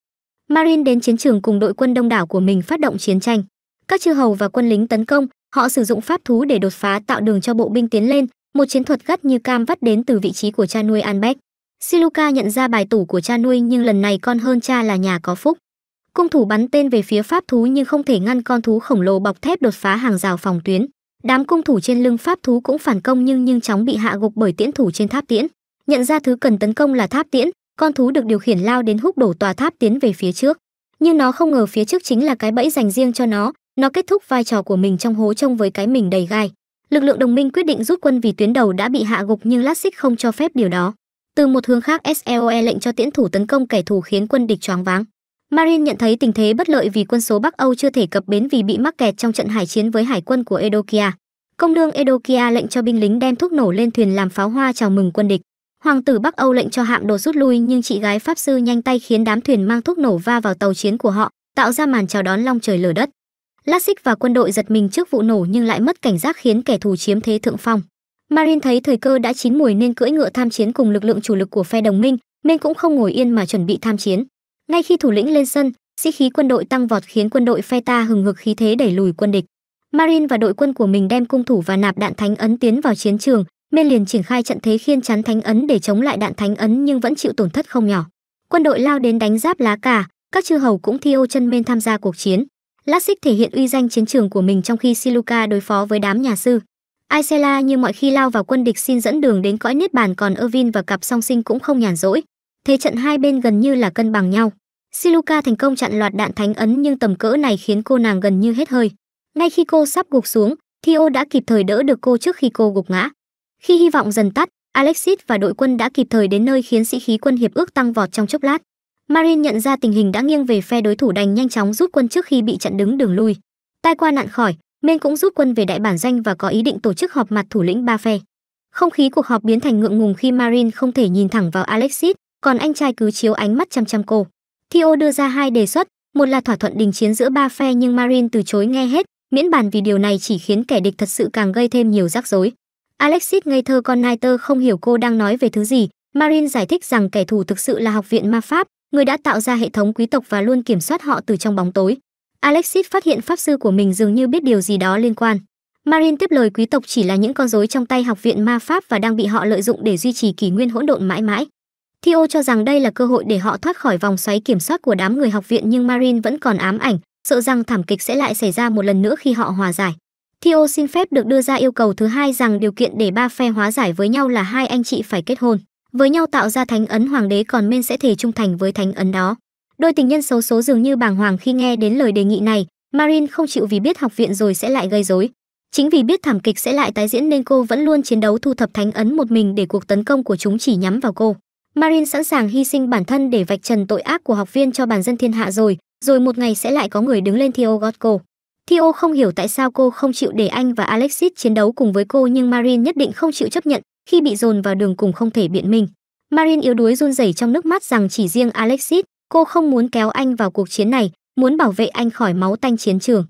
Marin đến chiến trường cùng đội quân đông đảo của mình phát động chiến tranh. Các chư hầu và quân lính tấn công, họ sử dụng pháp thú để đột phá tạo đường cho bộ binh tiến lên, một chiến thuật gắt như cam vắt đến từ vị trí của cha nuôi Anbeck. Siluka nhận ra bài tủ của cha nuôi nhưng lần này con hơn cha là nhà có phúc. Cung thủ bắn tên về phía pháp thú nhưng không thể ngăn con thú khổng lồ bọc thép đột phá hàng rào phòng tuyến. Đám cung thủ trên lưng pháp thú cũng phản công nhưng nhưng chóng bị hạ gục bởi tiễn thủ trên tháp tiễn. Nhận ra thứ cần tấn công là tháp tiễn, con thú được điều khiển lao đến húc đổ tòa tháp tiến về phía trước. Nhưng nó không ngờ phía trước chính là cái bẫy dành riêng cho nó, nó kết thúc vai trò của mình trong hố trông với cái mình đầy gai. Lực lượng đồng minh quyết định rút quân vì tuyến đầu đã bị hạ gục nhưng Lassik không cho phép điều đó. Từ một hướng khác SEOE lệnh cho tiễn thủ tấn công kẻ thù khiến quân địch choáng váng. Marin nhận thấy tình thế bất lợi vì quân số Bắc Âu chưa thể cập bến vì bị mắc kẹt trong trận hải chiến với hải quân của Edokia. Công đương Edokia lệnh cho binh lính đem thuốc nổ lên thuyền làm pháo hoa chào mừng quân địch. Hoàng tử Bắc Âu lệnh cho hạm đồ rút lui nhưng chị gái pháp sư nhanh tay khiến đám thuyền mang thuốc nổ va vào tàu chiến của họ, tạo ra màn chào đón long trời lở đất. Lassic và quân đội giật mình trước vụ nổ nhưng lại mất cảnh giác khiến kẻ thù chiếm thế thượng phong. Marin thấy thời cơ đã chín mùi nên cưỡi ngựa tham chiến cùng lực lượng chủ lực của phe đồng minh, nên cũng không ngồi yên mà chuẩn bị tham chiến. Ngay khi thủ lĩnh lên sân, sĩ khí quân đội tăng vọt khiến quân đội phe ta hừng hực khí thế đẩy lùi quân địch. Marin và đội quân của mình đem cung thủ và nạp đạn thánh ấn tiến vào chiến trường, men liền triển khai trận thế khiên chắn thánh ấn để chống lại đạn thánh ấn nhưng vẫn chịu tổn thất không nhỏ. Quân đội lao đến đánh giáp lá cà, các chư hầu cũng thi ô chân men tham gia cuộc chiến. Lassik thể hiện uy danh chiến trường của mình trong khi Siluka đối phó với đám nhà sư. Aisela như mọi khi lao vào quân địch xin dẫn đường đến cõi niết bàn còn Ervin và cặp song sinh cũng không nhàn rỗi. Thế trận hai bên gần như là cân bằng nhau. Siluka thành công chặn loạt đạn thánh ấn nhưng tầm cỡ này khiến cô nàng gần như hết hơi. Ngay khi cô sắp gục xuống, Theo đã kịp thời đỡ được cô trước khi cô gục ngã. Khi hy vọng dần tắt, Alexis và đội quân đã kịp thời đến nơi khiến sĩ khí quân hiệp ước tăng vọt trong chốc lát. Marin nhận ra tình hình đã nghiêng về phe đối thủ đành nhanh chóng rút quân trước khi bị chặn đứng đường lui. Tai qua nạn khỏi, Men cũng rút quân về đại bản doanh và có ý định tổ chức họp mặt thủ lĩnh ba phe. Không khí cuộc họp biến thành ngượng ngùng khi Marin không thể nhìn thẳng vào Alexis, còn anh trai cứ chiếu ánh mắt chăm chăm cô. Theo đưa ra hai đề xuất, một là thỏa thuận đình chiến giữa ba phe nhưng Marin từ chối nghe hết, miễn bàn vì điều này chỉ khiến kẻ địch thật sự càng gây thêm nhiều rắc rối. Alexis ngây thơ con Niter không hiểu cô đang nói về thứ gì. Marin giải thích rằng kẻ thù thực sự là học viện ma pháp, người đã tạo ra hệ thống quý tộc và luôn kiểm soát họ từ trong bóng tối. Alexis phát hiện pháp sư của mình dường như biết điều gì đó liên quan. Marin tiếp lời quý tộc chỉ là những con rối trong tay học viện ma pháp và đang bị họ lợi dụng để duy trì kỷ nguyên hỗn độn mãi mãi. Theo cho rằng đây là cơ hội để họ thoát khỏi vòng xoáy kiểm soát của đám người học viện nhưng Marin vẫn còn ám ảnh, sợ rằng thảm kịch sẽ lại xảy ra một lần nữa khi họ hòa giải. Theo xin phép được đưa ra yêu cầu thứ hai rằng điều kiện để ba phe hóa giải với nhau là hai anh chị phải kết hôn, với nhau tạo ra thánh ấn hoàng đế còn men sẽ thể trung thành với thánh ấn đó. Đôi tình nhân xấu số dường như bàng hoàng khi nghe đến lời đề nghị này, Marin không chịu vì biết học viện rồi sẽ lại gây rối. Chính vì biết thảm kịch sẽ lại tái diễn nên cô vẫn luôn chiến đấu thu thập thánh ấn một mình để cuộc tấn công của chúng chỉ nhắm vào cô. Marin sẵn sàng hy sinh bản thân để vạch trần tội ác của học viên cho bản dân thiên hạ rồi, rồi một ngày sẽ lại có người đứng lên Theo gót cô. Theo không hiểu tại sao cô không chịu để anh và Alexis chiến đấu cùng với cô nhưng Marin nhất định không chịu chấp nhận khi bị dồn vào đường cùng không thể biện minh. Marin yếu đuối run rẩy trong nước mắt rằng chỉ riêng Alexis, cô không muốn kéo anh vào cuộc chiến này, muốn bảo vệ anh khỏi máu tanh chiến trường.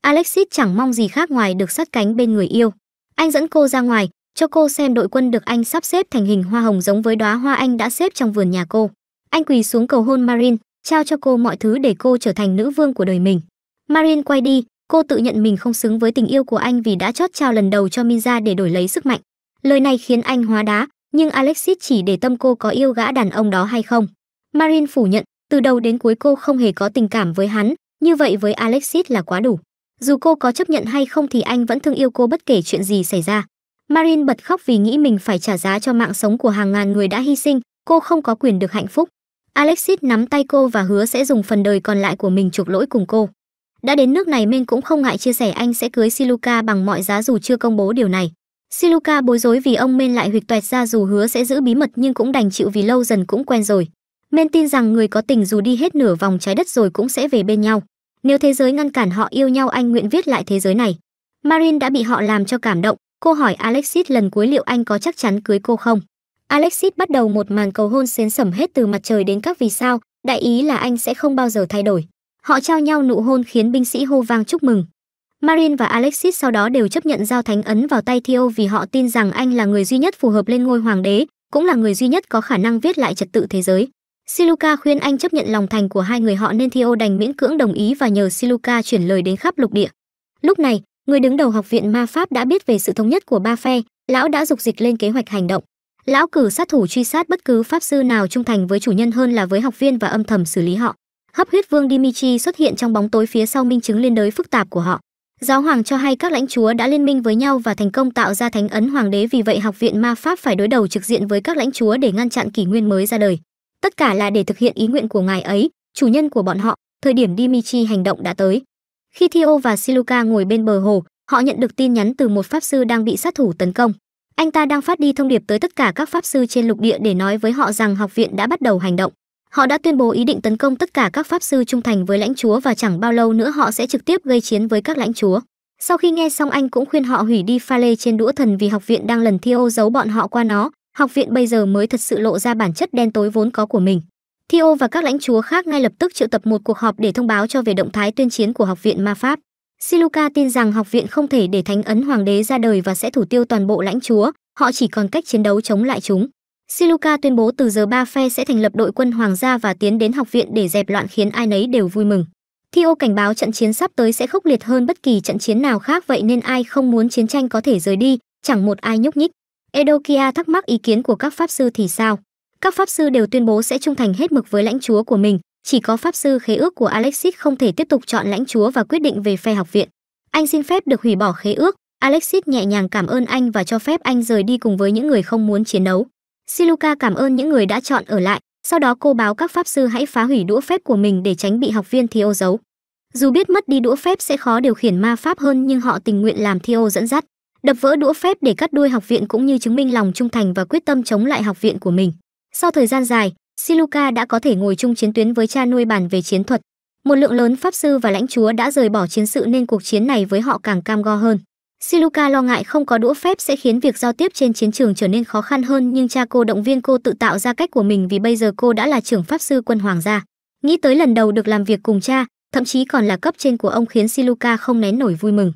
Alexis chẳng mong gì khác ngoài được sát cánh bên người yêu. Anh dẫn cô ra ngoài, cho cô xem đội quân được anh sắp xếp thành hình hoa hồng giống với đóa hoa anh đã xếp trong vườn nhà cô. Anh quỳ xuống cầu hôn Marin, trao cho cô mọi thứ để cô trở thành nữ vương của đời mình. Marin quay đi, cô tự nhận mình không xứng với tình yêu của anh vì đã chót trao lần đầu cho Minza để đổi lấy sức mạnh. Lời này khiến anh hóa đá, nhưng Alexis chỉ để tâm cô có yêu gã đàn ông đó hay không. Marin phủ nhận, từ đầu đến cuối cô không hề có tình cảm với hắn, như vậy với Alexis là quá đủ. Dù cô có chấp nhận hay không thì anh vẫn thương yêu cô bất kể chuyện gì xảy ra. Marin bật khóc vì nghĩ mình phải trả giá cho mạng sống của hàng ngàn người đã hy sinh, cô không có quyền được hạnh phúc. Alexis nắm tay cô và hứa sẽ dùng phần đời còn lại của mình chuộc lỗi cùng cô. Đã đến nước này Men cũng không ngại chia sẻ anh sẽ cưới Siluka bằng mọi giá dù chưa công bố điều này. Siluka bối rối vì ông Men lại huyệt toẹt ra dù hứa sẽ giữ bí mật nhưng cũng đành chịu vì lâu dần cũng quen rồi. Men tin rằng người có tình dù đi hết nửa vòng trái đất rồi cũng sẽ về bên nhau. Nếu thế giới ngăn cản họ yêu nhau anh nguyện viết lại thế giới này. Marin đã bị họ làm cho cảm động, cô hỏi Alexis lần cuối liệu anh có chắc chắn cưới cô không. Alexis bắt đầu một màn cầu hôn xến sẩm hết từ mặt trời đến các vì sao, đại ý là anh sẽ không bao giờ thay đổi. Họ trao nhau nụ hôn khiến binh sĩ hô vang chúc mừng. Marin và Alexis sau đó đều chấp nhận giao thánh ấn vào tay Theo vì họ tin rằng anh là người duy nhất phù hợp lên ngôi hoàng đế, cũng là người duy nhất có khả năng viết lại trật tự thế giới. Siluka khuyên anh chấp nhận lòng thành của hai người họ nên Theo đành miễn cưỡng đồng ý và nhờ Siluka chuyển lời đến khắp lục địa. Lúc này, người đứng đầu học viện ma pháp đã biết về sự thống nhất của ba phe, lão đã dục dịch lên kế hoạch hành động. Lão cử sát thủ truy sát bất cứ pháp sư nào trung thành với chủ nhân hơn là với học viên và âm thầm xử lý họ. Hấp huyết vương Dimitri xuất hiện trong bóng tối phía sau minh chứng liên đới phức tạp của họ. Giáo hoàng cho hay các lãnh chúa đã liên minh với nhau và thành công tạo ra thánh ấn hoàng đế vì vậy học viện ma pháp phải đối đầu trực diện với các lãnh chúa để ngăn chặn kỷ nguyên mới ra đời. Tất cả là để thực hiện ý nguyện của ngài ấy, chủ nhân của bọn họ, thời điểm Dimitri hành động đã tới. Khi Theo và Siluka ngồi bên bờ hồ, họ nhận được tin nhắn từ một pháp sư đang bị sát thủ tấn công. Anh ta đang phát đi thông điệp tới tất cả các pháp sư trên lục địa để nói với họ rằng học viện đã bắt đầu hành động. Họ đã tuyên bố ý định tấn công tất cả các pháp sư trung thành với lãnh chúa và chẳng bao lâu nữa họ sẽ trực tiếp gây chiến với các lãnh chúa. Sau khi nghe xong anh cũng khuyên họ hủy đi pha lê trên đũa thần vì học viện đang lần Theo giấu bọn họ qua nó, học viện bây giờ mới thật sự lộ ra bản chất đen tối vốn có của mình. Theo và các lãnh chúa khác ngay lập tức triệu tập một cuộc họp để thông báo cho về động thái tuyên chiến của học viện ma pháp. Siluka tin rằng học viện không thể để thánh ấn hoàng đế ra đời và sẽ thủ tiêu toàn bộ lãnh chúa, họ chỉ còn cách chiến đấu chống lại chúng. Siluka tuyên bố từ giờ ba phe sẽ thành lập đội quân hoàng gia và tiến đến học viện để dẹp loạn khiến ai nấy đều vui mừng. Theo cảnh báo trận chiến sắp tới sẽ khốc liệt hơn bất kỳ trận chiến nào khác vậy nên ai không muốn chiến tranh có thể rời đi, chẳng một ai nhúc nhích. Edokia thắc mắc ý kiến của các pháp sư thì sao? Các pháp sư đều tuyên bố sẽ trung thành hết mực với lãnh chúa của mình, chỉ có pháp sư khế ước của Alexis không thể tiếp tục chọn lãnh chúa và quyết định về phe học viện. Anh xin phép được hủy bỏ khế ước, Alexis nhẹ nhàng cảm ơn anh và cho phép anh rời đi cùng với những người không muốn chiến đấu. Siluka cảm ơn những người đã chọn ở lại, sau đó cô báo các pháp sư hãy phá hủy đũa phép của mình để tránh bị học viên Theo giấu. Dù biết mất đi đũa phép sẽ khó điều khiển ma pháp hơn nhưng họ tình nguyện làm Theo dẫn dắt, đập vỡ đũa phép để cắt đuôi học viện cũng như chứng minh lòng trung thành và quyết tâm chống lại học viện của mình. Sau thời gian dài, Siluka đã có thể ngồi chung chiến tuyến với cha nuôi bàn về chiến thuật. Một lượng lớn pháp sư và lãnh chúa đã rời bỏ chiến sự nên cuộc chiến này với họ càng cam go hơn. Siluka lo ngại không có đũa phép sẽ khiến việc giao tiếp trên chiến trường trở nên khó khăn hơn nhưng cha cô động viên cô tự tạo ra cách của mình vì bây giờ cô đã là trưởng pháp sư quân hoàng gia. Nghĩ tới lần đầu được làm việc cùng cha, thậm chí còn là cấp trên của ông khiến Siluka không nén nổi vui mừng.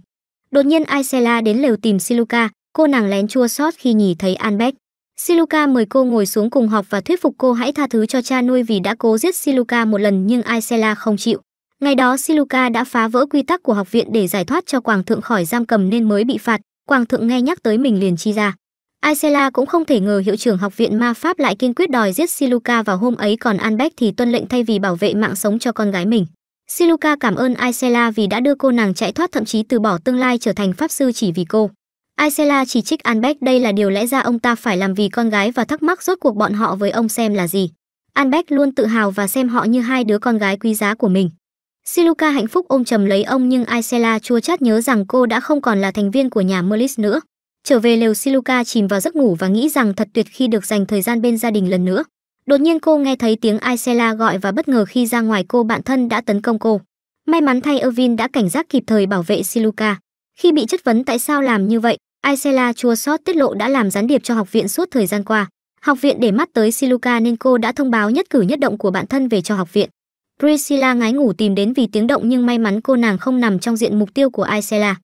Đột nhiên Aisela đến lều tìm Siluka, cô nàng lén chua xót khi nhìn thấy Albert. Siluka mời cô ngồi xuống cùng họp và thuyết phục cô hãy tha thứ cho cha nuôi vì đã cố giết Siluka một lần nhưng Aisela không chịu. Ngày đó Siluka đã phá vỡ quy tắc của học viện để giải thoát cho Quảng thượng khỏi giam cầm nên mới bị phạt, Quảng thượng nghe nhắc tới mình liền chi ra. Aisela cũng không thể ngờ hiệu trưởng học viện ma pháp lại kiên quyết đòi giết Siluka vào hôm ấy còn Anbeck thì tuân lệnh thay vì bảo vệ mạng sống cho con gái mình. Siluka cảm ơn Aisela vì đã đưa cô nàng chạy thoát thậm chí từ bỏ tương lai trở thành pháp sư chỉ vì cô. Isela chỉ trích Anbeck đây là điều lẽ ra ông ta phải làm vì con gái và thắc mắc rốt cuộc bọn họ với ông xem là gì. Anbeck luôn tự hào và xem họ như hai đứa con gái quý giá của mình. Siluka hạnh phúc ôm chầm lấy ông nhưng Isela chua chát nhớ rằng cô đã không còn là thành viên của nhà Merlis nữa. Trở về lều Siluka chìm vào giấc ngủ và nghĩ rằng thật tuyệt khi được dành thời gian bên gia đình lần nữa. Đột nhiên cô nghe thấy tiếng Isela gọi và bất ngờ khi ra ngoài cô bạn thân đã tấn công cô. May mắn thay Irvin đã cảnh giác kịp thời bảo vệ Siluka. Khi bị chất vấn tại sao làm như vậy, Aisela chua xót tiết lộ đã làm gián điệp cho học viện suốt thời gian qua. Học viện để mắt tới Siluka nên cô đã thông báo nhất cử nhất động của bạn thân về cho học viện. Priscilla ngái ngủ tìm đến vì tiếng động nhưng may mắn cô nàng không nằm trong diện mục tiêu của Aisela.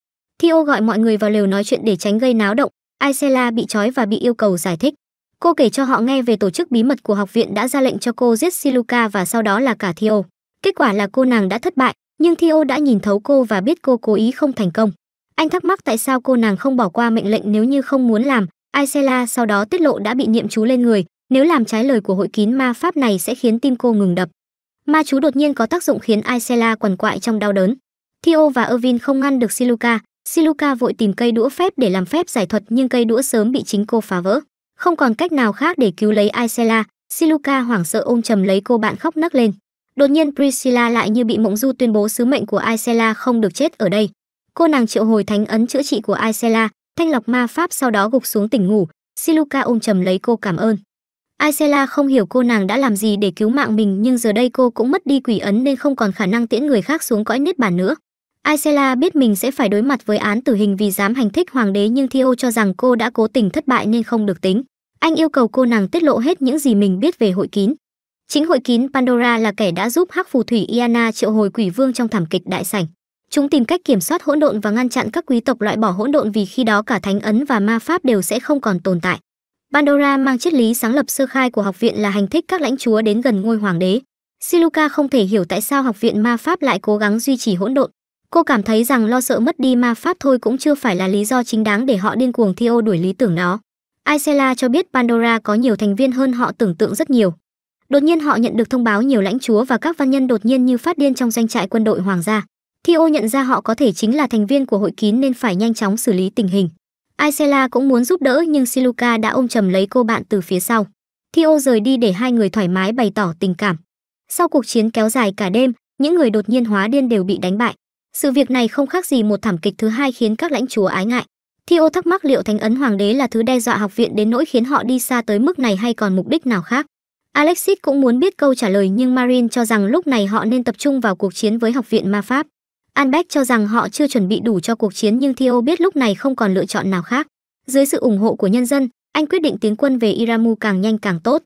Theo gọi mọi người vào lều nói chuyện để tránh gây náo động. Aisela bị trói và bị yêu cầu giải thích. Cô kể cho họ nghe về tổ chức bí mật của học viện đã ra lệnh cho cô giết Siluka và sau đó là cả Theo. Kết quả là cô nàng đã thất bại, nhưng Theo đã nhìn thấu cô và biết cô cố ý không thành công. Anh thắc mắc tại sao cô nàng không bỏ qua mệnh lệnh nếu như không muốn làm. Aisela sau đó tiết lộ đã bị niệm chú lên người, nếu làm trái lời của hội kín ma pháp này sẽ khiến tim cô ngừng đập. Ma chú đột nhiên có tác dụng khiến Aisela quằn quại trong đau đớn. Theo và Ervin không ngăn được Siluka, Siluka vội tìm cây đũa phép để làm phép giải thuật nhưng cây đũa sớm bị chính cô phá vỡ. Không còn cách nào khác để cứu lấy Aisela, Siluka hoảng sợ ôm chầm lấy cô bạn khóc nấc lên. Đột nhiên Priscilla lại như bị mộng du tuyên bố sứ mệnh của Aisela không được chết ở đây. Cô nàng triệu hồi thánh ấn chữa trị của Aisela, thanh lọc ma pháp sau đó gục xuống tỉnh ngủ. Siluka ôm chầm lấy cô cảm ơn. Aisela không hiểu cô nàng đã làm gì để cứu mạng mình nhưng giờ đây cô cũng mất đi quỷ ấn nên không còn khả năng tiễn người khác xuống cõi niết bàn nữa. Aisela biết mình sẽ phải đối mặt với án tử hình vì dám hành thích hoàng đế nhưng Theo cho rằng cô đã cố tình thất bại nên không được tính. Anh yêu cầu cô nàng tiết lộ hết những gì mình biết về hội kín. Chính hội kín Pandora là kẻ đã giúp Hắc phù thủy Iana triệu hồi quỷ vương trong thảm kịch đại sảnh. Chúng tìm cách kiểm soát hỗn độn và ngăn chặn các quý tộc loại bỏ hỗn độn vì khi đó cả thánh ấn và ma pháp đều sẽ không còn tồn tại. Pandora mang triết lý sáng lập sơ khai của học viện là hành thích các lãnh chúa đến gần ngôi hoàng đế. Siluka không thể hiểu tại sao học viện ma pháp lại cố gắng duy trì hỗn độn. Cô cảm thấy rằng lo sợ mất đi ma pháp thôi cũng chưa phải là lý do chính đáng để họ điên cuồng thiêu đuổi lý tưởng đó. Isela cho biết Pandora có nhiều thành viên hơn họ tưởng tượng rất nhiều. Đột nhiên họ nhận được thông báo nhiều lãnh chúa và các văn nhân đột nhiên như phát điên trong doanh trại quân đội hoàng gia. Theo nhận ra họ có thể chính là thành viên của hội kín nên phải nhanh chóng xử lý tình hình. Aisela cũng muốn giúp đỡ nhưng Siluka đã ôm chầm lấy cô bạn từ phía sau. Theo rời đi để hai người thoải mái bày tỏ tình cảm. Sau cuộc chiến kéo dài cả đêm, những người đột nhiên hóa điên đều bị đánh bại. Sự việc này không khác gì một thảm kịch thứ hai khiến các lãnh chúa ái ngại. Theo thắc mắc liệu thánh ấn hoàng đế là thứ đe dọa học viện đến nỗi khiến họ đi xa tới mức này hay còn mục đích nào khác. Alexis cũng muốn biết câu trả lời nhưng Marin cho rằng lúc này họ nên tập trung vào cuộc chiến với học viện ma pháp. Albert cho rằng họ chưa chuẩn bị đủ cho cuộc chiến nhưng Theo biết lúc này không còn lựa chọn nào khác. Dưới sự ủng hộ của nhân dân, anh quyết định tiến quân về Iramu càng nhanh càng tốt.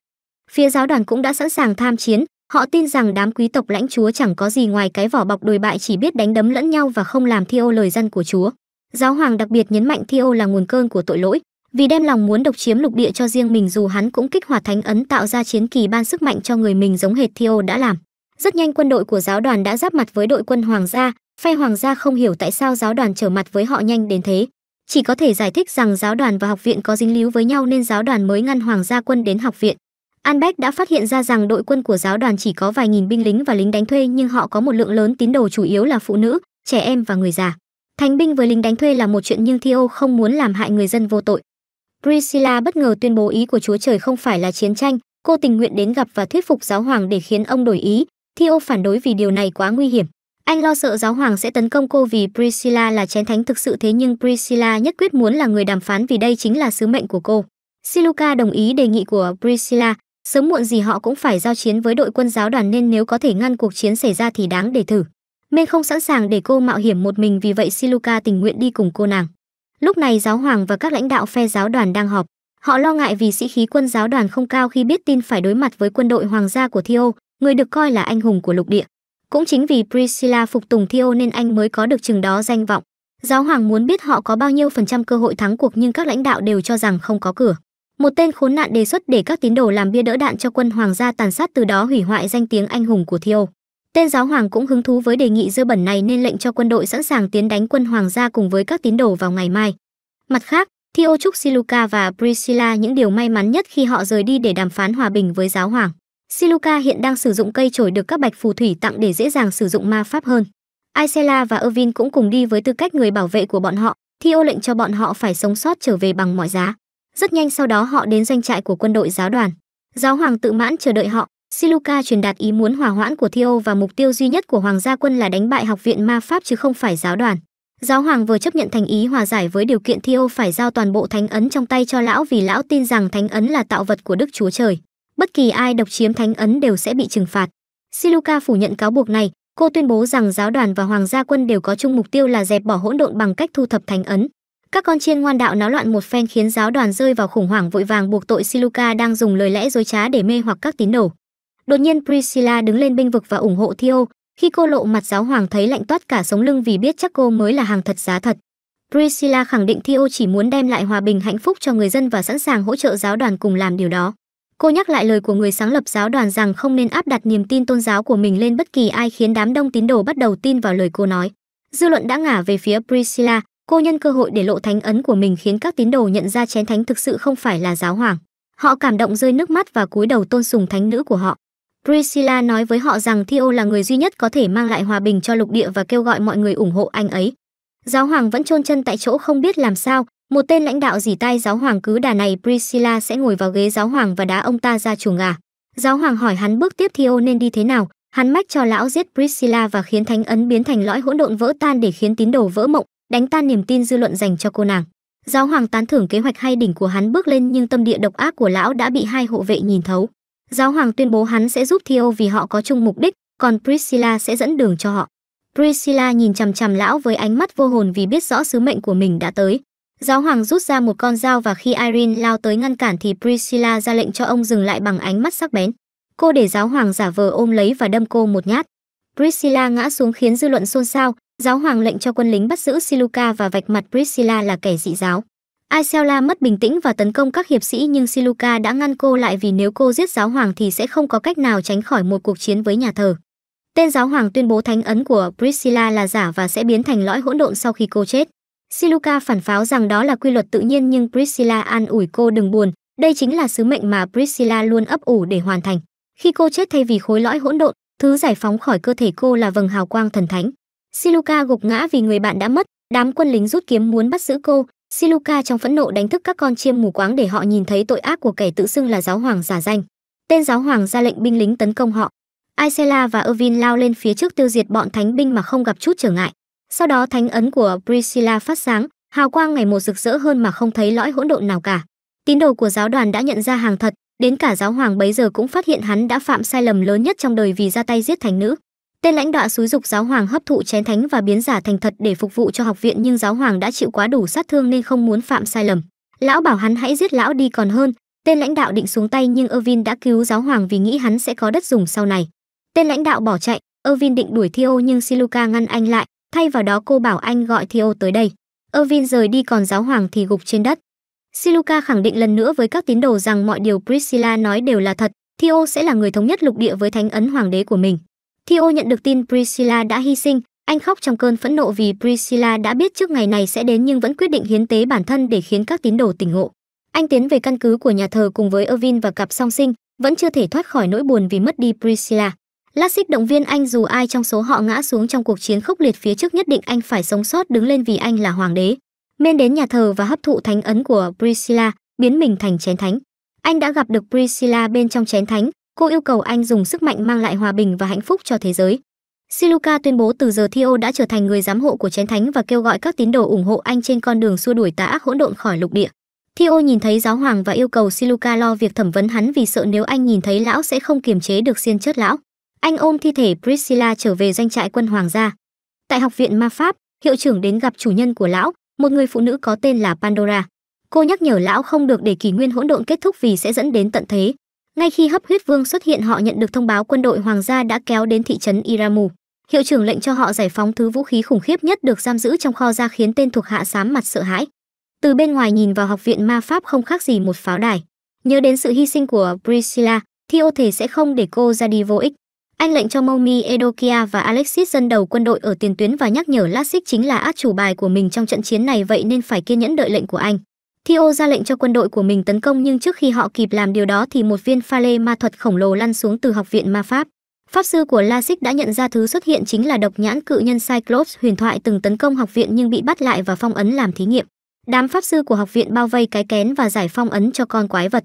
Phía giáo đoàn cũng đã sẵn sàng tham chiến, họ tin rằng đám quý tộc lãnh chúa chẳng có gì ngoài cái vỏ bọc đồi bại chỉ biết đánh đấm lẫn nhau và không làm Theo lời dân của chúa. Giáo hoàng đặc biệt nhấn mạnh Theo là nguồn cơn của tội lỗi, vì đem lòng muốn độc chiếm lục địa cho riêng mình dù hắn cũng kích hoạt thánh ấn tạo ra chiến kỳ ban sức mạnh cho người mình giống hệt Theo đã làm. Rất nhanh quân đội của giáo đoàn đã giáp mặt với đội quân hoàng gia, phe hoàng gia không hiểu tại sao giáo đoàn trở mặt với họ nhanh đến thế. Chỉ có thể giải thích rằng giáo đoàn và học viện có dính líu với nhau nên giáo đoàn mới ngăn hoàng gia quân đến học viện. Albert đã phát hiện ra rằng đội quân của giáo đoàn chỉ có vài nghìn binh lính và lính đánh thuê nhưng họ có một lượng lớn tín đồ chủ yếu là phụ nữ, trẻ em và người già. Thành binh với lính đánh thuê là một chuyện nhưng Theo không muốn làm hại người dân vô tội. Priscilla bất ngờ tuyên bố ý của Chúa Trời không phải là chiến tranh, cô tình nguyện đến gặp và thuyết phục giáo hoàng để khiến ông đổi ý. Theo phản đối vì điều này quá nguy hiểm. Anh lo sợ giáo hoàng sẽ tấn công cô vì Priscilla là chén thánh thực sự thế nhưng Priscilla nhất quyết muốn là người đàm phán vì đây chính là sứ mệnh của cô. Siluka đồng ý đề nghị của Priscilla, sớm muộn gì họ cũng phải giao chiến với đội quân giáo đoàn nên nếu có thể ngăn cuộc chiến xảy ra thì đáng để thử. Men không sẵn sàng để cô mạo hiểm một mình vì vậy Siluka tình nguyện đi cùng cô nàng. Lúc này giáo hoàng và các lãnh đạo phe giáo đoàn đang họp. Họ lo ngại vì sĩ khí quân giáo đoàn không cao khi biết tin phải đối mặt với quân đội hoàng gia của Theo, người được coi là anh hùng của lục địa. Cũng chính vì Priscilla phục tùng Theo nên anh mới có được chừng đó danh vọng. Giáo hoàng muốn biết họ có bao nhiêu phần trăm cơ hội thắng cuộc nhưng các lãnh đạo đều cho rằng không có cửa. Một tên khốn nạn đề xuất để các tín đồ làm bia đỡ đạn cho quân hoàng gia tàn sát từ đó hủy hoại danh tiếng anh hùng của Theo. Tên giáo hoàng cũng hứng thú với đề nghị dơ bẩn này nên lệnh cho quân đội sẵn sàng tiến đánh quân hoàng gia cùng với các tín đồ vào ngày mai. Mặt khác, Theo chúc Siluka và Priscilla những điều may mắn nhất khi họ rời đi để đàm phán hòa bình với giáo hoàng. Siluka hiện đang sử dụng cây chổi được các bạch phù thủy tặng để dễ dàng sử dụng ma pháp hơn. Isela và Irvin cũng cùng đi với tư cách người bảo vệ của bọn họ, Theo lệnh cho bọn họ phải sống sót trở về bằng mọi giá. Rất nhanh sau đó họ đến doanh trại của quân đội giáo đoàn. Giáo hoàng tự mãn chờ đợi họ, Siluka truyền đạt ý muốn hòa hoãn của Theo và mục tiêu duy nhất của hoàng gia quân là đánh bại học viện ma pháp chứ không phải giáo đoàn. Giáo hoàng vừa chấp nhận thành ý hòa giải với điều kiện Theo phải giao toàn bộ thánh ấn trong tay cho lão vì lão tin rằng thánh ấn là tạo vật của Đức Chúa Trời. Bất kỳ ai độc chiếm thánh ấn đều sẽ bị trừng phạt. Siluka phủ nhận cáo buộc này, cô tuyên bố rằng giáo đoàn và hoàng gia quân đều có chung mục tiêu là dẹp bỏ hỗn độn bằng cách thu thập thánh ấn. Các con chiên ngoan đạo náo loạn một phen khiến giáo đoàn rơi vào khủng hoảng vội vàng buộc tội Siluka đang dùng lời lẽ dối trá để mê hoặc các tín đồ. Đột nhiên Priscilla đứng lên binh vực và ủng hộ Theo, khi cô lộ mặt giáo hoàng thấy lạnh toát cả sống lưng vì biết chắc cô mới là hàng thật giá thật. Priscilla khẳng định Theo chỉ muốn đem lại hòa bình hạnh phúc cho người dân và sẵn sàng hỗ trợ giáo đoàn cùng làm điều đó. Cô nhắc lại lời của người sáng lập giáo đoàn rằng không nên áp đặt niềm tin tôn giáo của mình lên bất kỳ ai khiến đám đông tín đồ bắt đầu tin vào lời cô nói. Dư luận đã ngả về phía Priscilla, cô nhân cơ hội để lộ thánh ấn của mình khiến các tín đồ nhận ra chén thánh thực sự không phải là giáo hoàng. Họ cảm động rơi nước mắt và cúi đầu tôn sùng thánh nữ của họ. Priscilla nói với họ rằng Theo là người duy nhất có thể mang lại hòa bình cho lục địa và kêu gọi mọi người ủng hộ anh ấy. Giáo hoàng vẫn chôn chân tại chỗ không biết làm sao, một tên lãnh đạo dỉ tay giáo hoàng cứ đà này Priscilla sẽ ngồi vào ghế giáo hoàng và đá ông ta ra chuồng gà. Giáo hoàng hỏi hắn bước tiếp Theo nên đi thế nào, hắn mách cho lão giết Priscilla và khiến thánh ấn biến thành lõi hỗn độn vỡ tan để khiến tín đồ vỡ mộng, đánh tan niềm tin dư luận dành cho cô nàng. Giáo hoàng tán thưởng kế hoạch hay đỉnh của hắn bước lên nhưng tâm địa độc ác của lão đã bị hai hộ vệ nhìn thấu. Giáo hoàng tuyên bố hắn sẽ giúp Theo vì họ có chung mục đích, còn Priscilla sẽ dẫn đường cho họ. Priscilla nhìn chằm chằm lão với ánh mắt vô hồn vì biết rõ sứ mệnh của mình đã tới. Giáo hoàng rút ra một con dao và khi Irene lao tới ngăn cản thì Priscilla ra lệnh cho ông dừng lại bằng ánh mắt sắc bén. Cô để giáo hoàng giả vờ ôm lấy và đâm cô một nhát. Priscilla ngã xuống khiến dư luận xôn xao, giáo hoàng lệnh cho quân lính bắt giữ Siluka và vạch mặt Priscilla là kẻ dị giáo. Aisela mất bình tĩnh và tấn công các hiệp sĩ nhưng Siluka đã ngăn cô lại vì nếu cô giết giáo hoàng thì sẽ không có cách nào tránh khỏi một cuộc chiến với nhà thờ. Tên giáo hoàng tuyên bố thánh ấn của Priscilla là giả và sẽ biến thành lõi hỗn độn sau khi cô chết. Siluka phản pháo rằng đó là quy luật tự nhiên nhưng Priscilla an ủi cô đừng buồn, đây chính là sứ mệnh mà Priscilla luôn ấp ủ để hoàn thành. Khi cô chết thay vì khối lõi hỗn độn, thứ giải phóng khỏi cơ thể cô là vầng hào quang thần thánh. Siluka gục ngã vì người bạn đã mất, đám quân lính rút kiếm muốn bắt giữ cô, Siluka trong phẫn nộ đánh thức các con chiêm mù quáng để họ nhìn thấy tội ác của kẻ tự xưng là giáo hoàng giả danh. Tên giáo hoàng ra lệnh binh lính tấn công họ. Aisela và Irvin lao lên phía trước tiêu diệt bọn thánh binh mà không gặp chút trở ngại. Sau đó thánh ấn của Priscilla phát sáng, hào quang ngày một rực rỡ hơn mà không thấy lõi hỗn độn nào cả. Tín đồ của giáo đoàn đã nhận ra hàng thật, đến cả giáo hoàng bấy giờ cũng phát hiện hắn đã phạm sai lầm lớn nhất trong đời vì ra tay giết thánh nữ. Tên lãnh đạo xúi dục giáo hoàng hấp thụ chén thánh và biến giả thành thật để phục vụ cho học viện nhưng giáo hoàng đã chịu quá đủ sát thương nên không muốn phạm sai lầm. Lão bảo hắn hãy giết lão đi còn hơn. Tên lãnh đạo định xuống tay nhưng Ervin đã cứu giáo hoàng vì nghĩ hắn sẽ có đất dùng sau này. Tên lãnh đạo bỏ chạy, Ervin định đuổi Theo nhưng Siluka ngăn anh lại, thay vào đó cô bảo anh gọi Theo tới đây. Irvin rời đi còn giáo hoàng thì gục trên đất. Siluka khẳng định lần nữa với các tín đồ rằng mọi điều Priscilla nói đều là thật, Theo sẽ là người thống nhất lục địa với thánh ấn hoàng đế của mình. Theo nhận được tin Priscilla đã hy sinh, anh khóc trong cơn phẫn nộ vì Priscilla đã biết trước ngày này sẽ đến nhưng vẫn quyết định hiến tế bản thân để khiến các tín đồ tỉnh ngộ. Anh tiến về căn cứ của nhà thờ cùng với Irvin và cặp song sinh, vẫn chưa thể thoát khỏi nỗi buồn vì mất đi Priscilla. Lassik động viên anh dù ai trong số họ ngã xuống trong cuộc chiến khốc liệt phía trước nhất định anh phải sống sót đứng lên vì anh là hoàng đế. Men đến nhà thờ và hấp thụ thánh ấn của Priscilla, biến mình thành chén thánh. Anh đã gặp được Priscilla bên trong chén thánh, cô yêu cầu anh dùng sức mạnh mang lại hòa bình và hạnh phúc cho thế giới. Siluka tuyên bố từ giờ Theo đã trở thành người giám hộ của chén thánh và kêu gọi các tín đồ ủng hộ anh trên con đường xua đuổi tà ác hỗn độn khỏi lục địa. Theo nhìn thấy giáo hoàng và yêu cầu Siluka lo việc thẩm vấn hắn vì sợ nếu anh nhìn thấy lão sẽ không kiềm chế được xiên chất lão. Anh ôm thi thể Priscilla trở về doanh trại quân hoàng gia. Tại học viện ma pháp, hiệu trưởng đến gặp chủ nhân của lão, một người phụ nữ có tên là Pandora. Cô nhắc nhở lão không được để kỷ nguyên hỗn độn kết thúc vì sẽ dẫn đến tận thế. Ngay khi hấp huyết vương xuất hiện họ nhận được thông báo quân đội hoàng gia đã kéo đến thị trấn Iramu. Hiệu trưởng lệnh cho họ giải phóng thứ vũ khí khủng khiếp nhất được giam giữ trong kho ra khiến tên thuộc hạ sám mặt sợ hãi. Từ bên ngoài nhìn vào học viện ma pháp không khác gì một pháo đài. Nhớ đến sự hy sinh của Priscilla, Theo thể sẽ không để cô ra đi vô ích. Anh lệnh cho Momi Edokia và Alexis dân đầu quân đội ở tiền tuyến và nhắc nhở Lassik chính là át chủ bài của mình trong trận chiến này, vậy nên phải kiên nhẫn đợi lệnh của anh. Theo ra lệnh cho quân đội của mình tấn công, nhưng trước khi họ kịp làm điều đó thì một viên pha lê ma thuật khổng lồ lăn xuống từ học viện ma pháp. Pháp sư của Lasik đã nhận ra thứ xuất hiện chính là độc nhãn cự nhân Cyclops, huyền thoại từng tấn công học viện nhưng bị bắt lại và phong ấn làm thí nghiệm. Đám pháp sư của học viện bao vây cái kén và giải phong ấn cho con quái vật.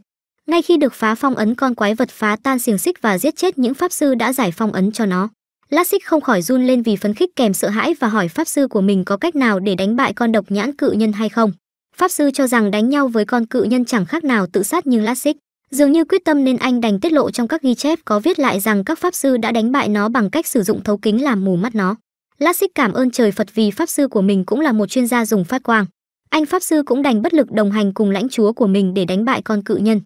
Ngay khi được phá phong ấn con quái vật phá tan xiềng xích và giết chết, những pháp sư đã giải phong ấn cho nó. Lasik không khỏi run lên vì phấn khích kèm sợ hãi và hỏi pháp sư của mình có cách nào để đánh bại con độc nhãn cự nhân hay không. Pháp sư cho rằng đánh nhau với con cự nhân chẳng khác nào tự sát nhưng Lasik dường như quyết tâm nên anh đành tiết lộ trong các ghi chép có viết lại rằng các pháp sư đã đánh bại nó bằng cách sử dụng thấu kính làm mù mắt nó. Lasik cảm ơn trời Phật vì pháp sư của mình cũng là một chuyên gia dùng phát quang. Anh pháp sư cũng đành bất lực đồng hành cùng lãnh chúa của mình để đánh bại con cự nhân.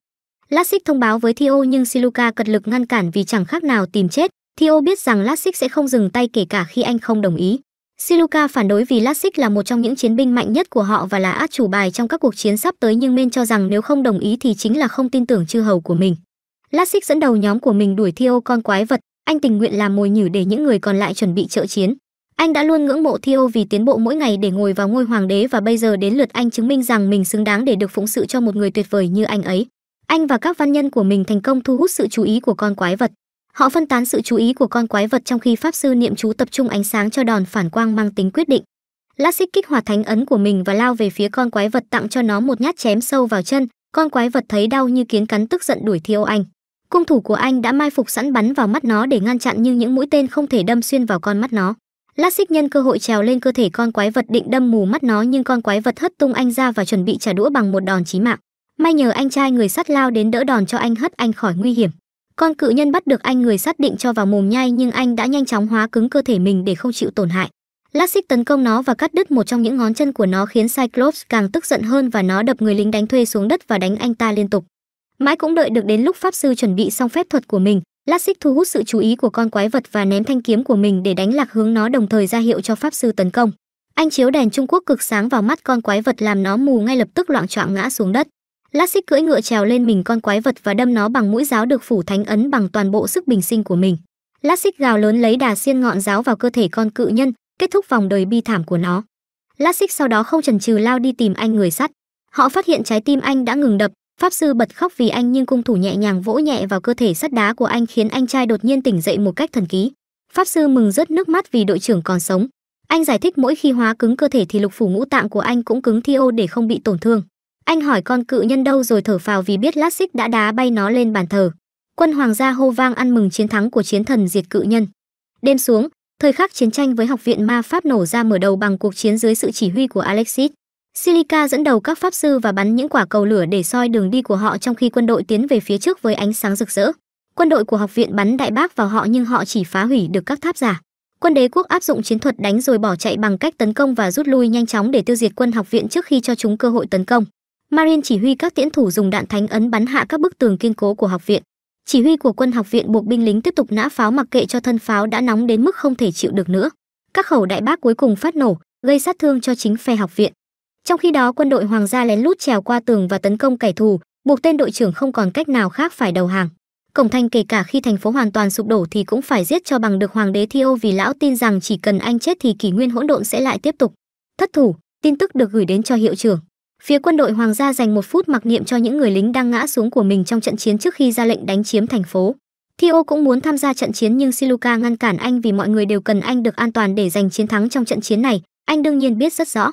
Lasik thông báo với Theo nhưng Siluka cật lực ngăn cản vì chẳng khác nào tìm chết. Theo biết rằng Lasik sẽ không dừng tay kể cả khi anh không đồng ý. Siluka phản đối vì Lasik là một trong những chiến binh mạnh nhất của họ và là át chủ bài trong các cuộc chiến sắp tới nhưng Men cho rằng nếu không đồng ý thì chính là không tin tưởng chư hầu của mình. Lasik dẫn đầu nhóm của mình đuổi Theo con quái vật, anh tình nguyện làm mồi nhử để những người còn lại chuẩn bị trợ chiến. Anh đã luôn ngưỡng mộ Theo vì tiến bộ mỗi ngày để ngồi vào ngôi hoàng đế và bây giờ đến lượt anh chứng minh rằng mình xứng đáng để được phụng sự cho một người tuyệt vời như anh ấy. Anh và các văn nhân của mình thành công thu hút sự chú ý của con quái vật. Họ phân tán sự chú ý của con quái vật trong khi pháp sư niệm chú tập trung ánh sáng cho đòn phản quang mang tính quyết định. Lasik kích hoạt thánh ấn của mình và lao về phía con quái vật tặng cho nó một nhát chém sâu vào chân. Con quái vật thấy đau như kiến cắn tức giận đuổi theo anh. Cung thủ của anh đã mai phục sẵn bắn vào mắt nó để ngăn chặn nhưng những mũi tên không thể đâm xuyên vào con mắt nó. Lasik nhân cơ hội trèo lên cơ thể con quái vật định đâm mù mắt nó nhưng con quái vật hất tung anh ra và chuẩn bị trả đũa bằng một đòn chí mạng. May nhờ anh trai người sắt lao đến đỡ đòn cho anh hất anh khỏi nguy hiểm. Con cự nhân bắt được anh người sắt định cho vào mồm nhai nhưng anh đã nhanh chóng hóa cứng cơ thể mình để không chịu tổn hại. Lassik tấn công nó và cắt đứt một trong những ngón chân của nó khiến Cyclops càng tức giận hơn và nó đập người lính đánh thuê xuống đất và đánh anh ta liên tục. Mãi cũng đợi được đến lúc pháp sư chuẩn bị xong phép thuật của mình, Lassik thu hút sự chú ý của con quái vật và ném thanh kiếm của mình để đánh lạc hướng nó đồng thời ra hiệu cho pháp sư tấn công. Anh chiếu đèn Trung Quốc cực sáng vào mắt con quái vật làm nó mù ngay lập tức loạn choạng ngã xuống đất. Lassik cưỡi ngựa trèo lên mình con quái vật và đâm nó bằng mũi giáo được phủ thánh ấn bằng toàn bộ sức bình sinh của mình. Lassik gào lớn lấy đà xiên ngọn giáo vào cơ thể con cự nhân, kết thúc vòng đời bi thảm của nó. Lassik sau đó không chần chừ lao đi tìm anh người sắt. Họ phát hiện trái tim anh đã ngừng đập, pháp sư bật khóc vì anh nhưng cung thủ nhẹ nhàng vỗ nhẹ vào cơ thể sắt đá của anh khiến anh trai đột nhiên tỉnh dậy một cách thần kỳ. Pháp sư mừng rớt nước mắt vì đội trưởng còn sống. Anh giải thích mỗi khi hóa cứng cơ thể thì lục phủ ngũ tạng của anh cũng cứng thiêu để không bị tổn thương. Anh hỏi con cự nhân đâu rồi thở phào vì biết lát xích đã đá bay nó lên bàn thờ. Quân hoàng gia hô vang ăn mừng chiến thắng của chiến thần diệt cự nhân. Đêm xuống, thời khắc chiến tranh với học viện ma pháp nổ ra mở đầu bằng cuộc chiến dưới sự chỉ huy của Alexis. Silica dẫn đầu các pháp sư và bắn những quả cầu lửa để soi đường đi của họ trong khi quân đội tiến về phía trước với ánh sáng rực rỡ. Quân đội của học viện bắn đại bác vào họ nhưng họ chỉ phá hủy được các tháp giả. Quân đế quốc áp dụng chiến thuật đánh rồi bỏ chạy bằng cách tấn công và rút lui nhanh chóng để tiêu diệt quân học viện trước khi cho chúng cơ hội tấn công. Marin chỉ huy các tiễn thủ dùng đạn thánh ấn bắn hạ các bức tường kiên cố của học viện. Chỉ huy của quân học viện buộc binh lính tiếp tục nã pháo mặc kệ cho thân pháo đã nóng đến mức không thể chịu được nữa. Các khẩu đại bác cuối cùng phát nổ, gây sát thương cho chính phe học viện. Trong khi đó, quân đội hoàng gia lén lút trèo qua tường và tấn công kẻ thù, buộc tên đội trưởng không còn cách nào khác phải đầu hàng. Cổng thành kể cả khi thành phố hoàn toàn sụp đổ thì cũng phải giết cho bằng được hoàng đế Theo vì lão tin rằng chỉ cần anh chết thì kỷ nguyên hỗn độn sẽ lại tiếp tục. Thất thủ, tin tức được gửi đến cho hiệu trưởng. Phía quân đội hoàng gia dành một phút mặc niệm cho những người lính đang ngã xuống của mình trong trận chiến trước khi ra lệnh đánh chiếm thành phố. Theo cũng muốn tham gia trận chiến nhưng Siluka ngăn cản anh vì mọi người đều cần anh được an toàn để giành chiến thắng trong trận chiến này, anh đương nhiên biết rất rõ.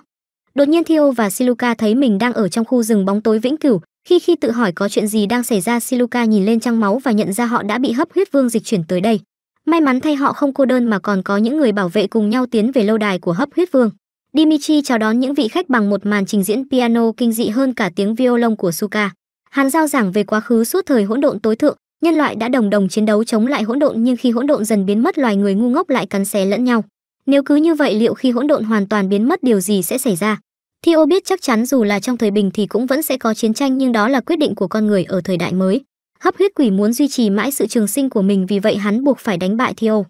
Đột nhiên Theo và Siluka thấy mình đang ở trong khu rừng bóng tối vĩnh cửu, khi khi tự hỏi có chuyện gì đang xảy ra Siluka nhìn lên trăng máu và nhận ra họ đã bị hấp huyết vương dịch chuyển tới đây. May mắn thay họ không cô đơn mà còn có những người bảo vệ cùng nhau tiến về lâu đài của hấp huyết vương. Dimitri chào đón những vị khách bằng một màn trình diễn piano kinh dị hơn cả tiếng violon của Suka. Hắn giao giảng về quá khứ suốt thời hỗn độn tối thượng, nhân loại đã đồng đồng chiến đấu chống lại hỗn độn nhưng khi hỗn độn dần biến mất loài người ngu ngốc lại cắn xé lẫn nhau. Nếu cứ như vậy liệu khi hỗn độn hoàn toàn biến mất điều gì sẽ xảy ra? Theo biết chắc chắn dù là trong thời bình thì cũng vẫn sẽ có chiến tranh nhưng đó là quyết định của con người ở thời đại mới. Hấp huyết quỷ muốn duy trì mãi sự trường sinh của mình vì vậy hắn buộc phải đánh bại Theo.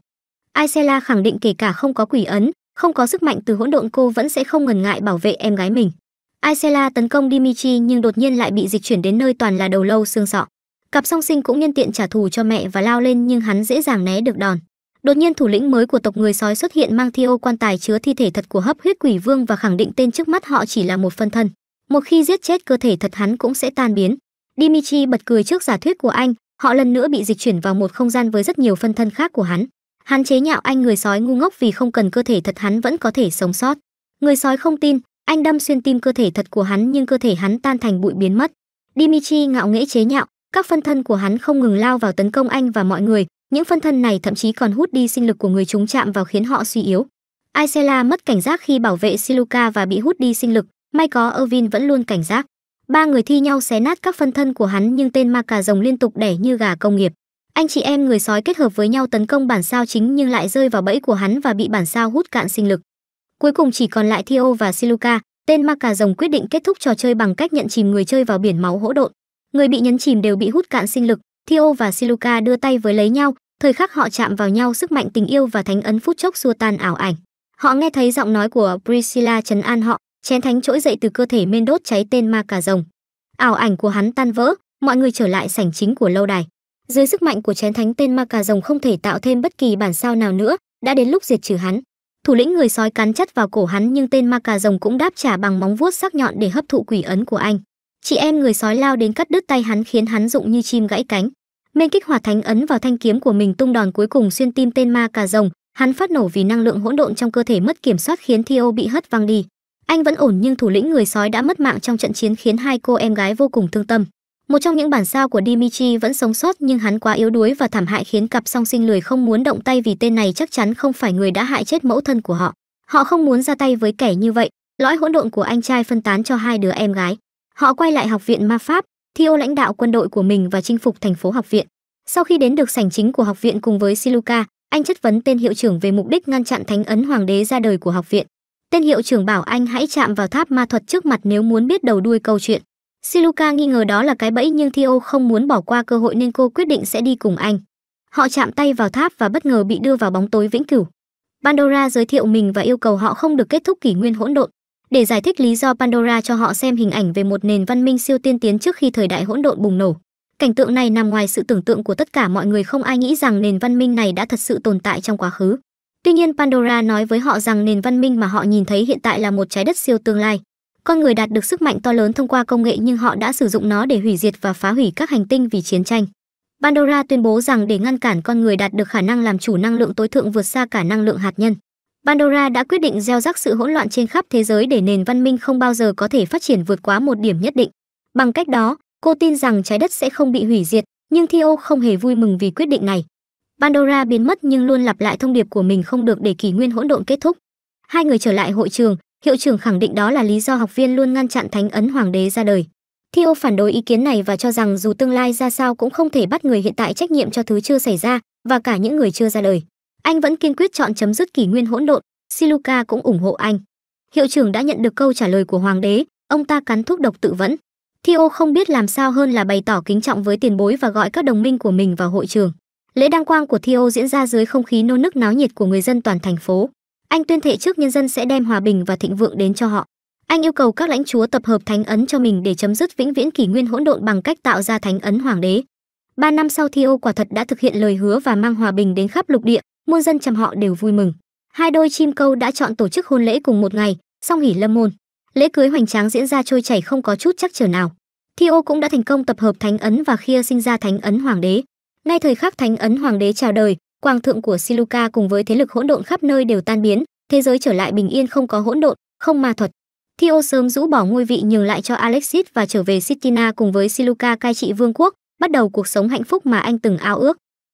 Aisela khẳng định kể cả không có quỷ ấn, không có sức mạnh từ hỗn độn cô vẫn sẽ không ngần ngại bảo vệ em gái mình. Aisela tấn công Dimitri nhưng đột nhiên lại bị dịch chuyển đến nơi toàn là đầu lâu xương sọ. Cặp song sinh cũng nhân tiện trả thù cho mẹ và lao lên nhưng hắn dễ dàng né được đòn. Đột nhiên thủ lĩnh mới của tộc người sói xuất hiện mang theo quan tài chứa thi thể thật của hấp huyết quỷ vương và khẳng định tên trước mắt họ chỉ là một phân thân. Một khi giết chết cơ thể thật hắn cũng sẽ tan biến. Dimitri bật cười trước giả thuyết của anh, họ lần nữa bị dịch chuyển vào một không gian với rất nhiều phân thân khác của hắn. Hắn chế nhạo anh người sói ngu ngốc vì không cần cơ thể thật hắn vẫn có thể sống sót. Người sói không tin, anh đâm xuyên tim cơ thể thật của hắn nhưng cơ thể hắn tan thành bụi biến mất. Dimitri ngạo nghễ chế nhạo, các phân thân của hắn không ngừng lao vào tấn công anh và mọi người, những phân thân này thậm chí còn hút đi sinh lực của người chúng chạm vào khiến họ suy yếu. Aisela mất cảnh giác khi bảo vệ Siluka và bị hút đi sinh lực, may có Ervin vẫn luôn cảnh giác. Ba người thi nhau xé nát các phân thân của hắn nhưng tên ma cà rồng liên tục đẻ như gà công nghiệp. Anh chị em người sói kết hợp với nhau tấn công bản sao chính nhưng lại rơi vào bẫy của hắn và bị bản sao hút cạn sinh lực. Cuối cùng chỉ còn lại Theo và Siluka, tên ma cà rồng quyết định kết thúc trò chơi bằng cách nhận chìm người chơi vào biển máu hỗn độn. Người bị nhấn chìm đều bị hút cạn sinh lực, Theo và Siluka đưa tay với lấy nhau, thời khắc họ chạm vào nhau sức mạnh tình yêu và thánh ấn phút chốc xua tan ảo ảnh. Họ nghe thấy giọng nói của Priscilla trấn an họ, chén thánh trỗi dậy từ cơ thể men đốt cháy tên ma cà rồng. Ảo ảnh của hắn tan vỡ, mọi người trở lại sảnh chính của lâu đài. Dưới sức mạnh của chén thánh tên ma cà rồng không thể tạo thêm bất kỳ bản sao nào nữa, đã đến lúc diệt trừ hắn. Thủ lĩnh người sói cắn chất vào cổ hắn nhưng tên ma cà rồng cũng đáp trả bằng móng vuốt sắc nhọn để hấp thụ quỷ ấn của anh. Chị em người sói lao đến cắt đứt tay hắn khiến hắn rụng như chim gãy cánh. Mên kích hoạt thánh ấn vào thanh kiếm của mình tung đòn cuối cùng xuyên tim tên ma cà rồng, hắn phát nổ vì năng lượng hỗn độn trong cơ thể mất kiểm soát khiến Theo bị hất văng đi. Anh vẫn ổn nhưng thủ lĩnh người sói đã mất mạng trong trận chiến khiến hai cô em gái vô cùng thương tâm. Một trong những bản sao của Dimitri vẫn sống sót nhưng hắn quá yếu đuối và thảm hại khiến cặp song sinh lười không muốn động tay vì tên này chắc chắn không phải người đã hại chết mẫu thân của họ. Họ không muốn ra tay với kẻ như vậy. Lõi hỗn độn của anh trai phân tán cho hai đứa em gái. Họ quay lại học viện ma pháp, Theo lãnh đạo quân đội của mình và chinh phục thành phố học viện. Sau khi đến được sảnh chính của học viện cùng với Siluka, anh chất vấn tên hiệu trưởng về mục đích ngăn chặn thánh ấn hoàng đế ra đời của học viện. Tên hiệu trưởng bảo anh hãy chạm vào tháp ma thuật trước mặt nếu muốn biết đầu đuôi câu chuyện. Siluka nghi ngờ đó là cái bẫy nhưng Theo không muốn bỏ qua cơ hội nên cô quyết định sẽ đi cùng anh. Họ chạm tay vào tháp và bất ngờ bị đưa vào bóng tối vĩnh cửu. Pandora giới thiệu mình và yêu cầu họ không được kết thúc kỷ nguyên hỗn độn. Để giải thích lý do Pandora cho họ xem hình ảnh về một nền văn minh siêu tiên tiến trước khi thời đại hỗn độn bùng nổ. Cảnh tượng này nằm ngoài sự tưởng tượng của tất cả mọi người không ai nghĩ rằng nền văn minh này đã thật sự tồn tại trong quá khứ. Tuy nhiên Pandora nói với họ rằng nền văn minh mà họ nhìn thấy hiện tại là một trái đất siêu tương lai. Con người đạt được sức mạnh to lớn thông qua công nghệ nhưng họ đã sử dụng nó để hủy diệt và phá hủy các hành tinh vì chiến tranh. Pandora tuyên bố rằng để ngăn cản con người đạt được khả năng làm chủ năng lượng tối thượng vượt xa cả năng lượng hạt nhân. Pandora đã quyết định gieo rắc sự hỗn loạn trên khắp thế giới để nền văn minh không bao giờ có thể phát triển vượt quá một điểm nhất định. Bằng cách đó, cô tin rằng trái đất sẽ không bị hủy diệt, nhưng Theo không hề vui mừng vì quyết định này. Pandora biến mất nhưng luôn lặp lại thông điệp của mình không được để kỷ nguyên hỗn độn kết thúc. Hai người trở lại hội trường, hiệu trưởng khẳng định đó là lý do học viên luôn ngăn chặn thánh ấn hoàng đế ra đời. Theo phản đối ý kiến này và cho rằng dù tương lai ra sao cũng không thể bắt người hiện tại trách nhiệm cho thứ chưa xảy ra và cả những người chưa ra đời. Anh vẫn kiên quyết chọn chấm dứt kỷ nguyên hỗn độn, Siluka cũng ủng hộ anh. Hiệu trưởng đã nhận được câu trả lời của hoàng đế, ông ta cắn thuốc độc tự vẫn. Theo không biết làm sao hơn là bày tỏ kính trọng với tiền bối và gọi các đồng minh của mình vào hội trường. Lễ đăng quang của Theo diễn ra dưới không khí nô nức náo nhiệt của người dân toàn thành phố. Anh tuyên thệ trước nhân dân sẽ đem hòa bình và thịnh vượng đến cho họ. Anh yêu cầu các lãnh chúa tập hợp thánh ấn cho mình để chấm dứt vĩnh viễn kỷ nguyên hỗn độn bằng cách tạo ra thánh ấn hoàng đế. Ba năm sau Theo quả thật đã thực hiện lời hứa và mang hòa bình đến khắp lục địa, muôn dân chăm họ đều vui mừng. Hai đôi chim câu đã chọn tổ chức hôn lễ cùng một ngày, song hỉ lâm môn. Lễ cưới hoành tráng diễn ra trôi chảy không có chút chắc trở nào. Theo cũng đã thành công tập hợp thánh ấn và khia sinh ra thánh ấn hoàng đế. Ngay thời khắc thánh ấn hoàng đế chào đời, quang thượng của Siluka cùng với thế lực hỗn độn khắp nơi đều tan biến, thế giới trở lại bình yên không có hỗn độn, không ma thuật. Theo sớm rũ bỏ ngôi vị nhường lại cho Alexis và trở về Sitina cùng với Siluka cai trị vương quốc, bắt đầu cuộc sống hạnh phúc mà anh từng ao ước.